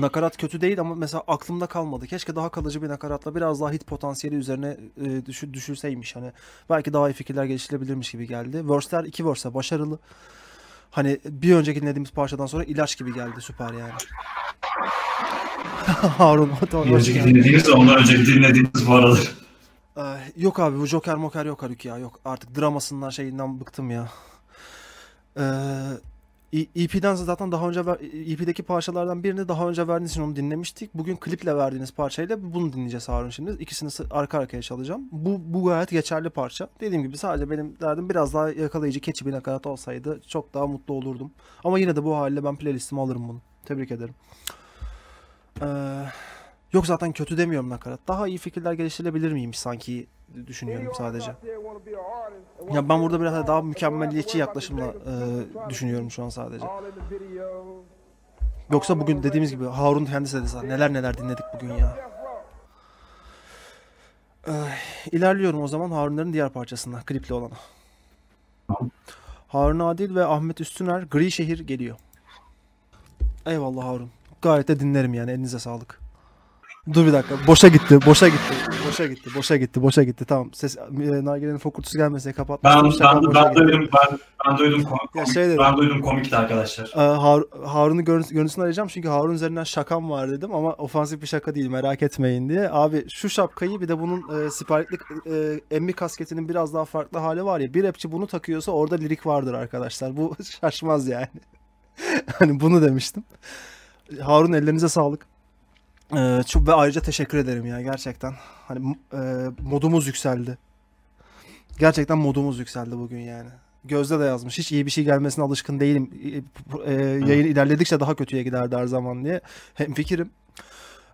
Speaker 1: nakarat kötü değil ama mesela aklımda kalmadı. Keşke daha kalıcı bir nakaratla biraz daha hit potansiyeli üzerine e, düşü, düşülseymiş. Hani belki daha iyi fikirler geliştirilebilirmiş gibi geldi. Verse'ler iki verse başarılı. Hani bir önceki dinlediğimiz parçadan sonra ilaç gibi geldi. Süper yani. (laughs) Harun.
Speaker 2: Bir önceki dinlediğimiz ondan önceki dinlediğimiz bu aralar.
Speaker 1: Ay, yok abi bu Joker Moker yok Haluk ya yok artık dramasından şeyinden bıktım ya. Ee, E- EP'den zaten daha önce EP'deki parçalardan birini daha önce verdiğiniz için onu dinlemiştik. Bugün kliple verdiğiniz parçayla bunu dinleyeceğiz Harun şimdi. İkisini arka arkaya çalacağım. Bu, bu gayet geçerli parça. Dediğim gibi sadece benim derdim biraz daha yakalayıcı, keçi bir nakarat olsaydı çok daha mutlu olurdum. Ama yine de bu haliyle ben playlistime alırım bunu. Tebrik ederim. Ee, yok zaten kötü demiyorum nakarat. Daha iyi fikirler geliştirilebilir miymiş sanki düşünüyorum sadece. Ya ben burada biraz daha mükemmeliyetçi yaklaşımla e, düşünüyorum şu an sadece. Yoksa bugün dediğimiz gibi Harun kendisi dedi zaten neler neler dinledik bugün ya. Ee, ilerliyorum o zaman Harunların diğer parçasına, klipli olana. Harun Adil ve Ahmet Üstüner Gri Şehir geliyor. Eyvallah Harun. Gayet de dinlerim yani elinize sağlık. Dur bir dakika. Boşa gitti. Boşa gitti. Boşa gitti. Boşa gitti. Boşa gitti. Tamam. Ses e, nargilenin fokurtusu gelmese kapatmıştım.
Speaker 2: Ben, ben, ben
Speaker 1: gitti.
Speaker 2: duydum, ben, ben duydum komik,
Speaker 1: Ya şey dedim.
Speaker 2: ben duydum komikti arkadaşlar.
Speaker 1: Ee, Har- Harun'u görüntü, görüntüsünü arayacağım çünkü Harun üzerinden şakam var dedim ama ofansif bir şaka değil merak etmeyin diye. Abi şu şapkayı bir de bunun e, siperlikli e, emmi kasketinin biraz daha farklı hali var ya bir rapçi bunu takıyorsa orada lirik vardır arkadaşlar. Bu (laughs) şaşmaz yani. (laughs) hani bunu demiştim. Harun ellerinize sağlık. Ee, çok, ve ayrıca teşekkür ederim ya gerçekten. Hani e, modumuz yükseldi. Gerçekten modumuz yükseldi bugün yani. Gözde de yazmış. Hiç iyi bir şey gelmesine alışkın değilim. E, e, yayın ilerledikçe daha kötüye giderdi her zaman diye. Hem fikrim.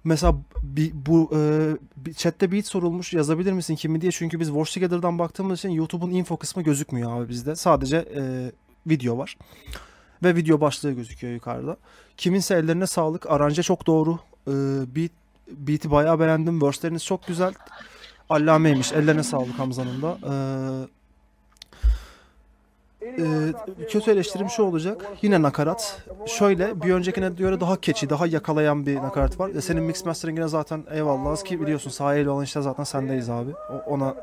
Speaker 1: Mesela bir, bu e, bir chatte beat sorulmuş yazabilir misin kimi diye. Çünkü biz Watch Together'dan baktığımız için YouTube'un info kısmı gözükmüyor abi bizde. Sadece e, video var. Ve video başlığı gözüküyor yukarıda. Kiminse ellerine sağlık. Aranje çok doğru. E, beat, beat'i bayağı beğendim. Verse'leriniz çok güzel. Allameymiş. Ellerine sağlık Hamza'nın da. E, ee, kötü eleştirim şu olacak. Yine nakarat. Şöyle bir öncekine göre daha keçi, daha yakalayan bir nakarat var. E, senin mix mastering'ine zaten eyvallah ki biliyorsun sahayla olan işte zaten sendeyiz abi. O- ona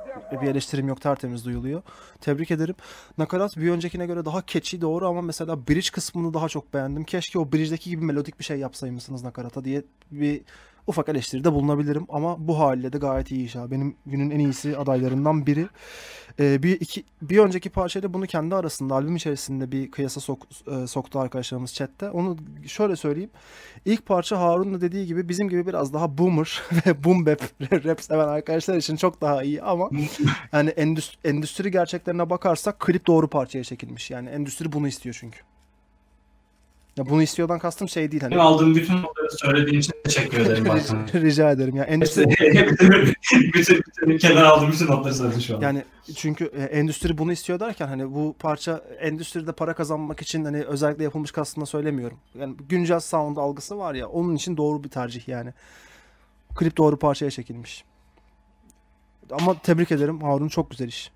Speaker 1: bir eleştirim yok tertemiz duyuluyor. Tebrik ederim. Nakarat bir öncekine göre daha keçi doğru ama mesela bridge kısmını daha çok beğendim. Keşke o bridge'deki gibi melodik bir şey yapsaymışsınız nakarata diye bir ufak eleştiride bulunabilirim ama bu haliyle de gayet iyi iş abi. Benim günün en iyisi adaylarından biri. Ee, bir iki bir önceki parçayla bunu kendi arasında albüm içerisinde bir kıyasa sok, e, soktu arkadaşlarımız chatte. Onu şöyle söyleyeyim. İlk parça Harun'un da dediği gibi bizim gibi biraz daha boomer (laughs) ve boom bap (laughs) rap seven arkadaşlar için çok daha iyi ama (laughs) yani endüstri, endüstri gerçeklerine bakarsak klip doğru parçaya çekilmiş. Yani endüstri bunu istiyor çünkü. Ya bunu istiyordan kastım şey değil hani.
Speaker 2: Benim aldığım bütün notları söylediğin için teşekkür ederim (laughs) Başkan.
Speaker 1: Rica ederim ya. Endüstri (laughs)
Speaker 2: bütün, bütün, bütün kenara aldığım bütün notları söyledin şu an.
Speaker 1: Yani çünkü e, endüstri bunu istiyor derken hani bu parça endüstride para kazanmak için hani özellikle yapılmış kastında söylemiyorum. Yani güncel sound algısı var ya onun için doğru bir tercih yani. Klip doğru parçaya çekilmiş. Ama tebrik ederim Harun çok güzel iş.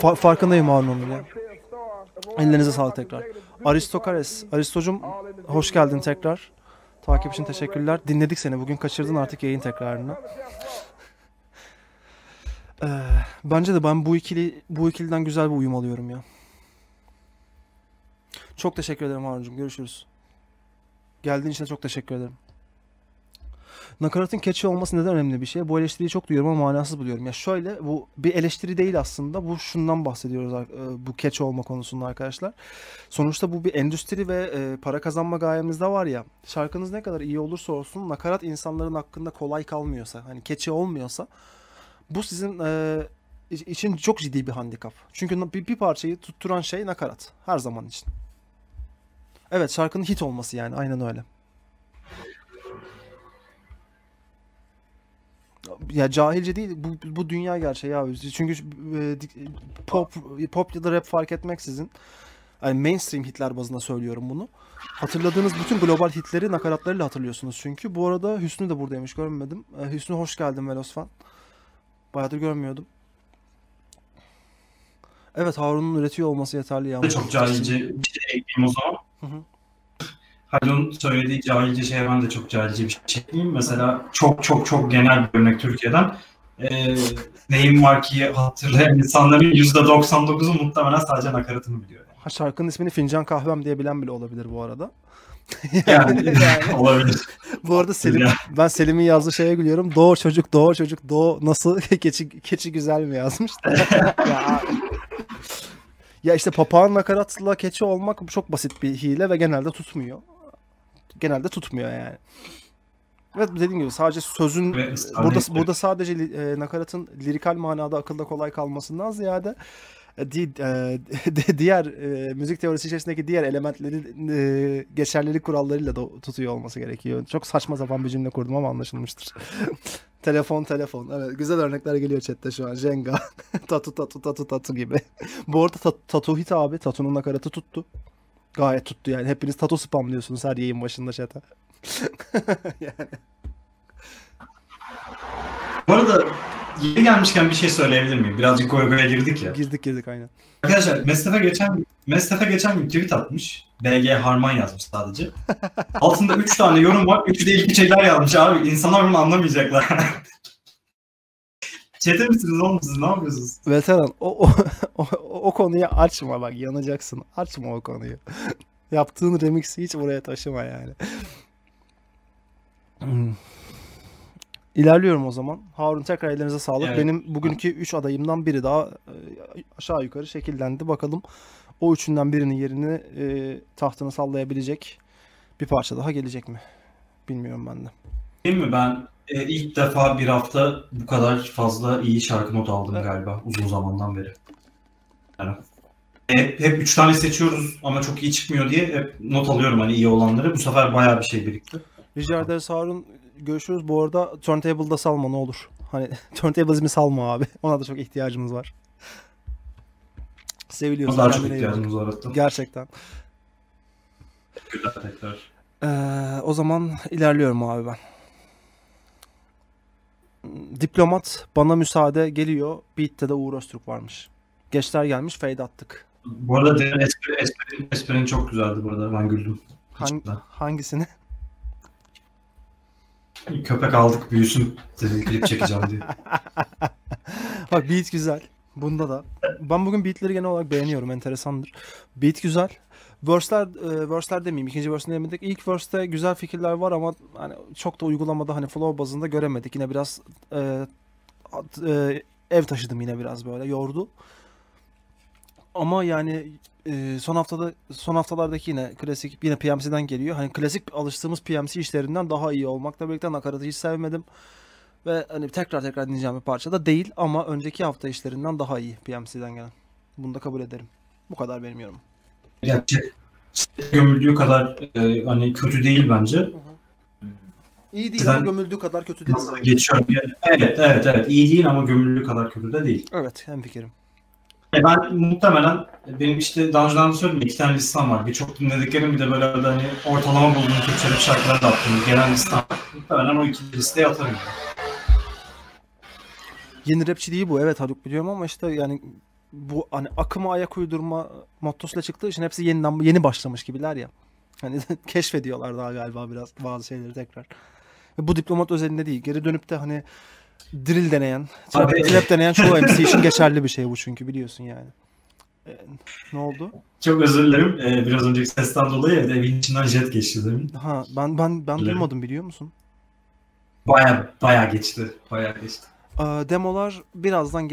Speaker 1: Fa- farkındayım Harun'un ya. Ellerinize sağlık tekrar. Aristokares, Aristocum hoş geldin tekrar. Takip için teşekkürler. Dinledik seni. Bugün kaçırdın artık yayın tekrarını. Ee, bence de ben bu ikili bu ikiliden güzel bir uyum alıyorum ya. Çok teşekkür ederim Harun'cum. Görüşürüz. Geldiğin için çok teşekkür ederim. Nakaratın catchy olması neden önemli bir şey? Bu eleştiriyi çok duyuyorum ama manasız buluyorum. Ya şöyle bu bir eleştiri değil aslında. Bu şundan bahsediyoruz e, bu catchy olma konusunda arkadaşlar. Sonuçta bu bir endüstri ve e, para kazanma gayemizde var ya. Şarkınız ne kadar iyi olursa olsun nakarat insanların hakkında kolay kalmıyorsa, hani catchy olmuyorsa bu sizin e, iç- için çok ciddi bir handikap. Çünkü bir parçayı tutturan şey nakarat. Her zaman için. Evet şarkının hit olması yani aynen öyle. Ya cahilce değil bu, bu dünya gerçeği abi. Çünkü e, di- pop pop ya da rap fark etmeksizin yani mainstream hitler bazında söylüyorum bunu. Hatırladığınız bütün global hitleri nakaratlarıyla hatırlıyorsunuz çünkü. Bu arada Hüsnü de buradaymış görmedim. E, Hüsnü hoş geldin Velosfan. Bayağıdır görmüyordum. Evet Harun'un üretiyor olması yeterli ya.
Speaker 2: de çok cahilce bir şey ekleyeyim o zaman.
Speaker 1: Hı hı.
Speaker 2: Halil'in söylediği cahilce şeye ben de çok cahilce bir şey ekleyeyim. Mesela çok çok çok genel bir örnek Türkiye'den. Ee, neyim var ki hatırlayan insanların %99'u muhtemelen sadece nakaratını biliyor.
Speaker 1: Ha, şarkının ismini Fincan Kahvem diye bilen bile olabilir bu arada.
Speaker 2: Yani, (laughs) (laughs) olabilir.
Speaker 1: Bu arada Selim,
Speaker 2: Ya.
Speaker 1: ben Selim'in yazdığı şeye gülüyorum. Doğu çocuk, doğu çocuk, doğu nasıl (laughs) keçi keçi güzel mi yazmış ya, ya işte papağan nakaratla keçi olmak çok basit bir hile ve genelde tutmuyor. Genelde tutmuyor yani. Ve dediğim gibi sadece sözün
Speaker 2: Ve
Speaker 1: burada burada sadece e, nakaratın lirikal manada akılda kolay kalmasından ziyade e, di- e, (laughs) di- diğer e, müzik teorisi içerisindeki diğer elementlerin e, geçerlilik kurallarıyla da tutuyor olması gerekiyor. Çok saçma sapan bir cümle kurdum ama anlaşılmıştır. (laughs) telefon telefon. Evet güzel örnekler geliyor chatte şu an. Jenga, (laughs) tatu tatu tatu tatu gibi. Bu arada ta- Tatu Hit abi Tatu'nun nakaratı tuttu. Gayet tuttu yani. Hepiniz tatu spamlıyorsunuz her yayın başında chat'e. (laughs) yani.
Speaker 2: Bu arada yeni gelmişken bir şey söyleyebilir miyim? Birazcık goy girdik ya.
Speaker 1: Girdik girdik aynen.
Speaker 2: Arkadaşlar Mestefe geçen Mestefe geçen bir tweet atmış. BG Harman yazmış sadece. (laughs) Altında 3 tane yorum var. Üçü de ilk şeyler yazmış abi. İnsanlar bunu anlamayacaklar. (laughs) Çete misiniz oğlum siz ne yapıyorsunuz?
Speaker 1: Veteran o, o, (laughs) o, o konuyu açma bak yanacaksın. Açma o konuyu. (laughs) Yaptığın remix'i hiç buraya taşıma yani. Hmm. İlerliyorum o zaman. Harun tekrar ellerinize sağlık.
Speaker 2: Evet.
Speaker 1: Benim bugünkü 3 adayımdan biri daha e, aşağı yukarı şekillendi. Bakalım o üçünden birinin yerini e, tahtını sallayabilecek bir parça daha gelecek mi? Bilmiyorum ben de.
Speaker 2: Değil mi? Ben e, ilk defa bir hafta bu kadar fazla iyi şarkı not aldım galiba uzun zamandan beri. Yani hep, hep üç tane seçiyoruz ama çok iyi çıkmıyor diye hep not alıyorum hani iyi olanları. Bu sefer bayağı bir şey birikti.
Speaker 1: Rica ederiz Harun. Görüşürüz. Bu arada Turntable'da salma ne olur. Hani (laughs) Turntables'imi salma abi. Ona da çok ihtiyacımız var. Seviliyorsun.
Speaker 2: Daha çok ihtiyacımız var hatta.
Speaker 1: Gerçekten.
Speaker 2: Teşekkürler tekrar.
Speaker 1: Ee, o zaman ilerliyorum abi ben. Diplomat bana müsaade geliyor. Beat'te de Uğur Öztürk varmış. Geçler gelmiş fade attık.
Speaker 2: Bu arada Derin espri, espri, esprin çok güzeldi burada. Ben güldüm.
Speaker 1: Hang- hangisini?
Speaker 2: Köpek aldık büyüsün dedi klip çekeceğim diye. (laughs)
Speaker 1: Bak beat güzel. Bunda da. Ben bugün beatleri genel olarak beğeniyorum. Enteresandır. Beat güzel. Verse'ler, e, verse'ler demeyeyim. ikinci verse'ini demedik. İlk verse'te güzel fikirler var ama hani çok da uygulamada hani flow bazında göremedik. Yine biraz e, e, ev taşıdım yine biraz böyle. Yordu. Ama yani e, son haftada son haftalardaki yine klasik yine PMC'den geliyor. Hani klasik alıştığımız PMC işlerinden daha iyi olmakla birlikte nakaratı hiç sevmedim. Ve hani tekrar tekrar dinleyeceğim bir parça da değil ama önceki hafta işlerinden daha iyi PMC'den gelen. Bunu da kabul ederim. Bu kadar benim yorumum.
Speaker 2: Gerçi gömüldüğü kadar e, hani kötü değil bence.
Speaker 1: İyi değil ama gömüldüğü kadar kötü değil.
Speaker 2: Nasıl geçiyor? Evet, evet, evet. İyi değil ama gömüldüğü kadar kötü de değil.
Speaker 1: Evet, hem fikrim.
Speaker 2: E ben muhtemelen benim işte daha önceden söyledim iki tane listem var. Birçok dinlediklerim bir de böyle hani ortalama bulduğum Türkçe rap şarkıları da attım. Genel listem. Muhtemelen o iki listeye atarım.
Speaker 1: Yeni rapçi değil bu. Evet Haluk biliyorum ama işte yani bu hani akıma ayak uydurma mottosuyla çıktığı için hepsi yeniden yeni başlamış gibiler ya. Hani (laughs) keşfediyorlar daha galiba biraz bazı şeyleri tekrar. Bu diplomat özelinde değil. Geri dönüp de hani drill deneyen, (laughs) trap, deneyen çoğu MC için geçerli bir şey bu çünkü biliyorsun yani. Ee, ne oldu?
Speaker 2: Çok özür dilerim. E, biraz önceki sesten dolayı evde evin içinden jet geçti demin.
Speaker 1: Ha ben ben ben
Speaker 2: Dilerim.
Speaker 1: duymadım biliyor musun?
Speaker 2: Baya baya geçti. Baya geçti.
Speaker 1: Ee, demolar birazdan.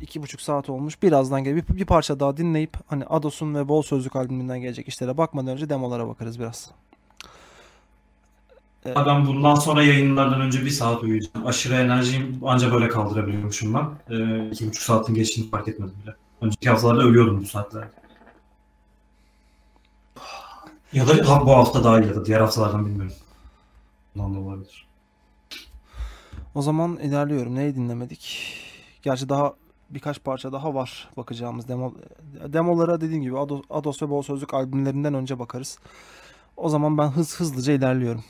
Speaker 1: İki buçuk saat olmuş. Birazdan gelir. Bir, bir parça daha dinleyip hani Ados'un ve Bol Sözlük albümünden gelecek işlere bakmadan önce demolara bakarız biraz.
Speaker 2: Ha, Ben bundan sonra yayınlardan önce bir saat uyuyacağım. Aşırı enerjiyim anca böyle kaldırabiliyormuşum ben. E, iki buçuk saatin geçtiğini fark etmedim bile. Önceki haftalarda ölüyordum bu saatlerde. Ya da bu hafta daha iyi ya da diğer haftalardan bilmiyorum. Bundan da olabilir.
Speaker 1: O zaman ilerliyorum. Neyi dinlemedik? Gerçi daha birkaç parça daha var bakacağımız demo. Demolara dediğim gibi Ados, ve Bol Sözlük albümlerinden önce bakarız. O zaman ben hız hızlıca ilerliyorum.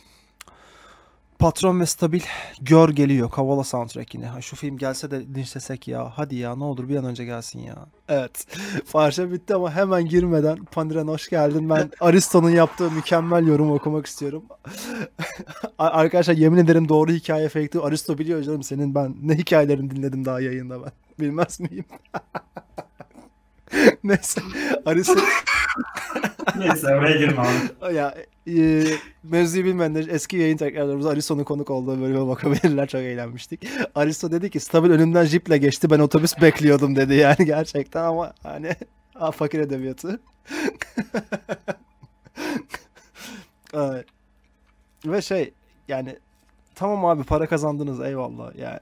Speaker 1: Patron ve Stabil Gör geliyor. Kavala soundtrack yine. Ha, şu film gelse de dinlesek ya. Hadi ya ne olur bir an önce gelsin ya. Evet. (laughs) Parça bitti ama hemen girmeden Pandiren hoş geldin. Ben (laughs) Aristo'nun yaptığı mükemmel yorumu okumak istiyorum. (laughs) Arkadaşlar yemin ederim doğru hikaye fake'ti. Aristo biliyor canım senin ben ne hikayelerini dinledim daha yayında ben. Bilmez miyim? (laughs) Neyse. Aristo (laughs)
Speaker 2: Neyse oraya girme abi.
Speaker 1: ya e, mevzuyu bilmeyenler eski yayın tekrarlarımız Aristo'nun konuk olduğu bölüme bakabilirler. Çok eğlenmiştik. Aristo dedi ki stabil önümden jiple geçti ben otobüs bekliyordum dedi yani gerçekten ama hani ah, fakir edebiyatı. (laughs) Evet. Ve şey yani tamam abi para kazandınız eyvallah yani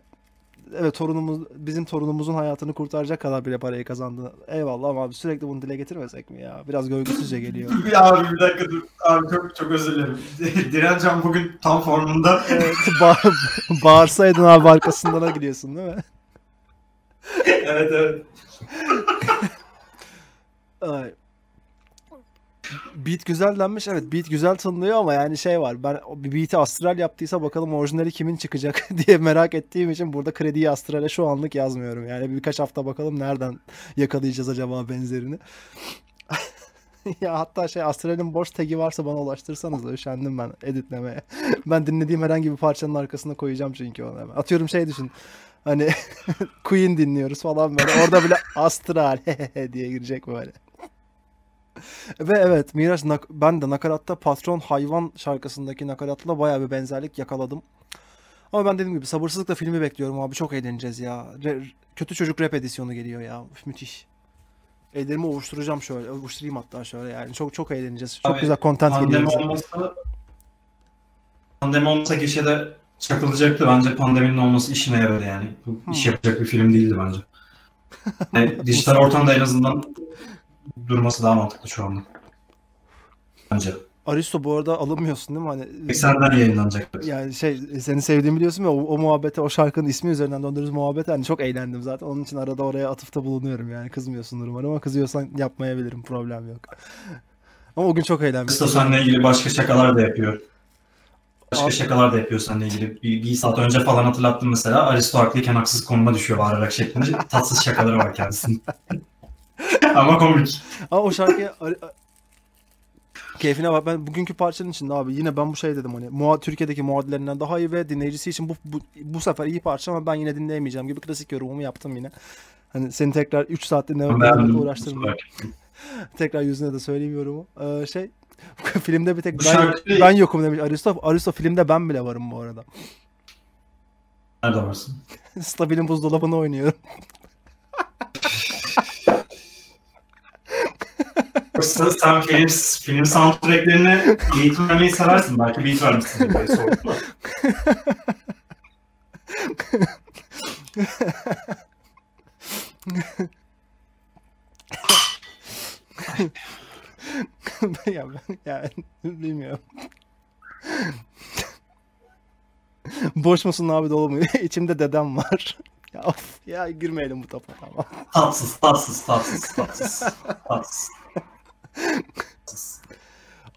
Speaker 1: evet torunumuz bizim torunumuzun hayatını kurtaracak kadar bile parayı kazandı. Eyvallah ama abi sürekli bunu dile getirmesek mi ya? Biraz gölgüsüzce geliyor. (laughs)
Speaker 2: Ya abi bir dakika dur. Abi çok çok özür dilerim. (laughs) Direncan bugün tam formunda. (laughs)
Speaker 1: Evet, ba- bağırsaydın abi arkasından gidiyorsun değil mi?
Speaker 2: evet evet.
Speaker 1: Ay. Beat güzel denmiş. Evet beat güzel tınlıyor ama yani şey var. Ben beat'i Astral yaptıysa bakalım orijinali kimin çıkacak (laughs) diye merak ettiğim için burada krediyi Astral'e şu anlık yazmıyorum. Yani birkaç hafta bakalım nereden yakalayacağız acaba benzerini. (laughs) ya hatta şey Astral'in boş tagi varsa bana ulaştırsanız da üşendim ben editlemeye. (laughs) ben dinlediğim herhangi bir parçanın arkasına koyacağım çünkü onu hemen. Atıyorum şey düşün. Hani Queen dinliyoruz falan böyle. Orada bile Astral diye girecek böyle. (laughs) Ve evet Miraç ben de nakaratta Patron Hayvan şarkısındaki nakaratla bayağı bir benzerlik yakaladım. Ama ben dediğim gibi sabırsızlıkla filmi bekliyorum abi. Çok eğleneceğiz ya. Re- kötü çocuk rap edisyonu geliyor ya. Müthiş. Ellerimi ovuşturacağım şöyle. Ovuşturayım hatta şöyle yani. Çok çok eğleneceğiz. Çok
Speaker 2: Abi,
Speaker 1: güzel content geliyor
Speaker 2: Pandemi olmasa pandemi olmasa gişede çakılacaktı. Bence pandeminin olması işine yaradı yani. Bu iş
Speaker 1: Hmm.
Speaker 2: yapacak bir film değildi bence. (laughs) Yani dijital ortamda en azından durması daha mantıklı şu anda. Bence.
Speaker 1: Aristo bu arada alınmıyorsun değil mi? Hani
Speaker 2: Senden yayınlanacak.
Speaker 1: yani şey seni sevdiğimi biliyorsun ya o, o muhabbete o şarkının ismi üzerinden döndüğümüz muhabbete hani çok eğlendim zaten. Onun için arada oraya atıfta bulunuyorum yani. Kızmıyorsundur umarım ama kızıyorsan yapmayabilirim. Problem yok. Ama o gün çok eğlenmiştim.
Speaker 2: Aristo seninle ilgili başka şakalar da yapıyor. Başka
Speaker 1: Abi-
Speaker 2: şakalar da yapıyor seninle ilgili. Bir, bir saat önce falan hatırlattım mesela. Aristo haklıyken haksız konuma düşüyor bağırarak şeklinde. Tatsız şakaları var kendisinin. (laughs) (laughs) Ama komik.
Speaker 1: Ama o şarkıya keyfine bak. Ben bugünkü parçanın içinde abi yine ben bu şey dedim hani muha- Türkiye'deki muadillerinden daha iyi ve dinleyicisi için bu, bu, bu sefer iyi parça ama ben yine dinleyemeyeceğim gibi klasik yorumumu yaptım yine. Hani seni tekrar 3 saat dinlemekle uğraştırmayayım. (laughs) Tekrar yüzüne de söyleyeyim yorumu. Ee, şey (laughs) filmde bir tek ben,
Speaker 2: şarkıyı-
Speaker 1: ben yokum demiş Aristo. Aristo filmde ben bile varım bu arada.
Speaker 2: Nerede varsın?
Speaker 1: Stabil'in buzdolabını oynuyorum.
Speaker 2: Yoksa sen film, film soundtracklerine beat vermeyi seversin. Belki beat vermişsin diye sordum (laughs)
Speaker 1: ya ben yani bilmiyorum. Boş musun abi dolu mu? (laughs) İçimde dedem var. ya of, ya girmeyelim bu topa tamam.
Speaker 2: Tatsız, tatsız, tatsız, tatsız. Tatsız.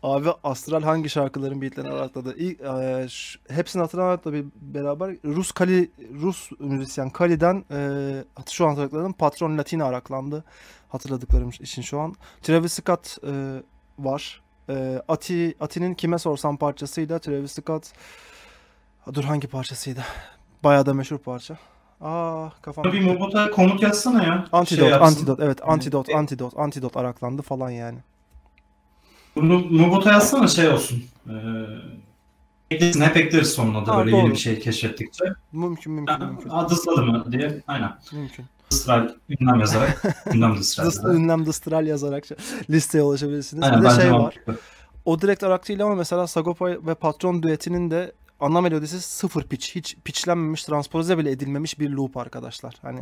Speaker 1: Abi Astral hangi şarkıların beatlerini arakladı? İlk, e, ş- hepsini hatırlamakla bir beraber Rus Kali Rus müzisyen Kali'den e, şu an hatırladım Patron Latina araklandı. Hatırladıklarım için şu an. Travis Scott e, var. E, Ati Ati'nin kime sorsam parçasıyla Travis Scott Dur hangi parçasıydı? Bayağı da meşhur parça. Aa kafam.
Speaker 2: Bir Mobot'a komut yazsana ya.
Speaker 1: Antidot,
Speaker 2: Şey yapsın.
Speaker 1: antidot evet antidot, antidot, antidot araklandı falan yani.
Speaker 2: Bunu Mobot'a yazsana şey olsun. Ee, eklesin, hep ekleriz sonuna da
Speaker 1: Ha,
Speaker 2: böyle
Speaker 1: doğru.
Speaker 2: yeni bir şey keşfettikçe.
Speaker 1: Mümkün mümkün mümkün.
Speaker 2: Adı mı diye. Aynen.
Speaker 1: Mümkün.
Speaker 2: Distral ünlem yazarak. (laughs) ünlem distral
Speaker 1: Dist,
Speaker 2: yazarak.
Speaker 1: ünlem Distral yazarak listeye ulaşabilirsiniz.
Speaker 2: Aynen,
Speaker 1: bir de
Speaker 2: bence
Speaker 1: şey var.
Speaker 2: mantıklı.
Speaker 1: O direkt değil ama mesela Sagopa ve Patron düetinin de ana melodisi sıfır pitch. Hiç pitchlenmemiş, transpoze bile edilmemiş bir loop arkadaşlar. Hani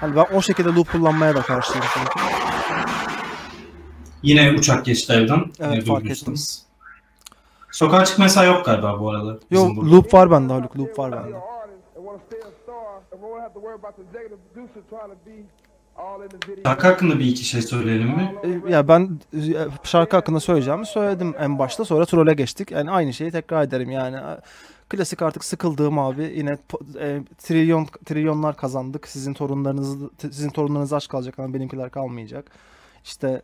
Speaker 1: Hani ben o şekilde loop kullanmaya da karşıyım çünkü.
Speaker 2: Yine uçak geçti evden.
Speaker 1: Evet, fark
Speaker 2: duyduysanız. Sokağa çıkma yasağı yok galiba bu arada.
Speaker 1: Yo
Speaker 2: bizim burada.
Speaker 1: loop var bende Haluk, loop var
Speaker 3: Be
Speaker 1: bende.
Speaker 2: Şarkı hakkında bir iki şey söyleyelim mi?
Speaker 1: E, Ya ben e, şarkı hakkında söyleyeceğimi söyledim en başta sonra trole geçtik. Yani aynı şeyi tekrar ederim yani. Klasik artık sıkıldığım abi yine e, trilyon trilyonlar kazandık. Sizin torunlarınız sizin torunlarınız aç kalacak ama benimkiler kalmayacak. İşte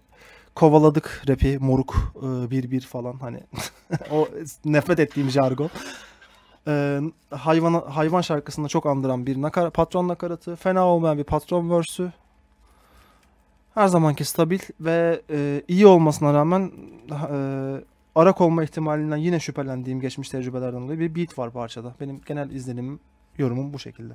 Speaker 1: kovaladık rapi moruk e, bir bir falan hani (laughs) o nefret ettiğim jargon. E, hayvan hayvan şarkısında çok andıran bir nakar, patron nakaratı, fena olmayan bir patron verse'ü. Her zamanki stabil ve e, iyi olmasına rağmen e, arak olma ihtimalinden yine şüphelendiğim geçmiş tecrübelerden dolayı bir beat var parçada. Benim genel izlenimim, yorumum bu şekilde.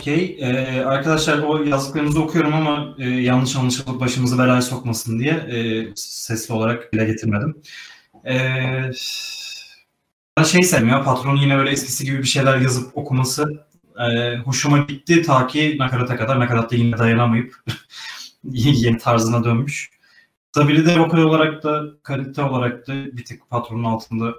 Speaker 2: Okey. Ee, arkadaşlar o yazdıklarınızı okuyorum ama e, yanlış anlaşılıp başımızı belaya sokmasın diye e, sesli olarak bile getirmedim. Ee, ben şey sevmiyorum. Patronun yine böyle eskisi gibi bir şeyler yazıp okuması e, hoşuma gitti ta ki nakarata kadar. Nakaratta yine dayanamayıp (laughs) yeni tarzına dönmüş. Stabili de vokal olarak da kalite olarak da bir tık patronun altında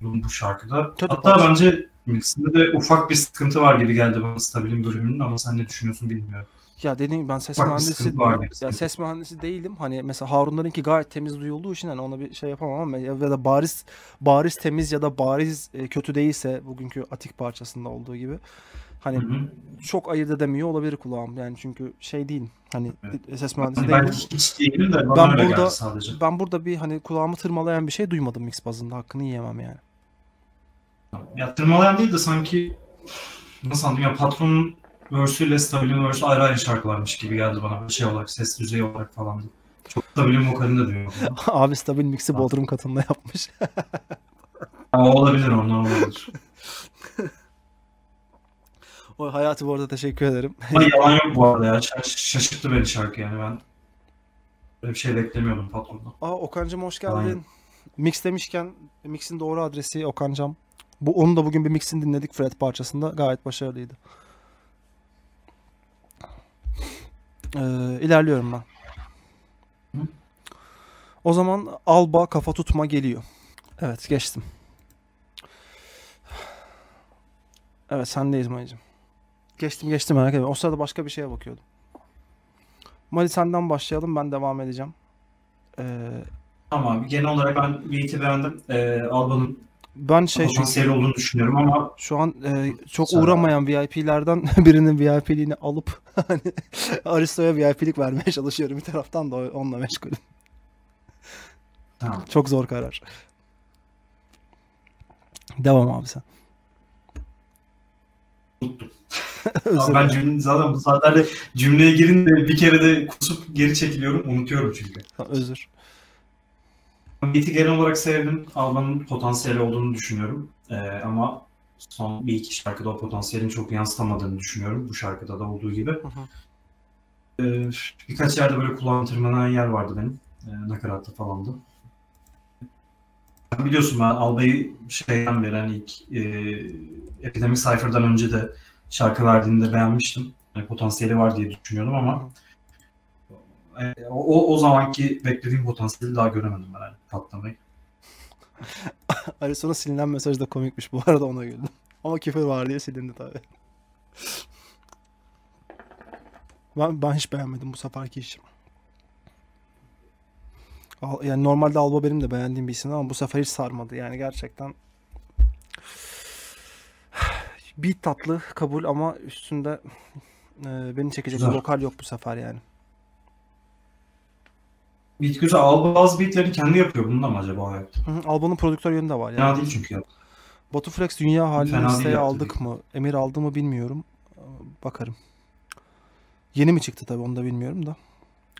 Speaker 2: bu şarkıda. Hatta bence mixinde de ufak bir sıkıntı var gibi geldi bana Stabil'in bölümünün ama sen ne düşünüyorsun bilmiyorum.
Speaker 1: Ya dediğim gibi ben ses
Speaker 2: Bak,
Speaker 1: mühendisi
Speaker 2: var
Speaker 1: ya ses mühendisi değilim. Hani mesela Harunlarınki gayet temiz duyulduğu için hani ona bir şey yapamam ama ya da bariz bariz temiz ya da bariz e, kötü değilse bugünkü Atik parçasında olduğu gibi hani
Speaker 2: Hı hı.
Speaker 1: çok ayırt edemiyor olabilir kulağım. Yani çünkü şey değil. Hani
Speaker 2: Evet.
Speaker 1: ses mühendisi
Speaker 2: Hani
Speaker 1: değilim.
Speaker 2: hiç değilim de
Speaker 1: Ben burada-
Speaker 2: sadece.
Speaker 1: Ben burada bir hani kulağımı tırmalayan bir şey duymadım mix bazında. Hakkını yiyemem yani.
Speaker 2: Ya tırmalayan değil de sanki nasıl anlatayım ya patronun verse'üyle Stabil'in verse'ü ayrı ayrı şarkılarmış gibi geldi bana böyle şey olarak ses düzeyi olarak falan. Çok Stabil'in vokalini de duyuyorum. (laughs)
Speaker 1: Abi stabil mix'i Bodrum katında yapmış. (laughs)
Speaker 2: Ama olabilir onlar olabilir. (laughs)
Speaker 1: o hayatı bu arada teşekkür ederim.
Speaker 2: Ama yalan yok bu arada ya. Şaş- şaşırttı beni şarkı yani ben. Böyle bir şey beklemiyordum patrondan.
Speaker 1: Aa Okan'cım hoş geldin.
Speaker 2: Aynen.
Speaker 1: Mix demişken mix'in doğru adresi Okan'cam. Bu onu da bugün bir mix'ini dinledik Fred parçasında. Gayet başarılıydı. Ee, ilerliyorum ben. O zaman Alba kafa tutma geliyor. Evet geçtim. Evet sendeyiz Mayıcım. Geçtim geçtim merak etme. O sırada başka bir şeye bakıyordum. Mali senden başlayalım ben devam edeceğim. Ee,
Speaker 2: Ama abi genel olarak ben beat'i beğendim. Ee, Alba'nın
Speaker 1: ben şey çünkü
Speaker 2: potansiyeli olduğunu düşünüyorum ama
Speaker 1: Şu an e, çok
Speaker 2: Güzel.
Speaker 1: uğramayan VIP'lerden (laughs) birinin VIP'liğini alıp (laughs) hani Aristo'ya VIP'lik vermeye çalışıyorum bir taraftan da onunla meşgulüm.
Speaker 2: tamam.
Speaker 1: Çok zor karar. Devam abi sen. (laughs) Özür
Speaker 2: ben cümle, zaten bu saatlerde cümleye girin de bir kere de kusup geri çekiliyorum. Unutuyorum çünkü.
Speaker 1: Özür.
Speaker 2: Beat'i genel olarak sevdim. Alba'nın potansiyeli olduğunu düşünüyorum. Ee, ama son bir iki şarkıda o potansiyelin çok yansıtamadığını düşünüyorum. Bu şarkıda da olduğu gibi.
Speaker 1: Hı hı.
Speaker 2: Ee, birkaç yerde böyle kulağım tırmanan yer vardı benim. Ee, nakaratta falandı. Biliyorsun ben Alba'yı şeyden beri hani ilk e, Epidemic Cypher'dan önce de şarkı verdiğinde beğenmiştim. Yani potansiyeli var diye düşünüyordum ama e, o, o zamanki beklediğim potansiyeli daha göremedim ben yani patlamayı. (laughs)
Speaker 1: Aristo'nun silinen mesaj da komikmiş bu arada ona güldüm. Ama küfür var diye silindi tabii. Ben, ben hiç beğenmedim bu seferki işi. Yani normalde Alba benim de beğendiğim bir isim ama bu sefer hiç sarmadı. Yani gerçekten beat tatlı kabul ama üstünde e, beni çekecek bir
Speaker 2: Güzel.
Speaker 1: vokal yok bu sefer yani.
Speaker 2: Beat güzel. Alba bazı beatleri kendi yapıyor. Bunda mı acaba yaptı?
Speaker 1: Hı hı, Alba'nın prodüktör yönü de var yani.
Speaker 2: Fena değil çünkü ya.
Speaker 1: Batu Flex dünya halini listeye aldık mı? Emir aldı mı bilmiyorum. Bakarım. Yeni mi çıktı tabii onu da bilmiyorum da.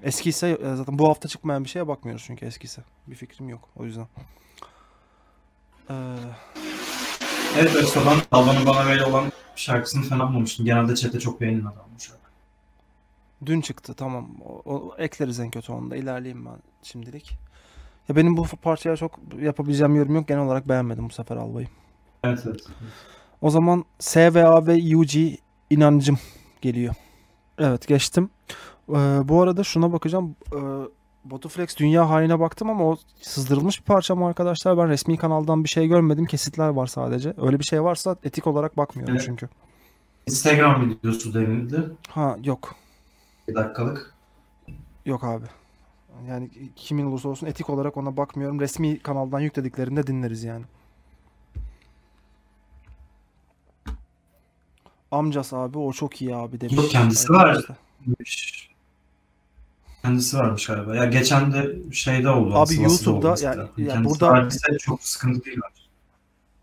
Speaker 1: Eski ise e, zaten bu hafta çıkmayan bir şeye bakmıyoruz çünkü eskisi. Bir fikrim yok o yüzden. Ee,
Speaker 2: Evet Öztaban Alba'nın bana böyle olan şarkısını fena bulmamıştım. Genelde chatte çok beğenilen adam bu şarkı.
Speaker 1: Dün çıktı tamam. O, o- ekleriz en kötü onu da. İlerleyeyim ben şimdilik. Ya benim bu parçaya çok yapabileceğim yorum yok. Genel olarak beğenmedim bu sefer Alba'yı.
Speaker 2: Evet evet.
Speaker 1: O zaman SVA ve UG inancım geliyor. Evet geçtim. Ee, bu arada şuna bakacağım. Ee, Botuflex dünya haline baktım ama o sızdırılmış bir parça mı arkadaşlar? Ben resmi kanaldan bir şey görmedim. Kesitler var sadece. Öyle bir şey varsa etik olarak bakmıyorum
Speaker 2: Evet.
Speaker 1: çünkü.
Speaker 2: Instagram videosu denildi.
Speaker 1: Ha yok.
Speaker 2: Bir dakikalık.
Speaker 1: Yok abi. Yani kimin olursa olsun etik olarak ona bakmıyorum. Resmi kanaldan yüklediklerinde dinleriz yani. Amcası abi o çok iyi abi demiş.
Speaker 2: Yok, kendisi var.
Speaker 1: Arkadaşlar.
Speaker 2: Kendisi varmış galiba. Ya geçen de şeyde oldu.
Speaker 1: Abi YouTube'da yani- yani burada-
Speaker 2: çok sıkıntı değil. bence.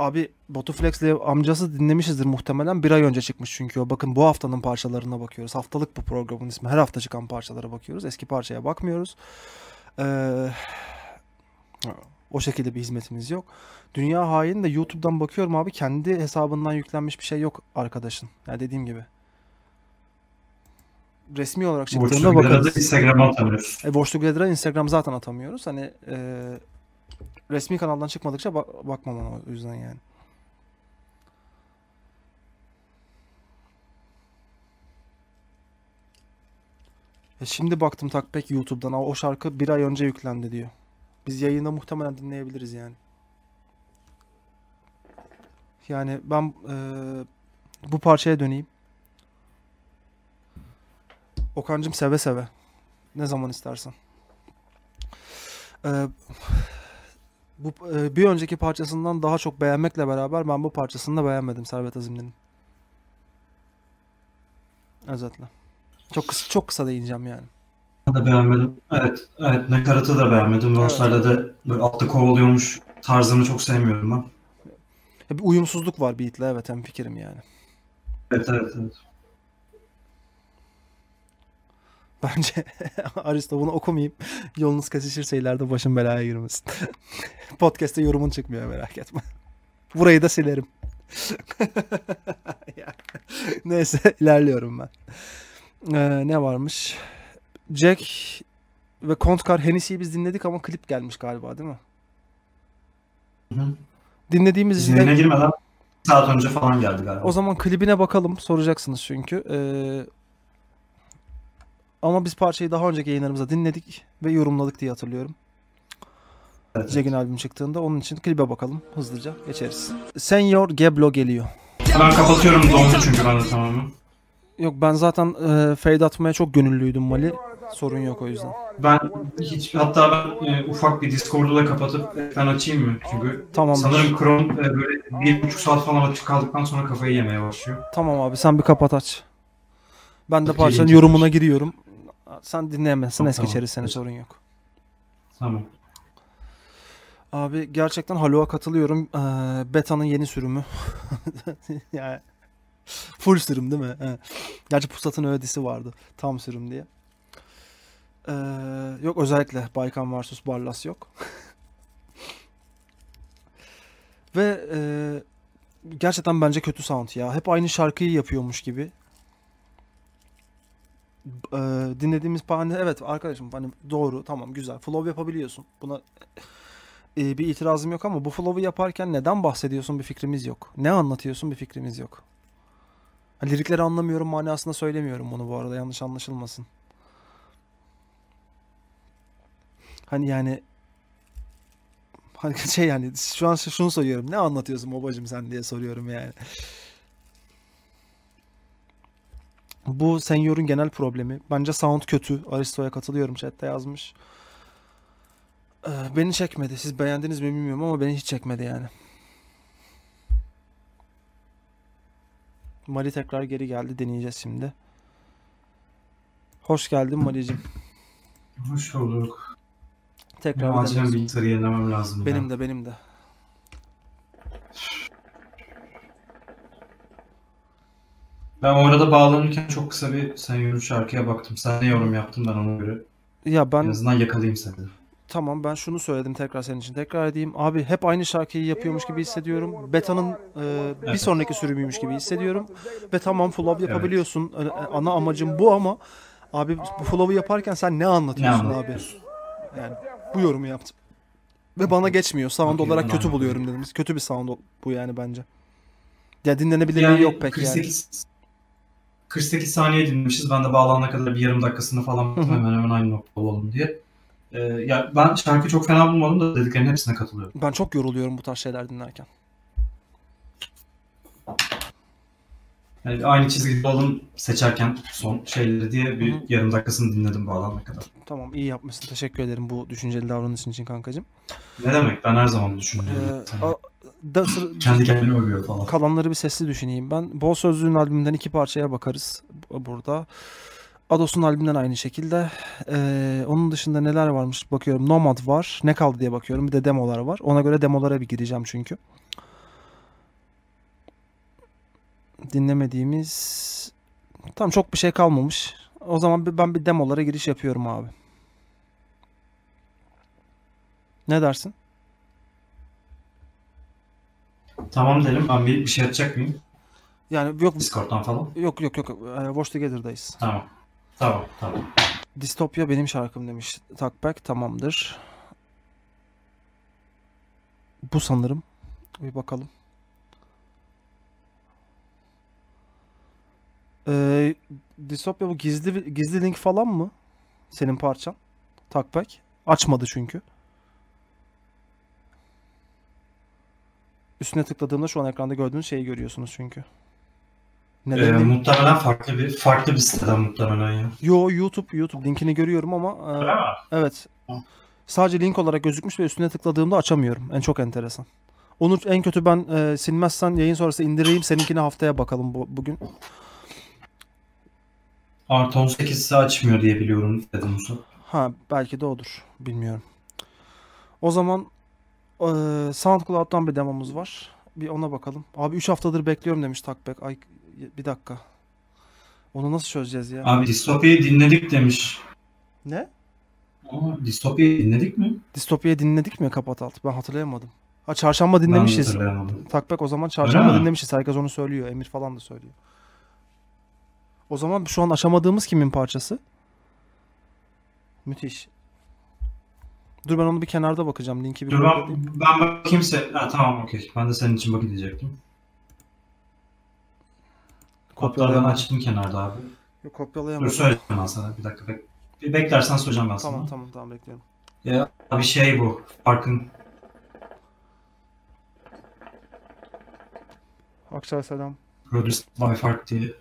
Speaker 1: Abi Botuflex'le amcası dinlemişizdir muhtemelen. Bir ay önce çıkmış çünkü o. Bakın bu haftanın parçalarına bakıyoruz. Haftalık bu programın ismi. Her hafta çıkan parçalara bakıyoruz. Eski parçaya bakmıyoruz. Ee, o şekilde bir hizmetimiz yok. Dünya hain de YouTube'dan bakıyorum abi. Kendi hesabından yüklenmiş bir şey yok arkadaşın. Yani dediğim gibi. Resmi olarak çıktığında bakarız.
Speaker 2: Instagram'a atamıyoruz.
Speaker 1: E, Watch Together'a Instagram zaten atamıyoruz. Hani e, resmi kanaldan çıkmadıkça ba- bakmam ona o yüzden yani. E şimdi baktım Takpek YouTube'dan. O şarkı bir ay önce yüklendi diyor. Biz yayında muhtemelen dinleyebiliriz yani. Yani ben e, bu parçaya döneyim. Okan'cım seve seve. Ne zaman istersen. Ee, bu e, bir önceki parçasından daha çok beğenmekle beraber ben bu parçasını da beğenmedim Servet Azimli'nin. Özetle. Çok kısa, çok kısa değineceğim yani.
Speaker 2: Ben de beğenmedim. Evet, evet nakaratı da beğenmedim. Verse'lerde de böyle altta kovalıyormuş tarzını çok sevmiyorum ben.
Speaker 1: Ya bir uyumsuzluk var beat'le evet hem fikrim yani.
Speaker 2: Evet, evet, evet. (laughs)
Speaker 1: Bence Aristo bunu okumayayım. Yolunuz kesişirse ileride başım belaya girmesin. (laughs) Podcast'te yorumun çıkmıyor merak etme. Burayı da silerim. (laughs) Neyse ilerliyorum ben. Ee, ne varmış? Jack ve Kontkar Hennessy'yi biz dinledik ama klip gelmiş galiba değil mi?
Speaker 2: Hı hı.
Speaker 1: Dinlediğimiz
Speaker 2: Biz
Speaker 1: izle-
Speaker 2: girmeden saat önce falan geldi galiba.
Speaker 1: O zaman klibine bakalım. Soracaksınız çünkü. Ee, ama biz parçayı daha önceki yayınlarımızda dinledik ve yorumladık diye hatırlıyorum.
Speaker 2: Evet.
Speaker 1: Jack'in albüm çıktığında. Onun için klibe bakalım. Hızlıca geçeriz. Senyor Geblo geliyor.
Speaker 2: Ben kapatıyorum dondu çünkü ben de tamamen.
Speaker 1: Yok ben zaten e, fade atmaya çok gönüllüydüm Mali. Sorun yok o yüzden.
Speaker 2: Ben hiç hatta ben e, ufak bir Discord'u da kapatıp ekran açayım mı? Çünkü
Speaker 1: Tamam.
Speaker 2: sanırım Chrome e, böyle bir buçuk saat falan açık kaldıktan sonra kafayı yemeye başlıyor.
Speaker 1: Tamam abi sen bir kapat aç. Ben de parçanın yorumuna giriyorum. Sen dinleyemezsin.
Speaker 2: Tamam,
Speaker 1: Es
Speaker 2: tamam.
Speaker 1: geçeriz seni sorun yok.
Speaker 2: Tamam.
Speaker 1: Abi gerçekten Halo'a katılıyorum. Ee, Beta'nın yeni sürümü. (laughs) yani full sürüm değil mi? He. Gerçi Pusat'ın ödisi vardı. Tam sürüm diye. Ee, yok özellikle Baykan vs Barlas yok. (laughs) Ve e, gerçekten bence kötü sound ya. Hep aynı şarkıyı yapıyormuş gibi. Ee, dinlediğimiz hani evet arkadaşım hani doğru tamam güzel flow yapabiliyorsun. Buna e, bir itirazım yok ama bu flow'u yaparken neden bahsediyorsun bir fikrimiz yok. Ne anlatıyorsun bir fikrimiz yok. Ha, lirikleri anlamıyorum manasında söylemiyorum bunu bu arada yanlış anlaşılmasın. Hani yani hani (laughs) şey yani şu an şunu soruyorum. Ne anlatıyorsun babacım sen diye soruyorum yani. Bu Senyor'un genel problemi. Bence sound kötü. Aristo'ya katılıyorum. Chat'te yazmış. Ee, beni çekmedi. Siz beğendiniz mi bilmiyorum ama beni hiç çekmedi yani. Mali tekrar geri geldi. Deneyeceğiz şimdi. Hoş geldin Mali'cim.
Speaker 2: Hoş bulduk.
Speaker 1: Tekrar bir
Speaker 2: acilen
Speaker 1: deniyoruz.
Speaker 2: bilgisayarı yenilemem lazım.
Speaker 1: Benim
Speaker 2: ya.
Speaker 1: de benim de.
Speaker 2: Ben o arada bağlanırken çok kısa bir sen yürü şarkıya baktım. Sen ne yorum yaptın ben ona göre.
Speaker 1: Ya
Speaker 2: En
Speaker 1: ben
Speaker 2: azından yakalayayım seni.
Speaker 1: tamam ben şunu söyledim tekrar senin için. Tekrar edeyim. Abi hep aynı şarkıyı yapıyormuş gibi hissediyorum. Beta'nın e, bir
Speaker 2: Evet.
Speaker 1: sonraki sürümüymüş gibi hissediyorum. Ve tamam flow yapabiliyorsun. E, Ana amacım bu ama abi bu flow'u yaparken sen ne anlatıyorsun
Speaker 2: Ne
Speaker 1: abi? Yani bu yorumu yaptım. Ve bana geçmiyor. Sound
Speaker 2: Okey,
Speaker 1: olarak kötü
Speaker 2: anladım.
Speaker 1: buluyorum dediniz. Kötü bir sound bu yani bence. Ya dinlenebilirliği yok pek yani.
Speaker 2: 48, 48 saniye dinlemişiz. Ben de bağlanana kadar bir yarım dakikasını falan baktım. Hemen hemen aynı nokta olalım diye. Ee, ya ben şarkı çok fena bulmadım da dediklerinin hepsine katılıyorum.
Speaker 1: Ben çok yoruluyorum bu tarz şeyler dinlerken.
Speaker 2: Yani aynı çizgide olalım seçerken son şeyleri diye bir
Speaker 1: Hı hı.
Speaker 2: yarım dakikasını dinledim bağlanana kadar.
Speaker 1: Tamam iyi yapmışsın. Teşekkür ederim bu düşünceli davranışın için kankacığım.
Speaker 2: Ne demek? Ben her zaman
Speaker 1: Ee,
Speaker 2: düşünüyorum.
Speaker 1: a- da, (laughs)
Speaker 2: Kendi kendine övüyor falan.
Speaker 1: kalanları bir sesli düşüneyim ben. Bol Sözlüğün albümünden iki parçaya bakarız bu- burada. Ados'un albümünden aynı şekilde. Ee, onun dışında neler varmış bakıyorum. Nomad var. Ne kaldı diye bakıyorum. Bir de demolar var. Ona göre demolara bir gireceğim çünkü. Dinlemediğimiz... Tam çok bir şey kalmamış. O zaman ben bir demolara giriş yapıyorum abi. Ne dersin?
Speaker 2: Tamam dedim. Ben bir, bir şey atacak mıyım?
Speaker 1: Yani yok
Speaker 2: Discord'dan falan.
Speaker 1: yok yok yok. Watch Together'dayız.
Speaker 2: Tamam. Tamam. Tamam.
Speaker 1: Distopya benim şarkım demiş. Takback tamamdır. Bu sanırım. Bir bakalım. Ee, Distopya bu gizli gizli link falan mı? Senin parçan. Takback. Açmadı çünkü. Üstüne tıkladığımda şu an ekranda gördüğünüz şeyi görüyorsunuz çünkü. Neden?
Speaker 2: Ee, muhtemelen farklı bir farklı bir siteden muhtemelen ya.
Speaker 1: Yo YouTube YouTube linkini görüyorum ama e, evet. Sadece link olarak gözükmüş ve üstüne tıkladığımda açamıyorum. En çok enteresan. Onu en kötü ben e, silmezsen yayın sonrası indireyim. Seninkini haftaya bakalım bu, bugün.
Speaker 2: Artı 18 ise açmıyor diye biliyorum dedim Musa.
Speaker 1: Ha belki de odur. Bilmiyorum. O zaman e, SoundCloud'dan bir demomuz var. Bir ona bakalım. Abi 3 haftadır bekliyorum demiş Takbek. Ay bir dakika. Onu nasıl çözeceğiz ya?
Speaker 2: Abi Distopya'yı dinledik demiş.
Speaker 1: Ne?
Speaker 2: Ama Distopya'yı dinledik mi?
Speaker 1: Distopya'yı dinledik mi kapat alt? Ben hatırlayamadım. Ha çarşamba dinlemişiz. Takbek o zaman çarşamba
Speaker 2: mi?
Speaker 1: dinlemişiz. Herkes onu söylüyor. Emir falan da söylüyor. O zaman şu an aşamadığımız kimin parçası? Müthiş. Dur ben onu bir kenarda bakacağım. Linki bir
Speaker 2: Dur ben, ben bakayım sen. Ha, tamam okey. Ben de senin için bakayım. Hatta ben
Speaker 1: Kopyalayamadım.
Speaker 2: açtım kenarda abi.
Speaker 1: Yok,
Speaker 2: Dur
Speaker 1: kopyalayamadım.
Speaker 2: söyleyeceğim ben sana. Bir dakika bek. Bir beklersen söyleyeceğim ben sana.
Speaker 1: Tamam tamam tamam bekliyorum.
Speaker 2: Ya bir şey bu. Farkın.
Speaker 1: Akçay selam.
Speaker 2: Produced by Fark diye.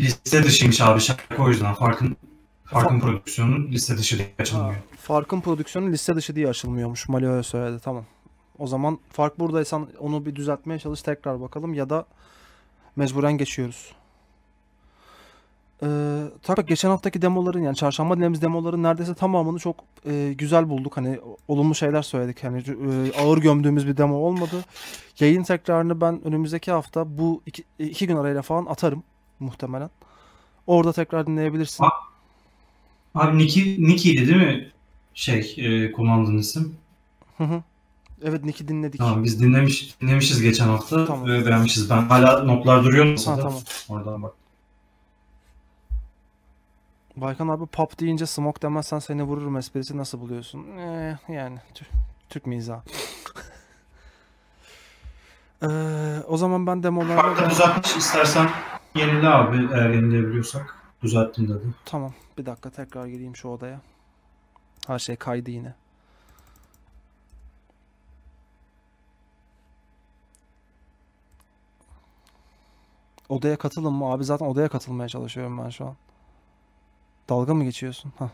Speaker 2: Liste dışıymış abi şarkı o yüzden. Farkın Farkın prodüksiyonu liste dışı diye açılmıyor.
Speaker 1: Fark'ın prodüksiyonu liste dışı diye açılmıyormuş. Mali öyle söyledi. Tamam. O zaman Fark buradaysan onu bir düzeltmeye çalış tekrar bakalım ya da mecburen geçiyoruz. Ee, tabii geçen haftaki demoların yani çarşamba dinlediğimiz demoların neredeyse tamamını çok e, güzel bulduk. Hani olumlu şeyler söyledik. Hani e, ağır gömdüğümüz bir demo olmadı. Yayın tekrarını ben önümüzdeki hafta bu iki, iki gün arayla falan atarım muhtemelen. Orada tekrar dinleyebilirsin.
Speaker 2: Ha. Abi Niki, Niki'ydi değil mi? Şey e, kullandığın isim.
Speaker 1: Hı hı. Evet Nick'i dinledik.
Speaker 2: Tamam biz dinlemiş dinlemişiz geçen hafta
Speaker 1: Tamam.
Speaker 2: ve beğenmişiz. Ben hala notlar duruyor masada.
Speaker 1: tamam.
Speaker 2: Oradan bak.
Speaker 1: Baykan abi pop deyince smoke demezsen seni vururum esprisi nasıl buluyorsun? Ee, yani Tür- Türk mizahı. (laughs) Ee, o zaman ben demolarla
Speaker 2: Farkı düzeltmiş istersen yenile abi eğer yenileyebiliyorsak. Düzelttim dedi.
Speaker 1: Tamam bir dakika tekrar gireyim şu odaya. Her şey kaydı yine. Odaya katılın mı? Abi zaten odaya katılmaya çalışıyorum ben şu an. Dalga mı geçiyorsun? Hah.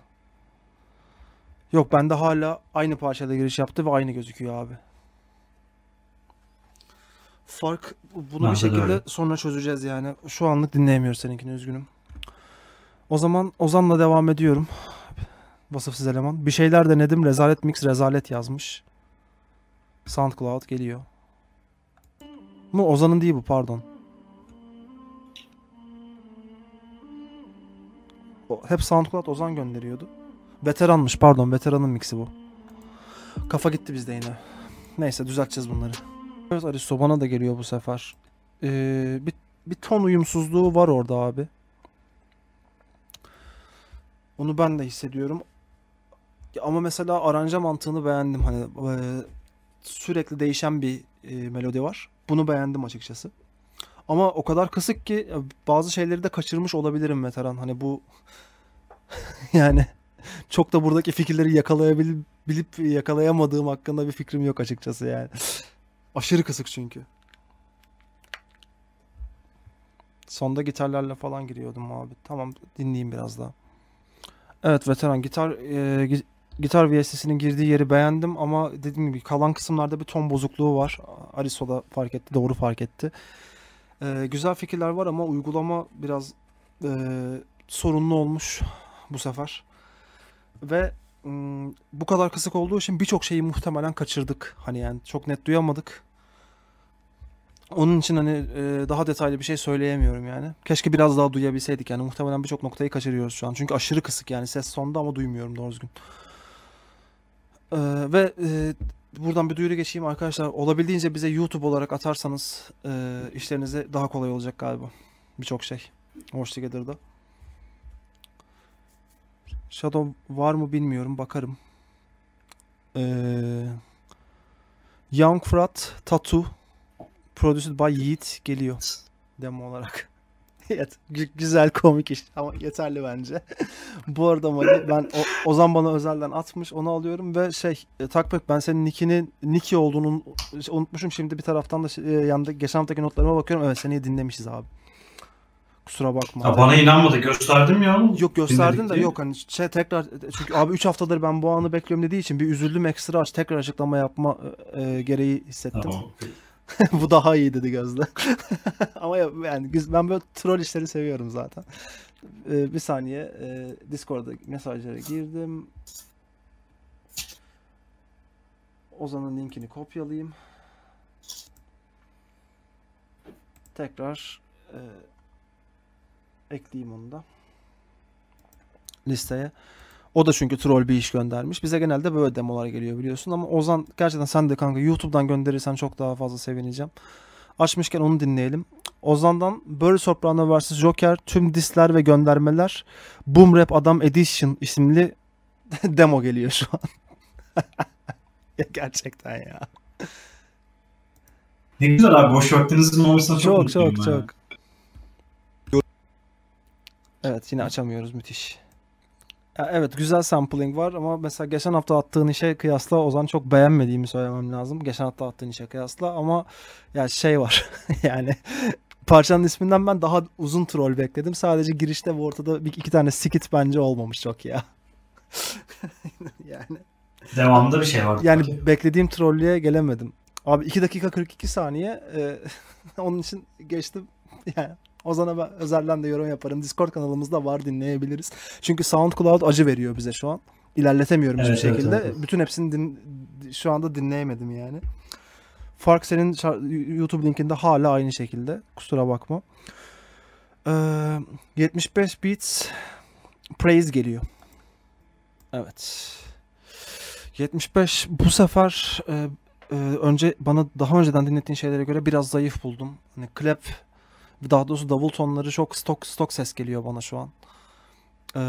Speaker 1: Yok bende hala aynı parçada giriş yaptı ve aynı gözüküyor abi. Fark bunu bir
Speaker 2: Bende de
Speaker 1: şekilde
Speaker 2: öyle.
Speaker 1: sonra çözeceğiz yani. Şu anlık dinleyemiyoruz seninkini üzgünüm. O zaman Ozan'la devam ediyorum. Vasıfsız eleman. Bir şeyler denedim. Rezalet mix rezalet yazmış. SoundCloud geliyor. Mu Ozan'ın değil bu pardon. Hep SoundCloud Ozan gönderiyordu. Veteranmış pardon. Veteranın mixi bu. Kafa gitti bizde yine. Neyse düzelteceğiz bunları. Evet Aristo bana da geliyor bu sefer. Ee, bir, bir ton uyumsuzluğu var orada abi. Onu ben de hissediyorum. Ama mesela aranja mantığını beğendim. Hani e, sürekli değişen bir e, melodi var. Bunu beğendim açıkçası. Ama o kadar kısık ki bazı şeyleri de kaçırmış olabilirim veteran. Hani bu (laughs) yani çok da buradaki fikirleri yakalayabilip bilip yakalayamadığım hakkında bir fikrim yok açıkçası yani. Aşırı kısık çünkü. Sonda gitarlarla falan giriyordum abi. Tamam dinleyeyim biraz daha. Evet veteran gitar e, gi- gitar VSS'inin girdiği yeri beğendim ama dediğim gibi kalan kısımlarda bir ton bozukluğu var. Ariso da fark etti, doğru fark etti. E, güzel fikirler var ama uygulama biraz e, sorunlu olmuş bu sefer. Ve mm, bu kadar kısık olduğu için birçok şeyi muhtemelen kaçırdık. Hani yani çok net duyamadık. Onun için hani e, daha detaylı bir şey söyleyemiyorum yani. Keşke biraz daha duyabilseydik yani. Muhtemelen birçok noktayı kaçırıyoruz şu an. Çünkü aşırı kısık yani. Ses sonda ama duymuyorum doğru düzgün. E, ve e, buradan bir duyuru geçeyim arkadaşlar. Olabildiğince bize YouTube olarak atarsanız e, işlerinize daha kolay olacak galiba. Birçok şey. Watch Together'da. Shadow var mı bilmiyorum. Bakarım. Ee, Young Frat Tattoo Produced by Yiğit geliyor demo olarak. (laughs) Evet, gü- güzel komik iş ama yeterli bence. (laughs) Bu arada Mali ben o, Ozan bana özelden atmış onu alıyorum ve şey e, Takbek ben senin nickinin Niki olduğunu unutmuşum şimdi bir taraftan da şey, e, yanında geçen haftaki notlarıma bakıyorum evet seni dinlemişiz abi. Kusura bakma.
Speaker 2: Ya bana inanmadı. Gösterdim ya.
Speaker 1: Yok gösterdin
Speaker 2: Dinledik
Speaker 1: de yok hani şey tekrar çünkü abi 3 haftadır ben bu anı bekliyorum dediği için bir üzüldüm ekstra aç tekrar açıklama yapma e, gereği hissettim.
Speaker 2: Tamam. (laughs)
Speaker 1: bu daha iyi dedi Gözde. (laughs) Ama ya- yani ben böyle troll işleri seviyorum zaten. E, bir saniye e, Discord'da mesajlara girdim. Ozan'ın linkini kopyalayayım. Tekrar e, ekleyeyim onu da listeye. O da çünkü troll bir iş göndermiş. Bize genelde böyle demolar geliyor biliyorsun ama Ozan gerçekten sen de kanka YouTube'dan gönderirsen çok daha fazla sevineceğim. Açmışken onu dinleyelim. Ozan'dan Barry Soprano vs. Joker tüm disler ve göndermeler Boom Rap Adam Edition isimli (laughs) demo geliyor şu an. (laughs) gerçekten ya.
Speaker 2: Ne güzel abi. Boş vaktinizin olmasına çok,
Speaker 1: Çok çok çok. Evet yine açamıyoruz müthiş. Ya evet güzel sampling var ama mesela geçen hafta attığın işe kıyasla Ozan çok beğenmediğimi söylemem lazım. Geçen hafta attığın işe kıyasla ama ya şey var (laughs) yani parçanın isminden ben daha uzun troll bekledim. Sadece girişte ve ortada bir iki tane skit bence olmamış çok ya. (laughs) yani
Speaker 2: Devamında bir şey var.
Speaker 1: yani
Speaker 2: belki.
Speaker 1: beklediğim trollüğe gelemedim. Abi 2 dakika 42 saniye. e, (laughs) onun için geçtim. Yani Ozan'a ben özelden de yorum yaparım. Discord kanalımızda var dinleyebiliriz. Çünkü SoundCloud acı veriyor bize şu an. İlerletemiyorum hiçbir
Speaker 2: Evet, evet,
Speaker 1: şekilde.
Speaker 2: evet, evet.
Speaker 1: Bütün hepsini din- şu anda dinleyemedim yani. Fark senin YouTube linkinde hala aynı şekilde. Kusura bakma. Ee, 75 Beats Praise geliyor. Evet. 75 bu sefer e, e, önce bana daha önceden dinlettiğin şeylere göre biraz zayıf buldum. Hani clap daha doğrusu davul tonları çok stok stok ses geliyor bana şu an. Ee,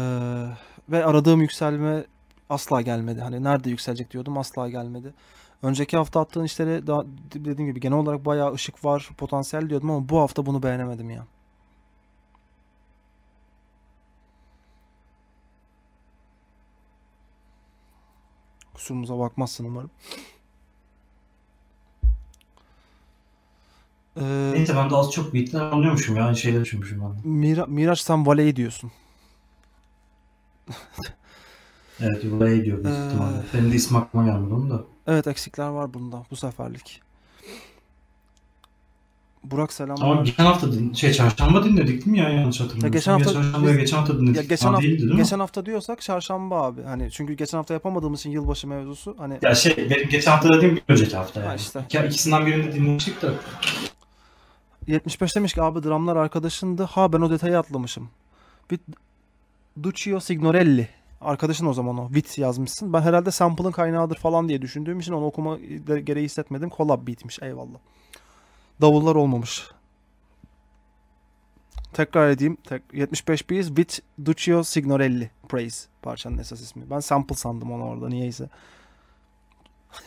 Speaker 1: ve aradığım yükselme asla gelmedi. Hani nerede yükselecek diyordum asla gelmedi. Önceki hafta attığın işleri daha dediğim gibi genel olarak bayağı ışık var, potansiyel diyordum ama bu hafta bunu beğenemedim ya. Kusurumuza bakmazsın umarım. Ee,
Speaker 2: Neyse ben de az çok beatler anlıyormuşum ya. Aynı şeyleri düşünmüşüm ben de.
Speaker 1: Mira, Miraç sen Vale'yi diyorsun. (laughs)
Speaker 2: Evet Yula'ya diyor büyük
Speaker 1: Ee,
Speaker 2: ihtimalle. Benim de ismi aklıma gelmedi onun da.
Speaker 1: Evet eksikler var bunda bu seferlik. Burak
Speaker 2: Ama
Speaker 1: selamlar.
Speaker 2: geçen hafta din şey çarşamba dinledik değil mi ya yanlış hatırlamıyorsam.
Speaker 1: geçen hafta
Speaker 2: çarşamba ya
Speaker 1: biz-
Speaker 2: geçen hafta dinledik.
Speaker 1: Ya geçen hafta
Speaker 2: değildi değil mi?
Speaker 1: geçen hafta diyorsak çarşamba abi. Hani çünkü geçen hafta yapamadığımız için yılbaşı mevzusu hani
Speaker 2: Ya şey benim geçen hafta dediğim bir önceki hafta yani.
Speaker 1: Ha işte.
Speaker 2: Ya ikisinden birini dinlemiştik de.
Speaker 1: 75 demiş ki abi dramlar arkadaşındı. Ha ben o detayı atlamışım. Bit Duccio Signorelli. Arkadaşın o zaman o. Vit yazmışsın. Ben herhalde sample'ın kaynağıdır falan diye düşündüğüm için onu okuma gereği hissetmedim. Collab beatmiş. Eyvallah. Davullar olmamış. Tekrar edeyim. Tek, 75 piece with Duccio Signorelli. Praise parçanın esas ismi. Ben sample sandım onu orada niyeyse.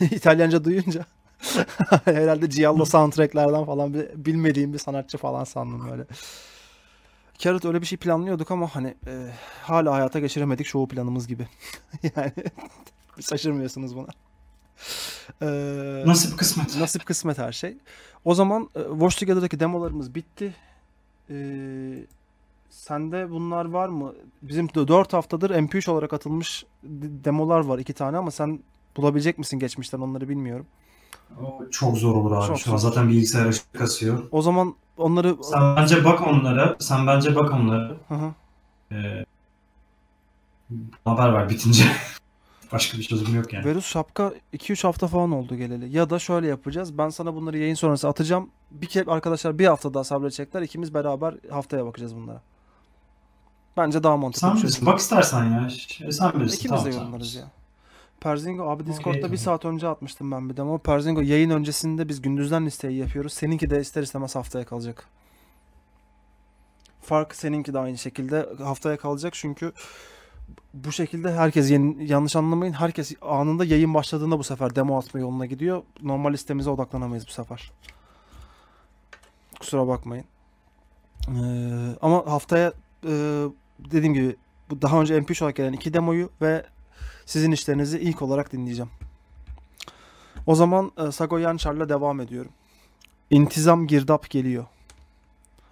Speaker 1: (laughs) İtalyanca duyunca (laughs) herhalde Giallo soundtracklerden falan bir, bilmediğim bir sanatçı falan sandım böyle. Carrot öyle bir şey planlıyorduk ama hani e, hala hayata geçiremedik çoğu planımız gibi. (laughs) yani (laughs) şaşırmıyorsunuz buna. Ee,
Speaker 2: Nasip kısmet.
Speaker 1: Nasip kısmet her şey. O zaman e, Watch Together'daki demolarımız bitti. Ee, sende bunlar var mı? Bizim 4 haftadır MP3 olarak atılmış demolar var iki tane ama sen bulabilecek misin geçmişten onları bilmiyorum.
Speaker 2: Çok zor olur abi.
Speaker 1: Çok
Speaker 2: Şu an
Speaker 1: zor.
Speaker 2: zaten bilgisayar ışık kasıyor.
Speaker 1: O zaman onları...
Speaker 2: Sen bence bak onlara. Sen bence bak onlara.
Speaker 1: Hı hı.
Speaker 2: Ee, haber ver bitince. (laughs) Başka bir çözüm yok yani.
Speaker 1: Verus şapka 2-3 hafta falan oldu geleli. Ya da şöyle yapacağız. Ben sana bunları yayın sonrası atacağım. Bir kere arkadaşlar bir hafta daha sabredecekler. İkimiz beraber haftaya bakacağız bunlara. Bence daha mantıklı
Speaker 2: Sen
Speaker 1: bir.
Speaker 2: Bak istersen ya. Sen bilirsin.
Speaker 1: İkimiz
Speaker 2: Tamam,
Speaker 1: de
Speaker 2: tamam.
Speaker 1: yorumlarız ya. Perzingo abi Discord'da
Speaker 2: tamam.
Speaker 1: bir saat önce atmıştım ben bir demo. Perzingo yayın öncesinde biz gündüzden listeyi yapıyoruz. Seninki de ister istemez haftaya kalacak. Fark seninki de aynı şekilde haftaya kalacak çünkü bu şekilde herkes yeni, yanlış anlamayın. Herkes anında yayın başladığında bu sefer demo atma yoluna gidiyor. Normal listemize odaklanamayız bu sefer. Kusura bakmayın. Ee, ama haftaya e, dediğim gibi bu daha önce MP3 olarak gelen iki demoyu ve sizin işlerinizi ilk olarak dinleyeceğim. O zaman e, Sago Yançar'la devam ediyorum. İntizam Girdap geliyor.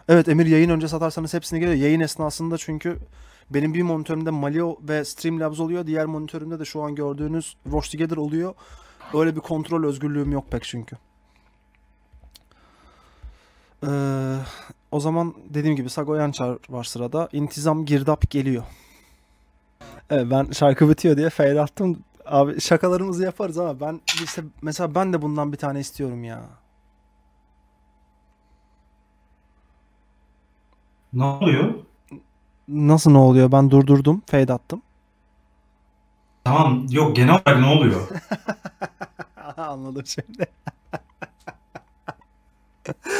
Speaker 1: Evet Emir yayın önce satarsanız hepsini geliyor. Yayın esnasında çünkü benim bir monitörümde Malio ve Streamlabs oluyor. Diğer monitörümde de şu an gördüğünüz Watch Together oluyor. Öyle bir kontrol özgürlüğüm yok pek çünkü. Ee, o zaman dediğim gibi Sago Yançar var sırada. İntizam Girdap geliyor. Evet ben şarkı bitiyor diye fade attım. Abi şakalarımızı yaparız ama ben işte mesela ben de bundan bir tane istiyorum ya.
Speaker 2: Ne oluyor?
Speaker 1: Nasıl ne oluyor? Ben durdurdum, fade attım.
Speaker 2: Tamam yok genel olarak ne oluyor? (laughs)
Speaker 1: Anladım şimdi.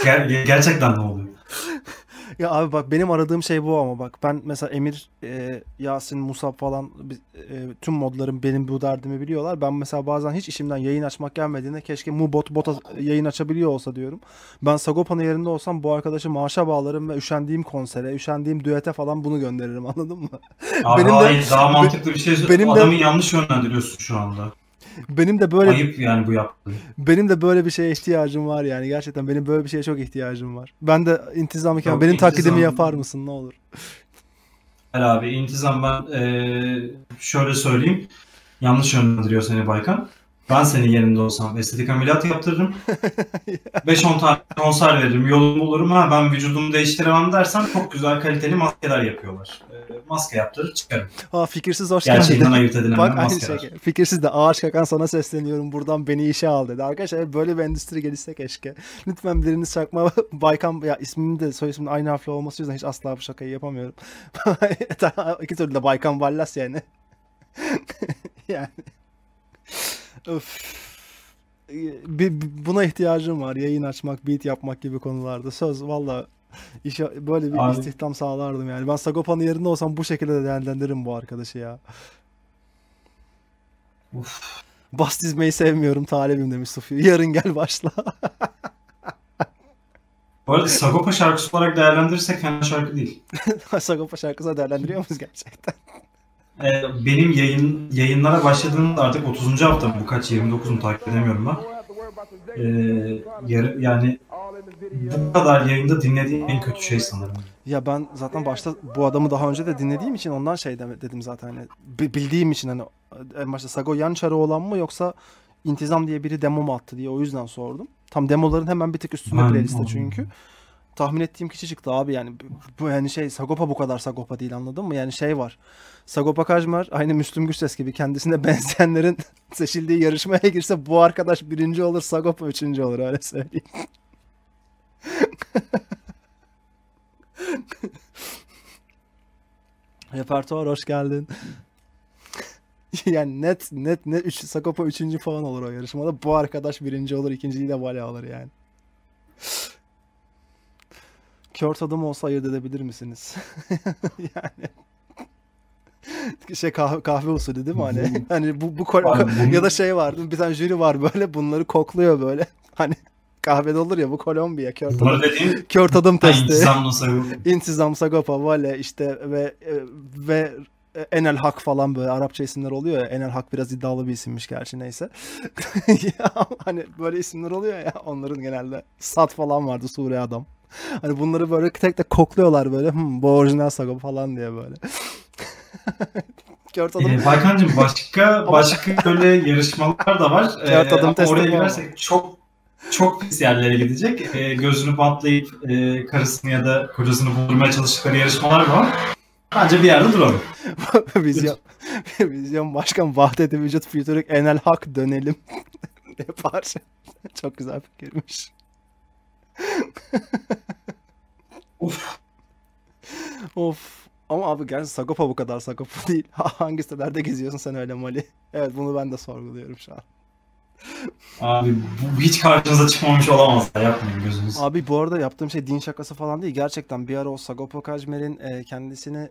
Speaker 2: Ger- ge- gerçekten ne oluyor? (laughs)
Speaker 1: Ya abi bak benim aradığım şey bu ama bak ben mesela Emir, e, Yasin, Musab falan e, tüm modların benim bu derdimi biliyorlar. Ben mesela bazen hiç işimden yayın açmak gelmediğinde keşke Mubot bota yayın açabiliyor olsa diyorum. Ben Sagopa'nın yerinde olsam bu arkadaşı maaşa bağlarım ve üşendiğim konsere, üşendiğim düete falan bunu gönderirim (laughs) anladın mı?
Speaker 2: Abi
Speaker 1: Benim de-
Speaker 2: hayır, daha mantıklı bir şey
Speaker 1: benim de-
Speaker 2: Adamı yanlış yönlendiriyorsun şu anda.
Speaker 1: Benim de böyle
Speaker 2: Ayıp yani bu yaptığın.
Speaker 1: benim de böyle bir şeye ihtiyacım var yani gerçekten benim böyle bir şeye çok ihtiyacım var. Ben de intizam iken benim taklidimi
Speaker 2: intizam-
Speaker 1: yapar mısın ne olur?
Speaker 2: Hayır abi intizam ben eee, şöyle söyleyeyim. Yanlış yönlendiriyor seni Baykan. Ben senin yerinde olsam estetik ameliyat yaptırırım. (laughs) 5-10 tane konser veririm, yolumu bulurum. Ha ben vücudumu değiştiremem dersen çok güzel kaliteli maskeler yapıyorlar. Eee, maske yaptırır çıkarım.
Speaker 1: Ha fikirsiz hoş geldin.
Speaker 2: ayırt (laughs) edilemeyen
Speaker 1: Bak
Speaker 2: maskeler.
Speaker 1: şey. Fikirsiz de ağaç kakan sana sesleniyorum. Buradan beni işe al dedi. Arkadaşlar böyle bir endüstri gelişse keşke. Lütfen biriniz çakma (laughs) Baykan ya isminin de soy isminin aynı harfli olması yüzden hiç asla bu şakayı yapamıyorum. İki türlü de Baykan Ballas yani. yani. Öf. Bir, bir- buna ihtiyacım var. Yayın açmak, beat yapmak gibi konularda. Söz valla işe böyle bir
Speaker 2: Abi-
Speaker 1: istihdam sağlardım yani. Ben Sagopa'nın yerinde olsam bu şekilde de değerlendiririm bu arkadaşı ya.
Speaker 2: Uf.
Speaker 1: Bas dizmeyi sevmiyorum talibim demiş Sufi. (laughs) Yarın gel başla.
Speaker 2: Bu arada Sagopa şarkısı olarak değerlendirirsek fena şarkı değil. (laughs)
Speaker 1: Sagopa şarkısına değerlendiriyor muyuz gerçekten?
Speaker 2: Ee, benim yayın yayınlara başladığımda artık 30. hafta mı bu kaç 29'unu takip edemiyorum ben. Ee, yani bu kadar yayında dinlediğim en kötü şey sanırım.
Speaker 1: Ya ben zaten başta bu adamı daha önce de dinlediğim için ondan şey dedim zaten hani bi- bildiğim için hani en başta Sago Yançarı olan mı yoksa İntizam diye biri demo mu attı diye o yüzden sordum. Tam demoların hemen bir tık üstünde
Speaker 2: Ben-
Speaker 1: çünkü. Tahmin ettiğim kişi çıktı abi yani bu yani şey Sagopa bu kadar Sagopa değil anladın mı? Yani şey var. Sagopa Kajmer aynı Müslüm Gürses gibi kendisine (laughs) benzeyenlerin (laughs) seçildiği yarışmaya girse bu arkadaş birinci olur Sagopa üçüncü olur öyle söyleyeyim. (laughs) Repertuar hoş geldin. yani net net net üç, Sagopa üçüncü falan olur o yarışmada. Bu arkadaş birinci olur, ikinciyi de Vale alır yani. Kör tadım olsa ayırt edebilir misiniz? (laughs) yani şey kahve, kahve usulü değil mi hani? hani bu bu kol- (laughs) ya da şey var bir tane jüri var böyle bunları kokluyor böyle. (laughs) Hani kahvede olur ya bu Kolombiya kör tadım, kör tadım testi.
Speaker 2: intizam
Speaker 1: Sagopa, Vale işte ve e, ve Enel Hak falan böyle Arapça isimler oluyor ya. Enel Hak biraz iddialı bir isimmiş gerçi neyse. Ya hani böyle isimler oluyor ya onların genelde. Sat falan vardı Suriye adam. (laughs) Hani bunları böyle tek tek kokluyorlar böyle. Hmm, bu orijinal Sagopa falan diye böyle. (laughs) Kör tadım.
Speaker 2: Ee, Baykancığım başka (laughs) başka böyle yarışmalar da var. Ee,
Speaker 1: Kağıt adım testi
Speaker 2: oraya girersek çok çok pis yerlere gidecek. Ee, gözünü bantlayıp e, karısını ya da kocasını buldurmaya çalıştıkları yarışmalar var. Bence bir yerde duralım.
Speaker 1: Vizyon, Vizyon Başkan Vahdeti Vücut Futurik Enel Hak dönelim. ne parça. Çok güzel fikirmiş.
Speaker 2: Of.
Speaker 1: Of. Ama abi gerçi Sagopa bu kadar Sagopa (laughs) değil. Hangi sitelerde geziyorsun sen öyle Mali? Evet bunu ben de sorguluyorum şu an.
Speaker 2: Abi bu hiç karşınıza çıkmamış olamaz. Yapmayın gözünüzü.
Speaker 1: Abi bu arada yaptığım şey din şakası falan değil. Gerçekten bir ara o Sagopa Kajmer'in e, kendisini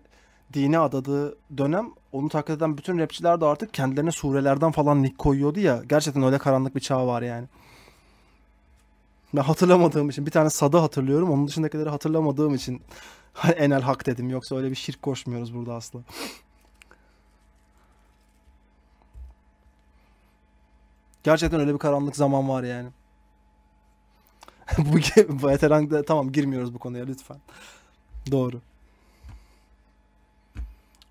Speaker 1: dine adadığı dönem onu taklit eden bütün rapçiler de artık kendilerine surelerden falan nick koyuyordu ya. Gerçekten öyle karanlık bir çağ var yani. Ben hatırlamadığım için bir tane Sad'ı hatırlıyorum. Onun dışındakileri hatırlamadığım için (laughs) Enel Hak dedim. Yoksa öyle bir şirk koşmuyoruz burada asla. Gerçekten öyle bir karanlık zaman var yani. (laughs) bu, bu tamam girmiyoruz bu konuya lütfen. Doğru.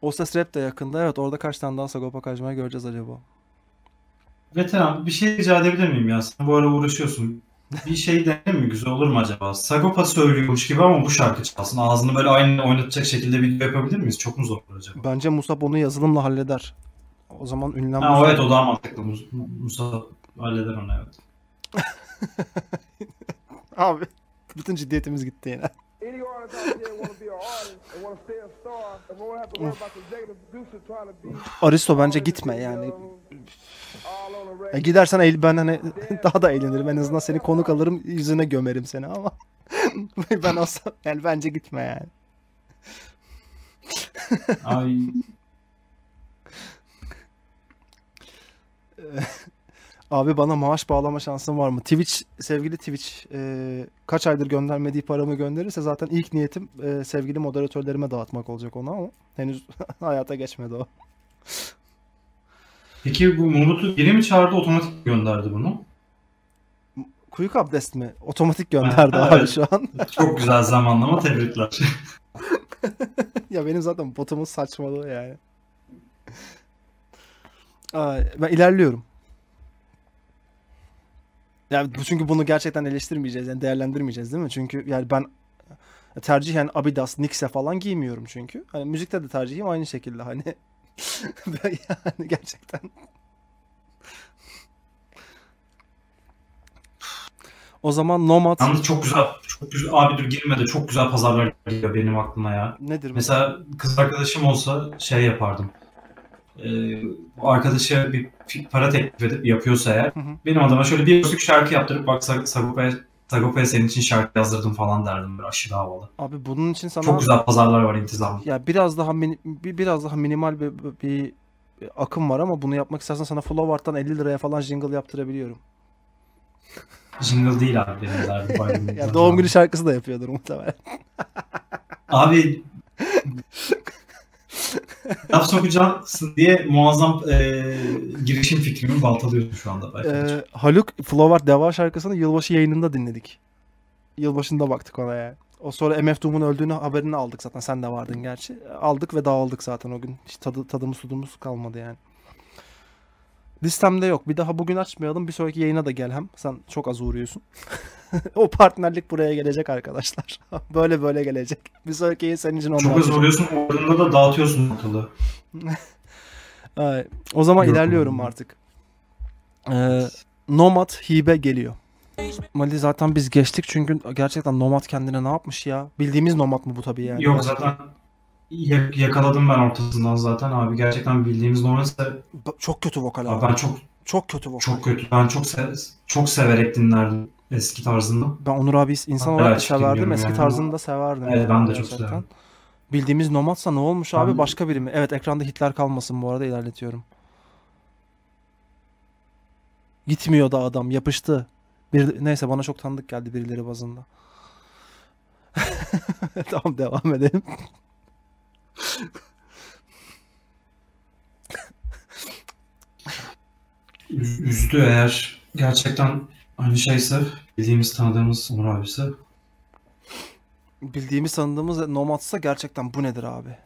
Speaker 1: O ses rap de yakında. Evet orada kaç tane daha Sagopa Kajmer göreceğiz acaba?
Speaker 2: Veteran bir şey rica edebilir miyim ya? Sen bu ara uğraşıyorsun. Bir şey denir mi? Güzel olur mu acaba? Sagopa söylüyormuş gibi ama bu şarkı çalsın. Ağzını böyle aynı oynatacak şekilde video yapabilir miyiz? Çok mu zor acaba?
Speaker 1: Bence Musab onu yazılımla halleder. O zaman ünlem
Speaker 2: Ha,
Speaker 1: Musab-
Speaker 2: evet o daha mantıklı. Mus- Musa halleder onu evet. (laughs)
Speaker 1: Abi bütün ciddiyetimiz gitti yine. Aristo bence gitme yani.
Speaker 3: The
Speaker 1: E, gidersen eğil- ben hani (laughs) daha da eğlenirim. En azından seni konuk alırım yüzüne gömerim seni ama (laughs) ben olsam yani bence gitme yani.
Speaker 2: Ay (laughs)
Speaker 1: Abi bana maaş bağlama şansın var mı? Twitch, sevgili Twitch e, kaç aydır göndermediği paramı gönderirse zaten ilk niyetim e, sevgili moderatörlerime dağıtmak olacak onu ama henüz hayata geçmedi o.
Speaker 2: Peki bu Mulut'u biri mi çağırdı otomatik gönderdi bunu?
Speaker 1: Quick abdest mi? Otomatik gönderdi abi
Speaker 2: evet.
Speaker 1: şu an. (laughs)
Speaker 2: Çok güzel zamanlama tebrikler. (laughs)
Speaker 1: ya benim zaten botumun saçmalığı yani. Ay, ben ilerliyorum. Yani bu çünkü bunu gerçekten eleştirmeyeceğiz yani değerlendirmeyeceğiz değil mi? Çünkü yani ben tercihen Adidas, Nike falan giymiyorum çünkü. Hani müzikte de tercihim aynı şekilde hani. (laughs) Ben yani gerçekten. O zaman Nomad
Speaker 2: Yalnız çok güzel, çok güzel. Abi dur girme de çok güzel pazarlar geliyor benim aklıma ya.
Speaker 1: nedir bu?
Speaker 2: Mesela kız arkadaşım olsa şey yapardım. Ee, arkadaşa bir para teklif edip yapıyorsa eğer
Speaker 1: Hı hı.
Speaker 2: benim adıma şöyle bir müzik şarkı yaptırıp bak Sag- Sagopa'ya Sagopa'ya senin için şarkı yazdırdım falan derdim böyle aşırı havalı.
Speaker 1: Abi bunun için sana
Speaker 2: Çok güzel pazarlar var intizamlı.
Speaker 1: Ya biraz daha bir biraz daha minimal bir, bir, akım var ama bunu yapmak istersen sana Flowart'tan 50 liraya falan jingle yaptırabiliyorum. (laughs)
Speaker 2: Jingle değil abi benim derdim. (laughs)
Speaker 1: Ya doğum günü şarkısı da yapıyordur muhtemelen.
Speaker 2: Abi (laughs) (laughs) laf sokacaksın diye muazzam e, girişim fikrimi baltalıyorsun şu anda. belki.
Speaker 1: Ee, Haluk Flowart Deva şarkısını yılbaşı yayınında dinledik. Yılbaşında baktık ona yani. O sonra MF Doom'un öldüğünü haberini aldık zaten. Sen de vardın gerçi. Aldık ve dağıldık zaten o gün. Hiç tadı, tadımız tudumuz kalmadı yani. Listemde yok. Bir daha bugün açmayalım. Bir sonraki yayına da gel hem. Sen çok az uğruyorsun. (laughs) o partnerlik buraya gelecek arkadaşlar. (laughs) böyle böyle gelecek. Bir sonraki yayın senin için onlar.
Speaker 2: Çok hızlı oluyorsun orada da dağıtıyorsun ortalığı. (laughs)
Speaker 1: Ay, o zaman
Speaker 2: Yok.
Speaker 1: ilerliyorum artık. Ee, Nomad hibe geliyor. Mali zaten biz geçtik çünkü gerçekten Nomad kendine ne yapmış ya? Bildiğimiz Nomad mı bu tabii yani?
Speaker 2: Yok zaten yakaladım ben ortasından zaten abi. Gerçekten bildiğimiz normalse
Speaker 1: Ba- Çok kötü vokal
Speaker 2: abi
Speaker 1: abi.
Speaker 2: ben çok
Speaker 1: Çok kötü vokal.
Speaker 2: çok kötü. Ben çok se- çok severek dinlerdim eski tarzında.
Speaker 1: Ben Onur abi insan olarak da severdim. Eski
Speaker 2: yani.
Speaker 1: tarzını da severdim.
Speaker 2: Evet,
Speaker 1: yani
Speaker 2: ben de çok
Speaker 1: gerçekten.
Speaker 2: severim.
Speaker 1: Bildiğimiz Nomad'sa ne olmuş abi?
Speaker 2: Ben-
Speaker 1: Başka biri mi? Evet ekranda Hitler kalmasın bu arada ilerletiyorum. Gitmiyor da adam yapıştı. Bir, neyse bana çok tanıdık geldi birileri bazında. (laughs) tamam devam edelim.
Speaker 2: Üz- Üzdü eğer gerçekten aynı şeyse bildiğimiz tanıdığımız Onur abisi.
Speaker 1: Bildiğimiz tanıdığımız Nomad'sa gerçekten bu nedir abi?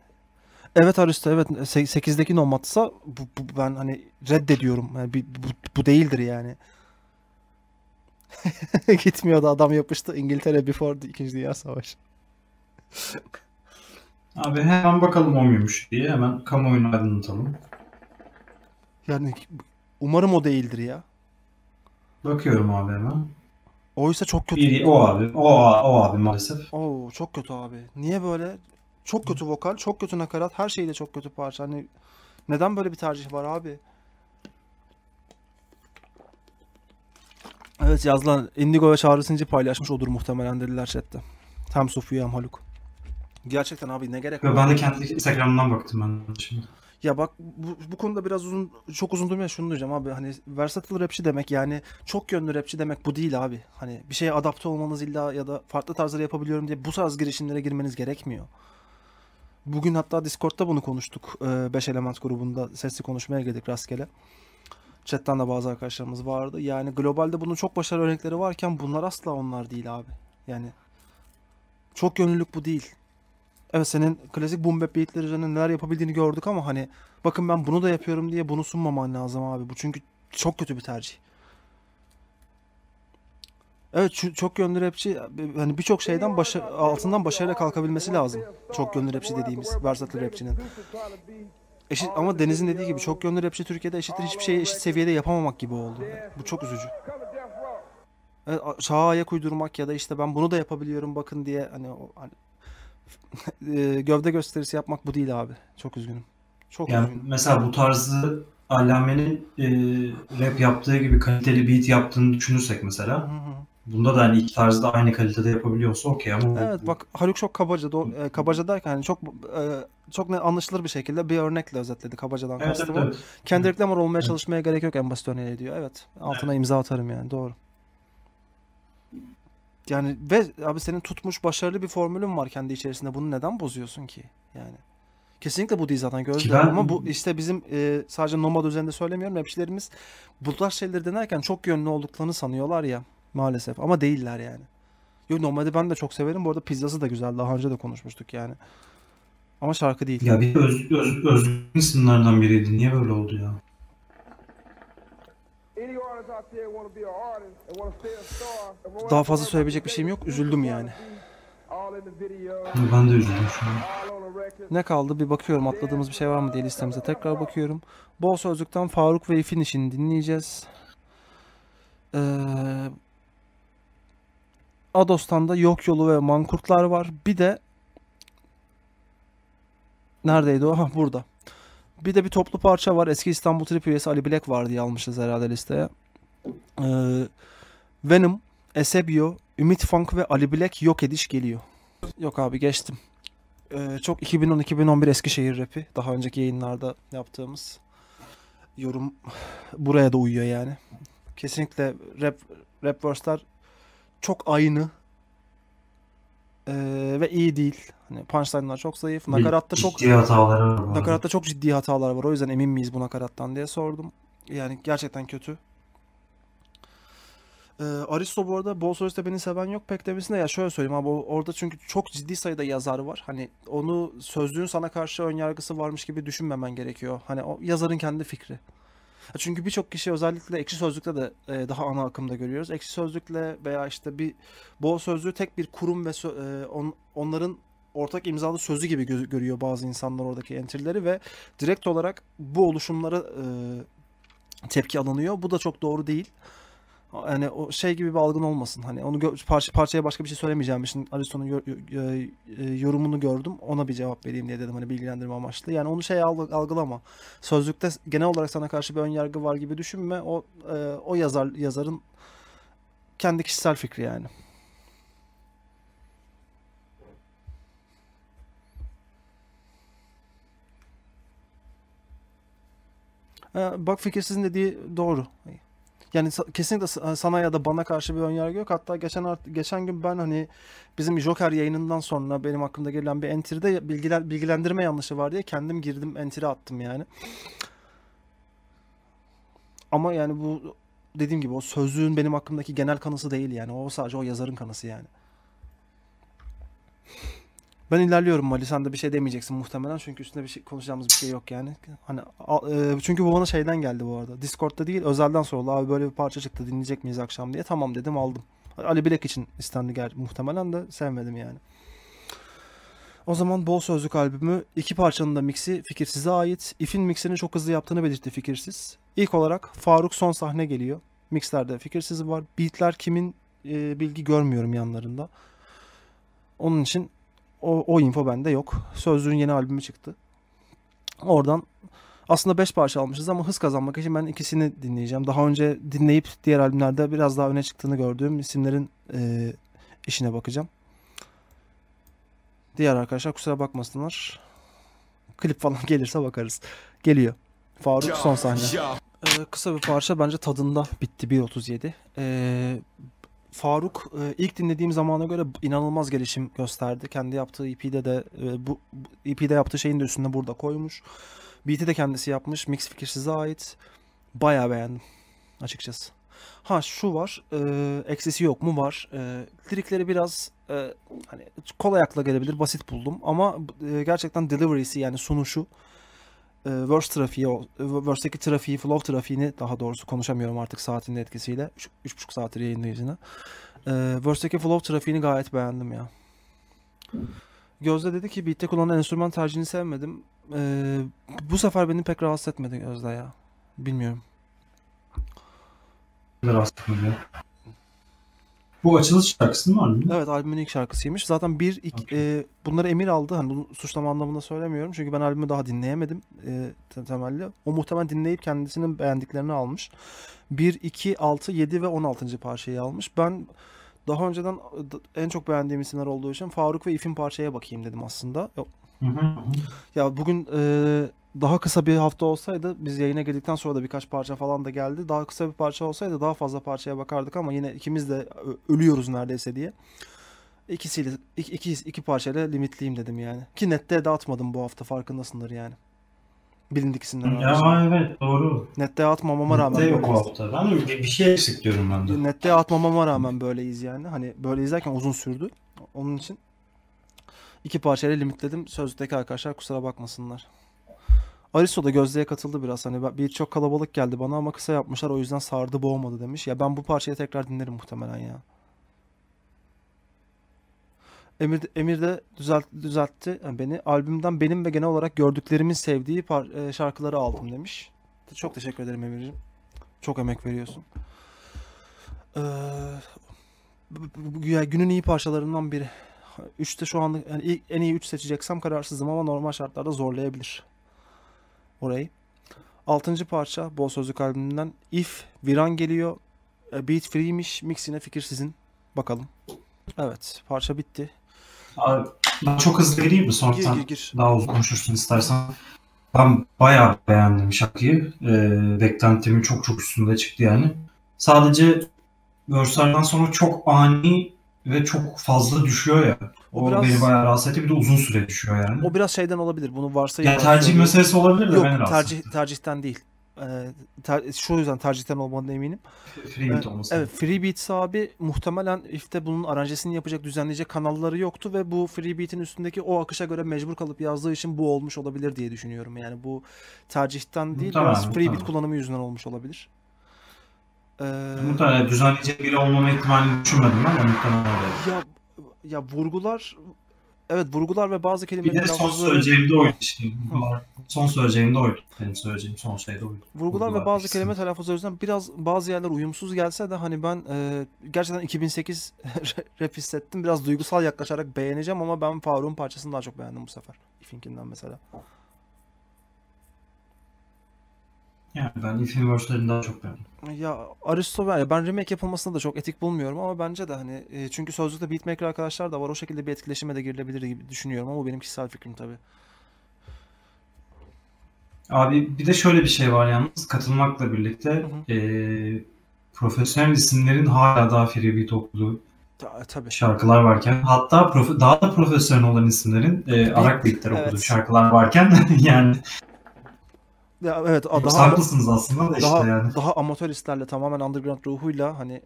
Speaker 1: Evet Aristo evet 8'deki Nomad'sa bu, bu- ben hani reddediyorum. Yani bir- bu, bu değildir yani. (laughs) Gitmiyor da adam yapıştı İngiltere before the 2. Dünya Savaşı. (laughs)
Speaker 2: Abi hemen bakalım o muymuş diye hemen kamuoyunu aydınlatalım.
Speaker 1: Yani umarım o değildir ya.
Speaker 2: Bakıyorum abi hemen.
Speaker 1: Oysa çok kötü.
Speaker 2: İyi, o abi. O, o abi maalesef.
Speaker 1: Oo çok kötü abi. Niye böyle? Çok kötü vokal, çok kötü nakarat, her şeyde çok kötü parça. Hani neden böyle bir tercih var abi? Evet yazılan Indigo ve Çağrı paylaşmış odur muhtemelen dediler chatte. Hem Sofya hem Haluk. Gerçekten abi ne gerek var?
Speaker 2: ben de kendi Instagram'dan baktım ben şimdi.
Speaker 1: Ya bak bu, bu konuda biraz uzun çok uzun durmaya şunu diyeceğim abi hani versatile rapçi demek yani çok yönlü rapçi demek bu değil abi. Hani bir şeye adapte olmanız illa ya da farklı tarzları yapabiliyorum diye bu tarz girişimlere girmeniz gerekmiyor. Bugün hatta Discord'da bunu konuştuk. 5 element grubunda sesli konuşmaya girdik rastgele. Chatten de bazı arkadaşlarımız vardı. Yani globalde bunun çok başarılı örnekleri varken bunlar asla onlar değil abi. Yani çok gönüllülük bu değil. Evet senin klasik boom bap beatleri üzerine neler yapabildiğini gördük ama hani bakın ben bunu da yapıyorum diye bunu sunmaman lazım abi. Bu çünkü çok kötü bir tercih. Evet çok yönlü rapçi hani birçok şeyden başa, altından başarıyla kalkabilmesi lazım. Çok yönlü rapçi dediğimiz versatile rapçinin. Eşit ama Deniz'in dediği gibi çok yönlü rapçi Türkiye'de eşittir hiçbir şeyi eşit seviyede yapamamak gibi oldu. Bu çok üzücü. Evet, çağa ayak uydurmak ya da işte ben bunu da yapabiliyorum bakın diye hani, hani e, gövde gösterisi yapmak bu değil abi. Çok üzgünüm. Çok
Speaker 2: Yani
Speaker 1: üzgünüm.
Speaker 2: mesela bu tarzı Allame'nin e, rap yaptığı gibi kaliteli beat yaptığını düşünürsek
Speaker 1: Hı
Speaker 2: mesela.
Speaker 1: hı.
Speaker 2: Bunda da hani iki tarzı da aynı kalitede yapabiliyorsa okey ama
Speaker 1: Evet bak Haluk çok kabaca do- e, kabaca derken hani çok e, çok ne anlaşılır bir şekilde bir örnekle özetledi kabacadan
Speaker 2: evet, evet,
Speaker 1: kastımı.
Speaker 2: evet.
Speaker 1: Kendi reklam olmaya
Speaker 2: Evet.
Speaker 1: çalışmaya gerek yok en basit örneğiyle diyor. Evet. Altına imza atarım yani doğru. Yani ve abi senin tutmuş başarılı bir formülün var kendi içerisinde. Bunu neden bozuyorsun ki? Yani. Kesinlikle bu değil zaten gözle.
Speaker 2: ben-
Speaker 1: Ama bu işte bizim e, sadece nomad üzerinde söylemiyorum. Rapçilerimiz bu tarz şeyleri denerken çok yönlü olduklarını sanıyorlar ya maalesef. Ama değiller yani. Yo Nomad'i ben de çok severim. Bu arada pizzası da güzel. Daha önce de konuşmuştuk yani. Ama şarkı değil.
Speaker 2: Ya bir öz, öz, özgün isimlerden biriydi. Niye böyle oldu ya?
Speaker 1: Daha fazla söyleyebilecek bir şeyim yok. Üzüldüm yani.
Speaker 2: Ben de üzüldüm şu an.
Speaker 1: Ne kaldı bir bakıyorum atladığımız bir şey var mı diye listemize tekrar bakıyorum. Bol Sözlük'ten Faruk ve İf'in işini dinleyeceğiz. Ee, Ados'tan da Yok Yolu ve Mankurtlar var. Bir de neredeydi o? Ha burada. Bir de bir toplu parça var. Eski İstanbul Trip üyesi Ali Bilek var diye almışız herhalde listeye. Ee, Venom, Esebio, Ümit Funk ve Ali Bilek Yok Ediş geliyor. Yok abi geçtim. Ee, çok 2010-2011 Eskişehir rapi. Daha önceki yayınlarda yaptığımız yorum buraya da uyuyor yani. Kesinlikle rap rap verse'ler çok aynı Ee, ve iyi değil. Hani punchline'lar çok zayıf. Nakaratta çok
Speaker 2: Ciddi hataları var.
Speaker 1: nakaratta çok ciddi hatalar var. O yüzden emin miyiz bu nakarattan diye sordum. Yani gerçekten kötü. Ee, Aristo bu arada bol sözde beni seven yok pek demesine ya şöyle söyleyeyim abi orada çünkü çok ciddi sayıda yazar var. Hani onu sözlüğün sana karşı ön yargısı varmış gibi düşünmemen gerekiyor. Hani o yazarın kendi fikri. Çünkü birçok kişi özellikle ekşi sözlükte de e, daha ana akımda görüyoruz. Ekşi sözlükle veya işte bir bol sözlüğü tek bir kurum ve sö- e, on- onların ortak imzalı sözü gibi gö- görüyor bazı insanlar oradaki entry'leri ve direkt olarak bu oluşumlara e, tepki alınıyor. Bu da çok doğru değil. Yani o şey gibi bir algın olmasın. Hani onu gö- parça, parçaya başka bir şey söylemeyeceğim için Aristo'nun yo- yo- e, yorumunu gördüm. Ona bir cevap vereyim diye dedim hani bilgilendirme amaçlı. Yani onu şey algı- algılama. Sözlükte genel olarak sana karşı bir ön yargı var gibi düşünme. O e, o yazar yazarın kendi kişisel fikri yani. Bak fikirsizin dediği doğru. Yani kesinlikle sa- sana ya da bana karşı bir önyargı yok. Hatta geçen geçen gün ben hani bizim Joker yayınından sonra benim hakkımda gelen bir entry'de bilgiler bilgilendirme yanlışı var diye kendim girdim entry attım yani. Ama yani bu dediğim gibi o sözlüğün benim hakkımdaki genel kanısı değil yani. O sadece o yazarın kanısı yani. Ben ilerliyorum Mali. Sen de bir şey demeyeceksin muhtemelen. Çünkü üstünde bir şey konuşacağımız bir şey yok yani. Hani e, çünkü bu bana şeyden geldi bu arada. Discord'da değil, özelden soruldu. Abi böyle bir parça çıktı. Dinleyecek miyiz akşam diye. Tamam dedim, aldım. Ali Bilek için istendi ger muhtemelen de sevmedim yani. O zaman Bol Sözlük albümü iki parçanın da mixi Fikirsize ait. If'in mixini çok hızlı yaptığını belirtti Fikirsiz. İlk olarak Faruk son sahne geliyor. Mixlerde Fikirsiz var. Beatler kimin e, bilgi görmüyorum yanlarında. Onun için o, o info bende yok. Sözlüğün yeni albümü çıktı. Oradan aslında 5 parça almışız ama hız kazanmak için ben ikisini dinleyeceğim. Daha önce dinleyip diğer albümlerde biraz daha öne çıktığını gördüğüm isimlerin e, işine bakacağım. Diğer arkadaşlar kusura bakmasınlar. Klip falan (laughs) gelirse bakarız. Geliyor. Faruk son sahne. Ee, kısa bir parça bence tadında bitti 1.37. Ee, Faruk e, ilk dinlediğim zamana göre inanılmaz gelişim gösterdi. Kendi yaptığı EP'de de e, bu EP'de yaptığı şeyin de üstüne burada koymuş. Beat'i de kendisi yapmış. Mix fikir size ait. Bayağı beğendim açıkçası. Ha şu var, e, eksisi yok mu var. E, lirikleri biraz e, hani kolay akla gelebilir, basit buldum ama e, gerçekten delivery'si yani sunuşu verse trafiği, verse'deki trafiği, flow trafiğini daha doğrusu konuşamıyorum artık saatin de etkisiyle. Üç, üç buçuk saattir yayındayız yine. E, verse'deki flow trafiğini gayet beğendim ya. Gözde dedi ki beat'te kullanılan enstrüman tercihini sevmedim. E, bu sefer beni pek rahatsız etmedi Gözde ya. Bilmiyorum.
Speaker 2: Biraz böyle. Bu açılış şarkısı var mı?
Speaker 1: Evet albümün ilk şarkısıymış. Zaten bir iki,
Speaker 2: Okey.
Speaker 1: e, bunları Emir aldı. Hani bunu suçlama anlamında söylemiyorum. Çünkü ben albümü daha dinleyemedim e, te- temelli. O muhtemelen dinleyip kendisinin beğendiklerini almış. 1, 2, 6, 7 ve 16. parçayı almış. Ben daha önceden e, en çok beğendiğim isimler olduğu için Faruk ve İf'in parçaya bakayım dedim aslında.
Speaker 2: Hı.
Speaker 1: Ya bugün e, daha kısa bir hafta olsaydı biz yayına girdikten sonra da birkaç parça falan da geldi. Daha kısa bir parça olsaydı daha fazla parçaya bakardık ama yine ikimiz de ölüyoruz neredeyse diye. İkisiyle iki, iki, iki parçayla limitliyim dedim yani. Ki nette dağıtmadım bu hafta farkındasındır yani. Bilindik isimler.
Speaker 2: Ya evet doğru.
Speaker 1: Nette atmamama rağmen
Speaker 2: Nette yok bu hafta. Ben de bir, bir şey eksik diyorum ben de.
Speaker 1: Nette atmamama rağmen böyleyiz yani. Hani böyle izlerken uzun sürdü. Onun için iki parçayla limitledim. Sözlükteki arkadaşlar kusura bakmasınlar. Aristo da Gözde'ye katıldı biraz. Hani bir çok kalabalık geldi bana ama kısa yapmışlar o yüzden sardı boğmadı demiş. Ya ben bu parçayı tekrar dinlerim muhtemelen ya. Emir, Emir de düzelt, düzeltti beni. Albümden benim ve genel olarak gördüklerimin sevdiği par- e, şarkıları aldım demiş. Çok teşekkür ederim Emir'ciğim. Çok emek veriyorsun. Ee, günün iyi parçalarından biri. Üçte şu anda yani en iyi 3 seçeceksem kararsızım ama normal şartlarda zorlayabilir orayı. Altıncı parça Bol Sözlük albümünden If Viran geliyor. E, Beat free'miş. Mixine fikir sizin. Bakalım. Evet. Parça bitti.
Speaker 2: Abi, ben çok hızlı gireyim mi? Sonra
Speaker 1: Gir gir gir.
Speaker 2: daha uzun konuşursun istersen. Ben bayağı beğendim şarkıyı. Ee, beklentimin çok çok üstünde çıktı yani. Sadece Verse'lerden sonra çok ani ve çok fazla düşüyor ya.
Speaker 1: O
Speaker 2: O,
Speaker 1: biraz-
Speaker 2: beni bayağı rahatsız etti. Bir de uzun süre düşüyor yani.
Speaker 1: O biraz şeyden olabilir. Bunu varsayıp
Speaker 2: ya tercih meselesi olabilir de
Speaker 1: Yok
Speaker 2: beni rahatsız
Speaker 1: tercih tercihten değil. Ee, ter- şu yüzden tercihten olmadığına eminim.
Speaker 2: Free beat olması.
Speaker 1: Evet Freebeats abi muhtemelen If'te bunun aranjesini yapacak düzenleyecek kanalları yoktu ve bu Freebeat'in üstündeki o akışa göre mecbur kalıp yazdığı için bu olmuş olabilir diye düşünüyorum. Yani bu tercihten değil
Speaker 2: Muhtemelen,
Speaker 1: biraz Freebeat kullanımı yüzünden olmuş olabilir. Ee,
Speaker 2: Muhtemelen düzenleyecek biri olmama ihtimalini düşünmedim ben ama muhtemelen öyle.
Speaker 1: ya ya vurgular evet vurgular ve bazı
Speaker 2: Bir
Speaker 1: kelimeler
Speaker 2: de son söyleyeceğim de oydu işte. Son söyleyeceğim de oydu. Benim söyleyeceğim son şey de oydu.
Speaker 1: Vurgular ve
Speaker 2: Vurgular
Speaker 1: bazı
Speaker 2: ikisi.
Speaker 1: kelime telaffuzları yüzünden biraz bazı yerler uyumsuz gelse de hani ben e, gerçekten 2008 (laughs) rap hissettim. Biraz duygusal yaklaşarak beğeneceğim ama ben Faruk'un parçasını daha çok beğendim bu sefer. If'inkinden mesela.
Speaker 2: Yani ben If verse'lerini daha çok beğendim.
Speaker 1: Ya Aristo ben, ben remake yapılmasını da çok etik bulmuyorum ama bence de hani e, çünkü sözlükte beatmaker arkadaşlar da var o şekilde bir etkileşime de girilebilir gibi düşünüyorum ama bu benim kişisel fikrim tabii.
Speaker 2: Abi bir de şöyle bir şey var yalnız katılmakla birlikte
Speaker 1: hı.
Speaker 2: eee, profesyonel isimlerin hala daha free beat okuduğu
Speaker 1: Ta- tabii.
Speaker 2: şarkılar varken hatta profe- daha da profesyonel olan isimlerin eee, arak beatler
Speaker 1: Evet.
Speaker 2: okuduğu şarkılar varken (laughs) yani
Speaker 1: Ya evet daha
Speaker 2: haklısınız aslında da işte
Speaker 1: daha
Speaker 2: yani.
Speaker 1: daha amatör hislerle tamamen underground ruhuyla hani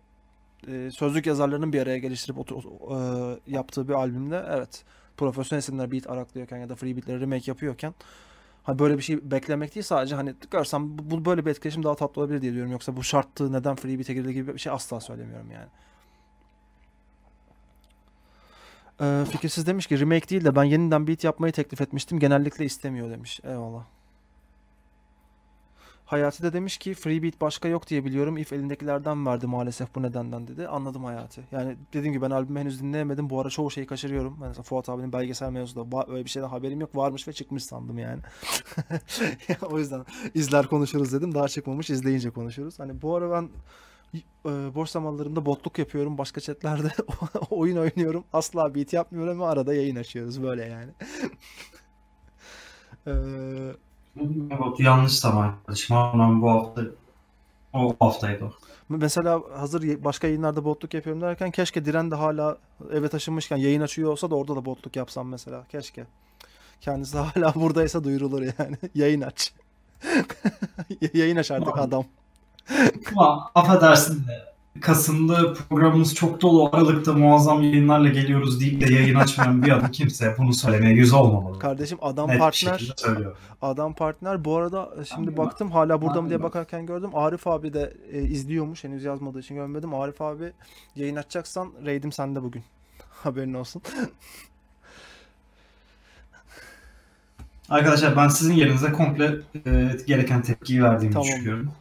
Speaker 1: e, sözlük yazarlarının bir araya geliştirip otur, e, yaptığı bir albümde evet profesyonel isimler beat araklıyorken ya da free beatleri remake yapıyorken hani böyle bir şey beklemek değil sadece hani görsem bu, böyle bir etkileşim daha tatlı olabilir diye diyorum yoksa bu şarttı neden free beat'e girdi gibi bir şey asla söylemiyorum yani. Ee, Fikirsiz demiş ki remake değil de ben yeniden beat yapmayı teklif etmiştim genellikle istemiyor demiş. Eyvallah. Hayati de demiş ki free beat başka yok diye biliyorum. If elindekilerden verdi maalesef bu nedenden dedi. Anladım Hayati. Yani dediğim gibi ben albümü henüz dinleyemedim. Bu ara çoğu şeyi kaçırıyorum. Mesela Fuat abinin belgesel mevzuda va- öyle bir şeyden haberim yok. Varmış ve çıkmış sandım yani. (laughs) o yüzden izler konuşuruz dedim. Daha çıkmamış izleyince konuşuruz. Hani bu ara ben e, boş zamanlarımda botluk yapıyorum. Başka chatlerde (laughs) oyun oynuyorum. Asla beat yapmıyorum ve arada yayın açıyoruz. Böyle yani. (laughs) Eee
Speaker 2: Batu yanlış zaman kardeşim. Ama bu hafta o haftaydı o.
Speaker 1: Mesela hazır başka yayınlarda botluk yapıyorum derken keşke Diren de hala eve taşınmışken yayın açıyor olsa da orada da botluk yapsam mesela. Keşke. Kendisi (laughs) hala buradaysa duyurulur yani. (laughs) Yayın aç. (laughs) yayın aç artık adam.
Speaker 2: Ama affedersin de Kasım'da programımız çok dolu. Aralık'ta muazzam yayınlarla geliyoruz deyip de yayın açmayan bir adam kimse bunu söylemeye yüz olmamalı.
Speaker 1: Kardeşim adam
Speaker 2: Net
Speaker 1: partner. Adam partner. Bu arada e, şimdi
Speaker 2: Aynen.
Speaker 1: baktım hala burada mı diye bakarken gördüm. Arif abi de e, izliyormuş. Henüz yazmadığı için görmedim. Arif abi yayın açacaksan raid'im sende bugün. (laughs) Haberin olsun.
Speaker 2: Arkadaşlar ben sizin yerinize komple e, gereken tepkiyi verdiğimi
Speaker 1: Tamam.
Speaker 2: düşünüyorum.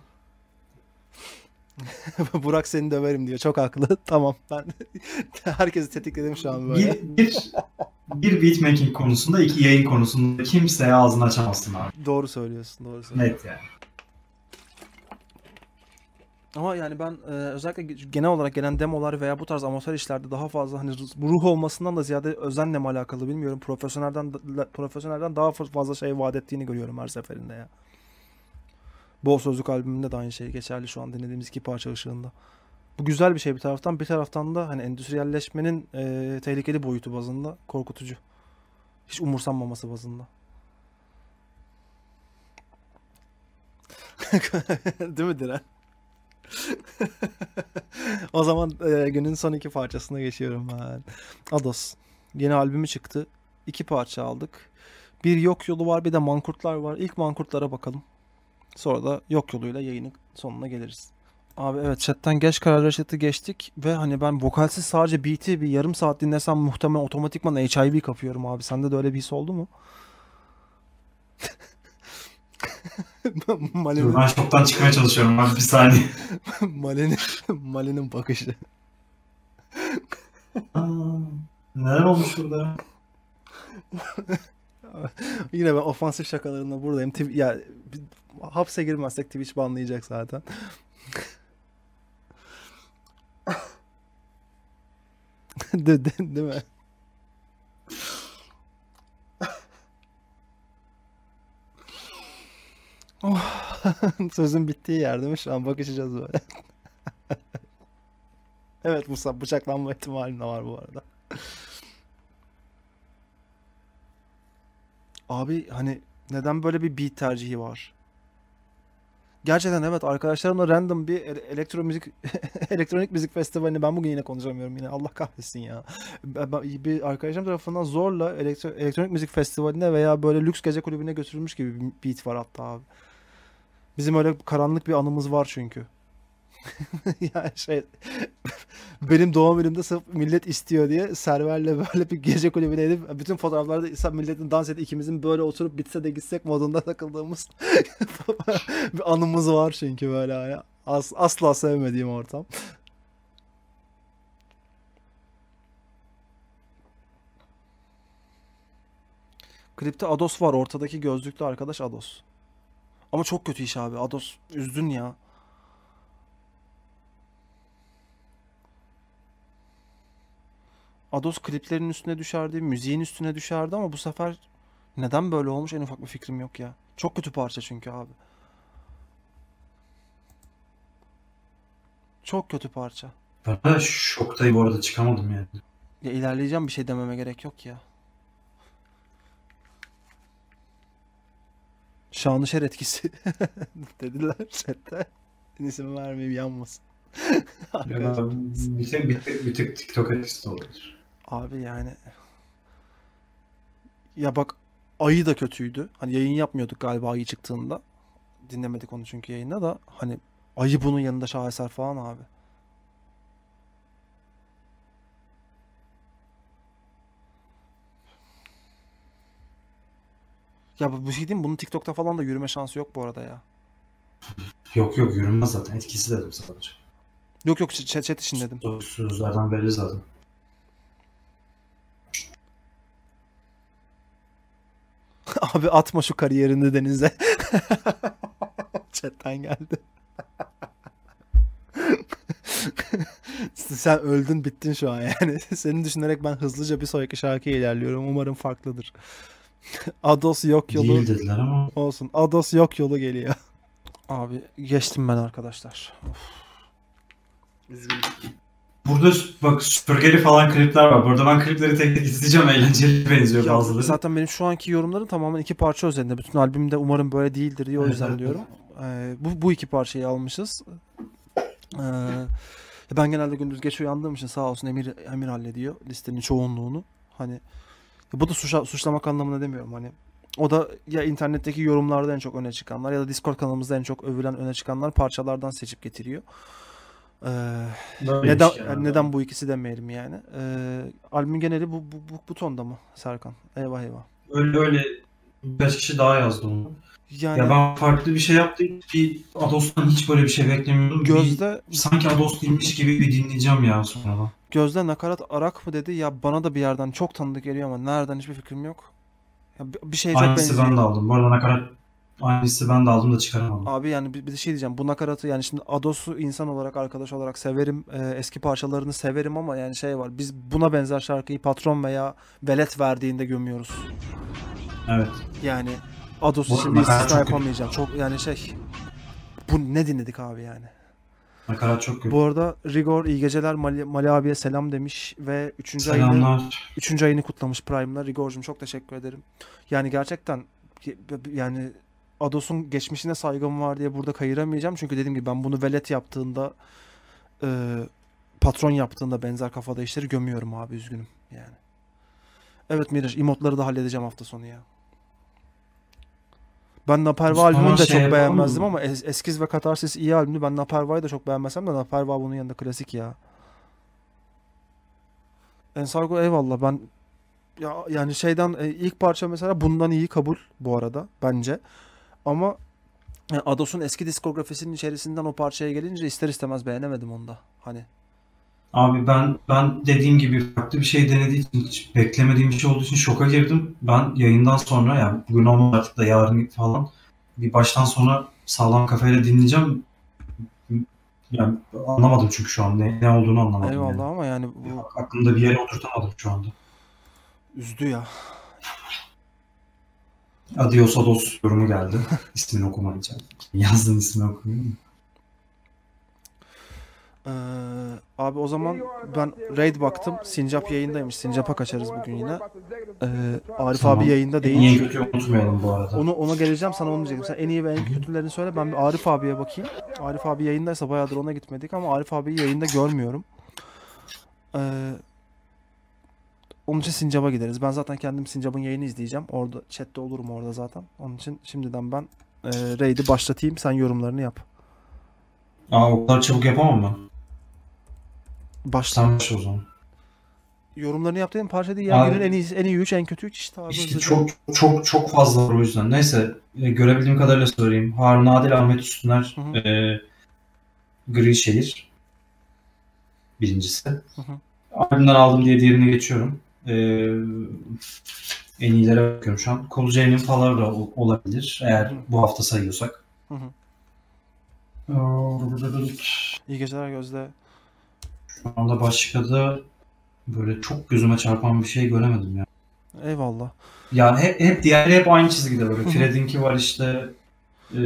Speaker 2: (laughs)
Speaker 1: Burak seni döverim diyor. Çok haklı. (laughs) Tamam. Ben (laughs) herkesi tetikledim şu an böyle.
Speaker 2: Bir, bir, bir beatmaking konusunda, iki yayın konusunda kimseye ağzını açamazsın abi.
Speaker 1: Doğru söylüyorsun. Doğru söylüyorsun.
Speaker 2: Net yani.
Speaker 1: Ama yani ben e, özellikle ge- genel olarak gelen demolar veya bu tarz amatör işlerde daha fazla hani ru- ruh olmasından da ziyade özenle mi alakalı bilmiyorum. Profesyonelden profesyonelden daha fa- fazla şey vaat ettiğini görüyorum her seferinde ya. Bol Sözlük albümünde de aynı şey geçerli şu an dinlediğimiz iki parça ışığında. Bu güzel bir şey bir taraftan. Bir taraftan da hani endüstriyelleşmenin e, tehlikeli boyutu bazında korkutucu. Hiç umursanmaması bazında. (laughs) Değil mi Diren? (laughs) o zaman e, günün son iki parçasına geçiyorum ben. Ados. Yeni albümü çıktı. İki parça aldık. Bir yok yolu var bir de mankurtlar var. İlk mankurtlara bakalım. Sonra da yok yoluyla yayının sonuna geliriz. Abi evet chatten geç karar reşiti geçtik ve hani ben vokalsiz sadece beat'i bir yarım saat dinlesem muhtemelen otomatikman HIV kapıyorum abi. Sende de öyle bir his oldu mu? (laughs) Male'nin,
Speaker 2: Dur, ben şoktan çıkmaya çalışıyorum abi bir saniye. (laughs)
Speaker 1: Male'nin, Male'nin bakışı.
Speaker 2: Aa, neler olmuş burada? (laughs)
Speaker 1: Yine ben ofansif şakalarında buradayım. Ya bir- hapse girmezsek Twitch banlayacak zaten. (laughs) de, de- değil mi? Oh. (laughs) Sözün bittiği yer değil mi? Şu an bakışacağız böyle. (laughs) evet Musa bıçaklanma ihtimalim de var bu arada. Abi hani neden böyle bir beat tercihi var? Gerçekten evet arkadaşlarımla random bir ele- elektro müzik (laughs) elektronik müzik festivalini ben bugün yine konuşamıyorum yine Allah kahretsin ya. Bir arkadaşım tarafından zorla elektro, elektronik müzik festivaline veya böyle lüks gece kulübüne götürülmüş gibi bir beat var hatta abi. Bizim öyle karanlık bir anımız var çünkü. (laughs) yani şey benim doğum günümde sırf millet istiyor diye serverle böyle bir gece kulübüne edip bütün fotoğraflarda milletin dans edip ikimizin böyle oturup bitse de gitsek modunda takıldığımız (laughs) bir anımız var çünkü böyle hani As- asla sevmediğim ortam. Klipte Ados var. Ortadaki gözlüklü arkadaş Ados. Ama çok kötü iş abi. Ados üzdün ya. Ados kliplerin üstüne düşerdi, müziğin üstüne düşerdi ama bu sefer neden böyle olmuş en ufak bir fikrim yok ya. Çok kötü parça çünkü abi. Çok kötü parça.
Speaker 2: De şoktayım bu arada çıkamadım yani.
Speaker 1: Ya ilerleyeceğim bir şey dememe gerek yok ya. Şanışer etkisi (laughs) dediler chatte. İsim vermeyeyim yanmasın. (laughs)
Speaker 2: Ya bir, tek, bir, tek, bir tek TikTok etkisi de olabilir.
Speaker 1: Abi yani ya bak Ayı da kötüydü. Hani yayın yapmıyorduk galiba Ayı çıktığında. Dinlemedik onu çünkü yayında da hani Ayı bunun yanında şaheser falan abi. Ya bu şey diyeyim bunun TikTok'ta falan da yürüme şansı yok bu arada ya.
Speaker 2: Yok yok yürünmez zaten. Etkisi dedim sadece.
Speaker 1: Yok yok chat, chat için dedim.
Speaker 2: Söz- Sözlerden belli zaten. (laughs)
Speaker 1: Abi atma şu kariyerini denize. (laughs) Chatten geldi. (laughs) Sen öldün bittin şu an yani. Seni düşünerek ben hızlıca bir sonraki şarkıya ilerliyorum. Umarım farklıdır. Ados yok yolu
Speaker 2: Değil dediler ama
Speaker 1: olsun. Ados yok yolu geliyor. Abi geçtim ben arkadaşlar. Of. Üzgünüm.
Speaker 2: Burada bak süpürgeli falan klipler var. Burada ben klipleri tek tek izleyeceğim. Eğlenceli benziyor
Speaker 1: Ya
Speaker 2: bazıları.
Speaker 1: zaten benim şu anki yorumlarım tamamen iki parça özelinde. Bütün albümde umarım böyle değildir diye o yüzden diyorum. Ee, bu, bu iki parçayı almışız. Ee, ben genelde gündüz geç uyandığım için sağ olsun Emir, Emir hallediyor listenin çoğunluğunu. Hani bu da suça, suçlamak anlamında demiyorum hani. O da ya internetteki yorumlarda en çok öne çıkanlar ya da Discord kanalımızda en çok övülen öne çıkanlar parçalardan seçip getiriyor. Ee, neden yani neden bu ikisi demeyelim yani. Ee, albümün geneli bu, bu, bu, bu tonda mı Serkan? Eyvah eyvah.
Speaker 2: Öyle öyle birkaç kişi daha yazdı onu.
Speaker 1: Yani
Speaker 2: Ya ben farklı bir şey yaptım. Bir Ados'tan hiç böyle bir şey beklemiyordum. Bir-
Speaker 1: Gözde
Speaker 2: sanki Ados değilmiş gibi bir dinleyeceğim ya sonra.
Speaker 1: Gözde nakarat arak mı dedi? Ya bana da bir yerden çok tanıdık geliyor ama nereden hiçbir fikrim yok. Ya bir- bir şeye çok
Speaker 2: Aynısı
Speaker 1: benziyor.
Speaker 2: ben de aldım. Bu arada nakarat aynısı ben de aldım da çıkaramadım.
Speaker 1: Abi yani bir, bir şey diyeceğim. Bu nakaratı yani şimdi Ados'u insan olarak, arkadaş olarak severim. Ee, eski parçalarını severim ama yani şey var. Biz buna benzer şarkıyı patron veya velet verdiğinde gömüyoruz.
Speaker 2: Evet.
Speaker 1: Yani Ados için bir istisna
Speaker 2: çok kötü.
Speaker 1: yapamayacağım. Çok yani şey. Bu ne dinledik abi yani.
Speaker 2: Nakarat çok kötü.
Speaker 1: Bu arada Rigor iyi geceler Mali, Mali abiye selam demiş ve 3. ayını ayını kutlamış Prime'la. Rigor'cum çok teşekkür ederim. Yani gerçekten yani Ados'un geçmişine saygım var diye burada kayıramayacağım. Çünkü dediğim gibi ben bunu velet yaptığında e, patron yaptığında benzer kafada işleri gömüyorum abi üzgünüm yani. Evet Miraç emotları da halledeceğim hafta sonu ya. Ben Naperva albümünü de
Speaker 2: şey
Speaker 1: çok beğenmezdim ama Es- Eskiz ve Katarsis iyi albümdü. Ben Naperva'yı da çok beğenmesem de Naperva bunun yanında klasik ya. Ensargo eyvallah ben ya yani şeyden e, ilk parça mesela bundan iyi kabul bu arada bence. Ama yani Ados'un eski diskografisinin içerisinden o parçaya gelince ister istemez beğenemedim onu da. Hani
Speaker 2: Abi ben ben dediğim gibi farklı bir şey denediği için hiç beklemediğim bir şey olduğu için şoka girdim. Ben yayından sonra yani bugün olmadı artık da yarın falan bir baştan sona sağlam kafayla dinleyeceğim. Yani anlamadım çünkü şu an ne, ne olduğunu anlamadım.
Speaker 1: eyvallah
Speaker 2: yani.
Speaker 1: ama yani bu
Speaker 2: Aklımda bir yere oturtamadım şu anda.
Speaker 1: üzdü ya.
Speaker 2: Adios Ados yorumu geldi. (laughs) İsmini okumayacağım. Yazdığın ismini okumuyorum.
Speaker 1: Ee, abi o zaman ben raid baktım. Sincap yayındaymış. Sincap'a kaçarız bugün yine. Ee, Arif
Speaker 2: Tamam.
Speaker 1: abi yayında
Speaker 2: En
Speaker 1: değil.
Speaker 2: iyi kötü unutmayalım bu arada.
Speaker 1: Onu ona geleceğim sana onu diyecektim. Sen en iyi ve en kötülerini söyle. Ben bir Arif abiye bakayım. Arif abi yayındaysa bayağıdır ona gitmedik ama Arif abiyi yayında görmüyorum. Ee, onun için Sincap'a gideriz. Ben zaten kendim Sincap'ın yayını izleyeceğim. Orada chatte olurum orada zaten. Onun için şimdiden ben e, raid'i başlatayım. Sen yorumlarını yap.
Speaker 2: Aa o kadar çabuk yapamam ben.
Speaker 1: Başla.
Speaker 2: Sen başla o zaman.
Speaker 1: Yorumlarını yap dedim. Parça değil ya.
Speaker 2: Abi-
Speaker 1: Günün en iyi en iyi 3 en kötü 3 işte abi.
Speaker 2: İşte çok çok çok fazla var o yüzden. Neyse e, görebildiğim kadarıyla söyleyeyim. Harun Adil, Ahmet Üstüner,
Speaker 1: Hı hı.
Speaker 2: e, Gri Şehir birincisi.
Speaker 1: hı.
Speaker 2: Albümden aldım diye diğerini geçiyorum. E, en iyilere bakıyorum şu an. Kolu C'nin falan da ol- olabilir eğer bu hafta sayıyorsak.
Speaker 1: Hı hı.
Speaker 2: Şu
Speaker 1: İyi geceler Gözde.
Speaker 2: anda başka da böyle çok gözüme çarpan bir şey göremedim ya.
Speaker 1: Eyvallah.
Speaker 2: Ya hep, hep diğerleri hep aynı çizgide böyle. Fred'inki var işte e,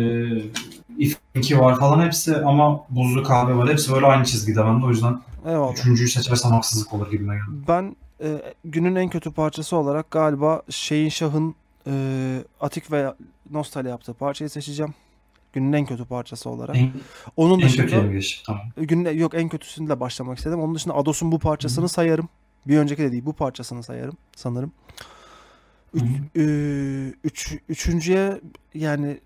Speaker 2: If'inki var falan hepsi ama buzlu kahve var. Hepsi böyle aynı çizgide ben de o yüzden
Speaker 1: Eyvallah.
Speaker 2: üçüncüyü seçersem haksızlık olur gibime geldi.
Speaker 1: Ben e, günün en kötü parçası olarak galiba Şeyin Şah'ın e, Atik ve Nostalji yaptığı parçayı seçeceğim. Günün en kötü parçası olarak.
Speaker 2: En,
Speaker 1: Onun
Speaker 2: en
Speaker 1: dışında?
Speaker 2: Tamam.
Speaker 1: günün yok en kötüsüyle başlamak istedim. Onun dışında Ados'un bu parçasını sayarım. Bir önceki de değil bu parçasını sayarım sanırım. Üç,
Speaker 2: Hı
Speaker 1: e, üç- üçüncüye yani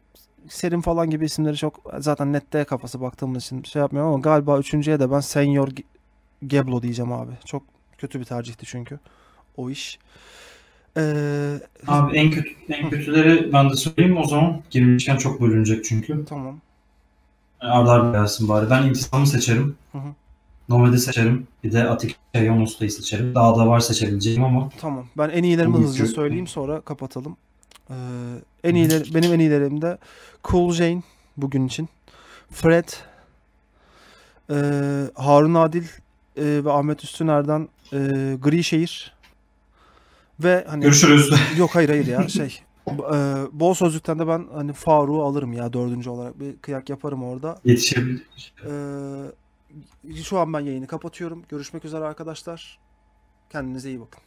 Speaker 1: Serin falan gibi isimleri çok zaten nette kafası baktığımız için şey yapmıyorum ama galiba üçüncüye de ben Senior Ge- Geblo diyeceğim abi. Çok kötü bir tercihti çünkü o iş. Ee,
Speaker 2: Abi en kötü en kötüleri ben de söyleyeyim o zaman. Girmişken çok bölünecek çünkü.
Speaker 1: tamam.
Speaker 2: Arda arda gelsin bari. Ben intisamı seçerim.
Speaker 1: Hı hı.
Speaker 2: Nomad'i seçerim. Bir de Atik Yonos'ta'yı seçerim. Daha da var seçebileceğim ama
Speaker 1: Tamam. Ben en iyilerimi hızlıca
Speaker 2: üçü-
Speaker 1: söyleyeyim sonra kapatalım. Ee, en iyiler benim en iyilerim de Cool Jane bugün için. Fred, ee, Harun Adil ee, ve Ahmet Üstüner'den ee, Gri Şehir ve hani
Speaker 2: görüşürüz. (laughs)
Speaker 1: yok hayır hayır ya şey ee, bol sözlükten de ben hani Faruk'u alırım ya dördüncü olarak bir kıyak yaparım orada.
Speaker 2: Yetişebilir.
Speaker 1: Ee, şu an ben yayını kapatıyorum. Görüşmek üzere arkadaşlar. Kendinize iyi bakın.